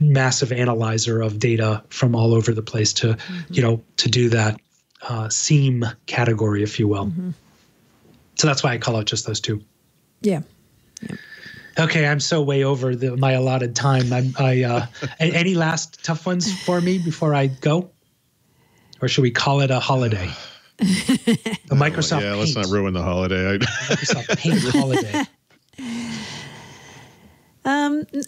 massive analyzer of data from all over the place to you know to do that uh, SIEM category, if you will. So that's why I call out just those two. Yeah. Okay, I'm so way over the, my allotted time. I'm, I uh, any last tough ones for me before I go, or should we call it a holiday? The Microsoft yeah, let's Paint. not ruin the holiday. I, Microsoft Paint holiday. Um, n-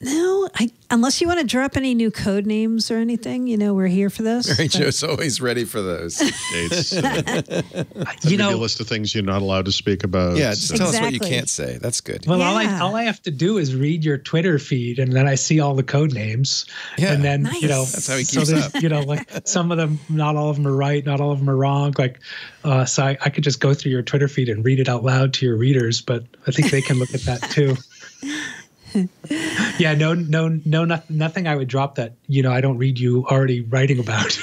no, I, unless you want to drop any new code names or anything, you know, we're here for those. Mary But- Jo's always ready for those. it's uh, You give you a know, list of things you're not allowed to speak about. Yeah, just tell us what you can't say. That's good. well, all I all I have to do is read your Twitter feed, and then I see all the code names, Yeah. and then you know That's how he so keeps there's- up. You know, like some of them, not all of them are right, not all of them are wrong. Like, uh, so I, I could just go through your Twitter feed and read it out loud to your readers, but I think they can look at that too. yeah, no, no, no, nothing, nothing. I would drop that. You know, I don't read you already writing about.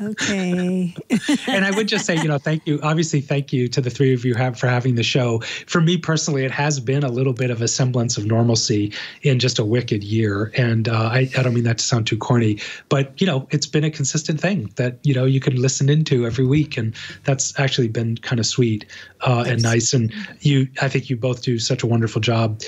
Okay. and I would just say, you know, thank you. Obviously, thank you to the three of you have for having the show. For me personally, it has been a little bit of a semblance of normalcy in just a wicked year. And uh, I, I don't mean that to sound too corny, but you know, it's been a consistent thing that you know you can listen into every week, and that's actually been kind of sweet uh, and nice. And you, I think you both do such a wonderful job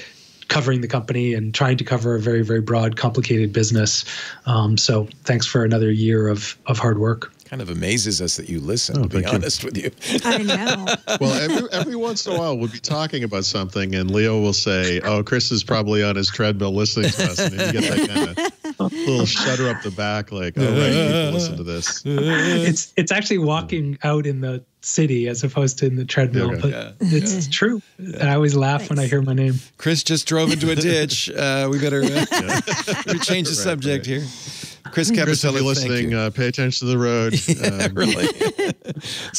covering the company and trying to cover a very very broad complicated business um, so thanks for another year of of hard work Kind of amazes us that you listen, Oh, to be thank you. honest with you. I know. Well, every, every once in a while, we'll be talking about something, and Leo will say, "Oh, Chris is probably on his treadmill listening to us," and then you get that kind of little shutter up the back, like, "Oh all right, people listen to this. it's it's actually walking out in the city as opposed to in the treadmill. Okay. But Yeah. it's true. And I always laugh when I hear my name. Chris just drove into a ditch. Uh, we better uh, we change the Right, subject right. here. Chris Chris, if you're listening, you. uh, pay attention to the road. Um, really.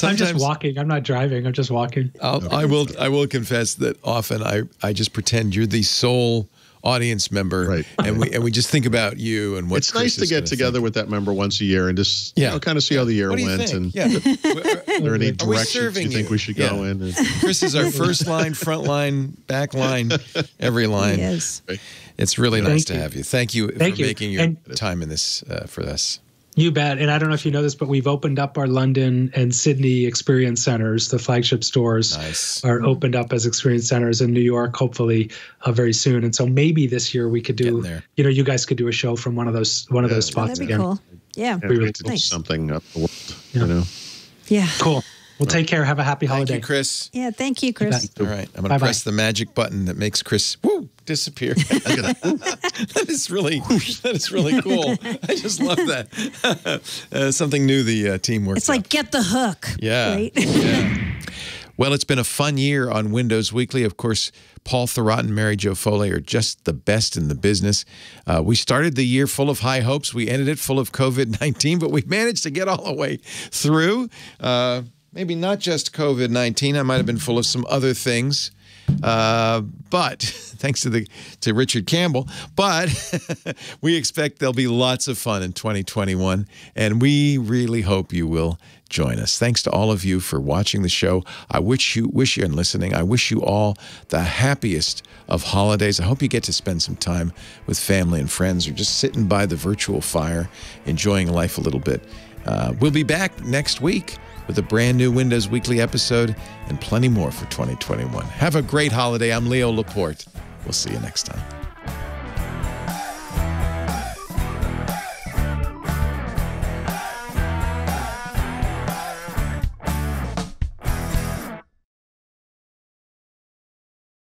I'm just walking. I'm not driving. I'm just walking. I'll, I will. I will confess that often I, I just pretend you're the sole audience member, Right. And we and we just think about you and what. it's Chris nice to get together think. with that member once a year and just Yeah. you know, kind of see how the year What do you went think? and Yeah. are there any Are we directions serving you think you? we should Yeah. go in? And, Chris is our first line, front line, back line, every line. Yes. It's really nice Thank to have you. Thank you Thank for you. making your And- time in this uh, for us. You bet. And I don't know if you know this, but we've opened up our London and Sydney experience centers. The flagship stores Nice. are opened up as experience centers in New York, hopefully uh, very soon. And so maybe this year we could do, there. you know, you guys could do a show from one of those one of those spots That'd be again. cool. Yeah. and We were- to do Nice. something up the world, Yeah. you know. Yeah. Cool. Well, take care. Have a happy Thank holiday. you, Chris. Yeah. Thank you, Chris. All right, I'm going to press the magic button that makes Chris woo disappear. that is really that is really cool. I just love that. uh, something new the uh, team works. It's like get the hook. Yeah. Right? yeah. Well, it's been a fun year on Windows Weekly. Of course, Paul Thurrott and Mary Jo Foley are just the best in the business. Uh, we started the year full of high hopes. We ended it full of COVID 19, but we managed to get all the way through. Uh, maybe not just COVID 19. I might have been full of some other things. Uh, but thanks to the to Richard Campbell, but we expect there'll be lots of fun in 2021, and we really hope you will join us. Thanks to all of you for watching the show. I wish you wish you and listening. I wish you all the happiest of holidays. I hope you get to spend some time with family and friends, or just sitting by the virtual fire, enjoying life a little bit. Uh, we'll be back next week with a brand new Windows Weekly episode and plenty more for 2021. Have a great holiday. I'm Leo Laporte. We'll see you next time.